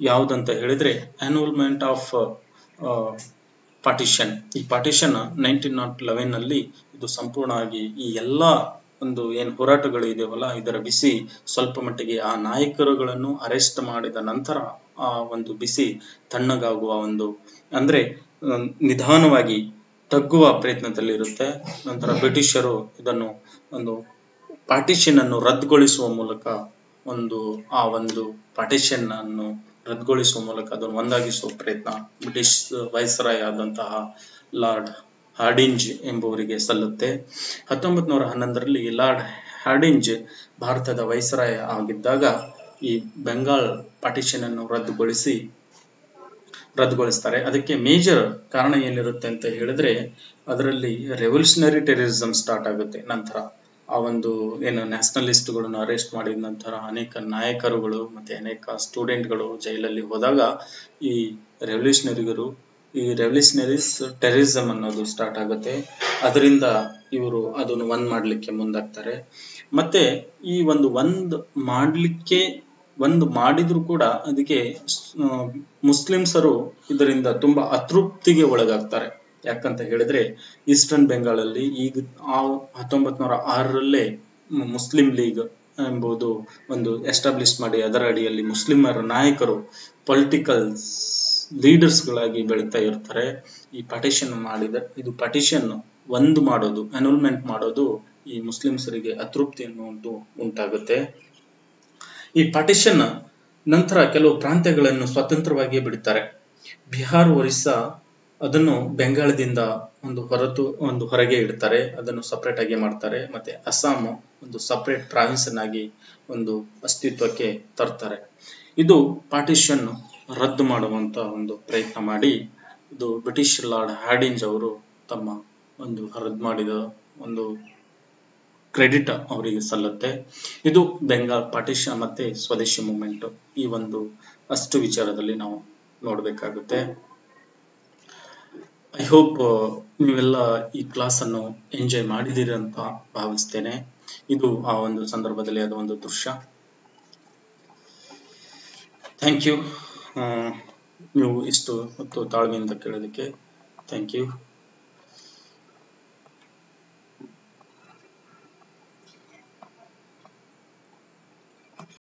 ಯಾವುದಂತ ಹೇಳಿದ್ರೆ ಅನ್ವಲ್ಮೆಂಟ್ ಆಫ್ ಪಾರ್ಟಿಷನ್ ಈ ಪಾರ್ಟಿಷನ್ ನೈನ್ಟೀನ್ ನಾಟ್ ಲೆವೆನ್ ಅಲ್ಲಿ ಇದು ಸಂಪೂರ್ಣವಾಗಿ ಈ ಎಲ್ಲ ಒಂದು ಏನು ಹೋರಾಟಗಳು ಇದೆಯಲ್ಲ ಇದರ ಬಿಸಿ ಸ್ವಲ್ಪ ಮಟ್ಟಿಗೆ ಆ ನಾಯಕರುಗಳನ್ನು ಅರೆಸ್ಟ್ ಮಾಡಿದ ನಂತರ ಆ ಒಂದು ಬಿಸಿ ತಣ್ಣಗಾಗುವ ಒಂದು, ಅಂದ್ರೆ ನಿಧಾನವಾಗಿ ತಗ್ಗುವ ಪ್ರಯತ್ನದಲ್ಲಿರುತ್ತೆ. ನಂತರ ಬ್ರಿಟಿಷರು ಇದನ್ನು ಒಂದು ಪಾರ್ಟಿಷನ್ ಅನ್ನು ರದ್ದುಗೊಳಿಸುವ ಮೂಲಕ ಒಂದು, ಆ ಒಂದು ಪಾರ್ಟಿಷನ್ ಅನ್ನು ರದ್ದುಗೊಳಿಸುವ ಮೂಲಕ ಅದನ್ನು ಒಂದಾಗಿಸುವ ಪ್ರಯತ್ನ ಬ್ರಿಟಿಷ್ ವೈಸರಾಯ್ ಆದಂತಹ ಲಾರ್ಡ್ ಹಾರ್ಡಿಂಜ್ ಎಂಬುವರಿಗೆ ಸಲ್ಲುತ್ತೆ. ಹತ್ತೊಂಬತ್ ನೂರ ಹನ್ನೊಂದರಲ್ಲಿ ಲಾರ್ಡ್ ಹಾರ್ಡಿಂಜ್ ಭಾರತದ ವೈಸರಾಯ ಆಗಿದ್ದಾಗ ಈ ಬೆಂಗಾಲ್ ಪಾರ್ಟಿಷನ್ ಅನ್ನು ರದ್ದುಗೊಳಿಸಿ ರದ್ದುಗೊಳಿಸ್ತಾರೆ. ಅದಕ್ಕೆ ಮೇಜರ್ ಕಾರಣ ಏನಿರುತ್ತೆ ಅಂತ ಹೇಳಿದ್ರೆ, ಅದರಲ್ಲಿ ರೆವಲ್ಯೂಷನರಿ ಟೆರರಿಸಂ ಸ್ಟಾರ್ಟ್ ಆಗುತ್ತೆ. ನಂತರ ಆ ಒಂದು ಏನು ನ್ಯಾಷನಲಿಸ್ಟ್ಗಳನ್ನು ಅರೆಸ್ಟ್ ಮಾಡಿದ ನಂತರ ಅನೇಕ ನಾಯಕರುಗಳು ಮತ್ತೆ ಅನೇಕ ಸ್ಟೂಡೆಂಟ್ಗಳು ಜೈಲಲ್ಲಿ ಹೋದಾಗ ಈ ರೆವಲ್ಯೂಷನರಿಗರು ಈ ರೆವಲ್ಯೂಷನರೀಸ್ ಟೆರರಿಸಂ ಅನ್ನೋದು ಸ್ಟಾರ್ಟ್ ಆಗುತ್ತೆ. ಅದರಿಂದ ಇವರು ಅದನ್ನು ಒಂದ್ ಮಾಡ್ಲಿಕ್ಕೆ ಮುಂದಾಗ್ತಾರೆ. ಮತ್ತೆ ಈ ಒಂದು ಒಂದ್ ಮಾಡ್ಲಿಕ್ಕೆ, ಒಂದು ಮಾಡಿದ್ರು ಕೂಡ ಅದಕ್ಕೆ ಮುಸ್ಲಿಮ್ಸರು ಇದರಿಂದ ತುಂಬಾ ಅತೃಪ್ತಿಗೆ ಒಳಗಾಗ್ತಾರೆ. ಯಾಕಂತ ಹೇಳಿದ್ರೆ ಈಸ್ಟರ್ನ್ ಬೆಂಗಾಳಲ್ಲಿ ಈಗ ಹತ್ತೊಂಬತ್ ನೂರ ಆರರಲ್ಲೇ ಮುಸ್ಲಿಂ ಲೀಗ್ ಎಂಬುದು ಒಂದು ಎಸ್ಟಾಬ್ಲಿಷ್ ಮಾಡಿ ಅದರ ಅಡಿಯಲ್ಲಿ ಮುಸ್ಲಿಮರ ನಾಯಕರು ಪೊಲಿಟಿಕಲ್ ಲೀಡರ್ಸ್ಗಳಾಗಿ ಬೆಳೀತಾ ಇರ್ತಾರೆ. ಈ ಪಟಿಷನ್ ಮಾಡಿದ ಇದು ಪಟಿಷನ್ ಒಂದು ಮಾಡೋದು, ಅನೂಲ್ಮೆಂಟ್ ಮಾಡೋದು ಈ ಮುಸ್ಲಿಮ್ಸರಿಗೆ ಅತೃಪ್ತಿಯನ್ನು ಉಂಟು ಉಂಟಾಗುತ್ತೆ. ಈ ಪಟಿಷನ್ ನಂತರ ಕೆಲವು ಪ್ರಾಂತ್ಯಗಳನ್ನು ಸ್ವತಂತ್ರವಾಗಿಯೇ ಬಿಡುತ್ತಾರೆ ಬಿಹಾರ್, ಒರಿಸ್ಸಾ ಅದನ್ನು ಬೆಂಗಾಳದಿಂದ ಒಂದು ಹೊರತು, ಒಂದು ಹೊರಗೆ ಇಡ್ತಾರೆ. ಅದನ್ನು ಸಪರೇಟ್ ಆಗಿ ಮಾಡ್ತಾರೆ. ಮತ್ತೆ ಅಸ್ಸಾಂ ಒಂದು ಸಪ್ರೇಟ್ ಪ್ರಾವಿನ್ಸ್ ಆಗಿ ಒಂದು ಅಸ್ತಿತ್ವಕ್ಕೆ ತರ್ತಾರೆ. ಇದು ಪಾರ್ಟಿಷನ್ ರದ್ದು ಮಾಡುವಂತ ಒಂದು ಪ್ರಯತ್ನ ಮಾಡಿ, ಇದು ಬ್ರಿಟಿಷ್ ಲಾರ್ಡ್ ಹ್ಯಾಡಿಂಜ್ ಅವರು ತಮ್ಮ ಒಂದು ರದ್ದು ಮಾಡಿದ ಒಂದು ಕ್ರೆಡಿಟ್ ಅವರಿಗೆ ಸಲ್ಲುತ್ತೆ. ಇದು ಬೆಂಗಾಲ್ ಪಾರ್ಟಿಷನ್ ಮತ್ತೆ ಸ್ವದೇಶಿ ಮೂವ್ಮೆಂಟ್ ಈ ಒಂದು ಅಷ್ಟು ವಿಚಾರದಲ್ಲಿ ನಾವು ನೋಡಬೇಕಾಗುತ್ತೆ. ಐ ಹೋಪ್ ನೀವೆಲ್ಲ ಈ ಕ್ಲಾಸ್ ಅನ್ನು ಎಂಜಾಯ್ ಮಾಡಿದ್ದೀರಿ ಅಂತ ಭಾವಿಸ್ತೇನೆ. ಇದು ಆ ಒಂದು ಸಂದರ್ಭದಲ್ಲಿ ಅದು ಒಂದು ದೃಶ್ಯ. ಥ್ಯಾಂಕ್ ಯು ನೀವು ಇಷ್ಟು ಮತ್ತು ತಾಳ್ಮೆಯಿಂದ ಕೇಳೋದಕ್ಕೆ ಥ್ಯಾಂಕ್ ಯು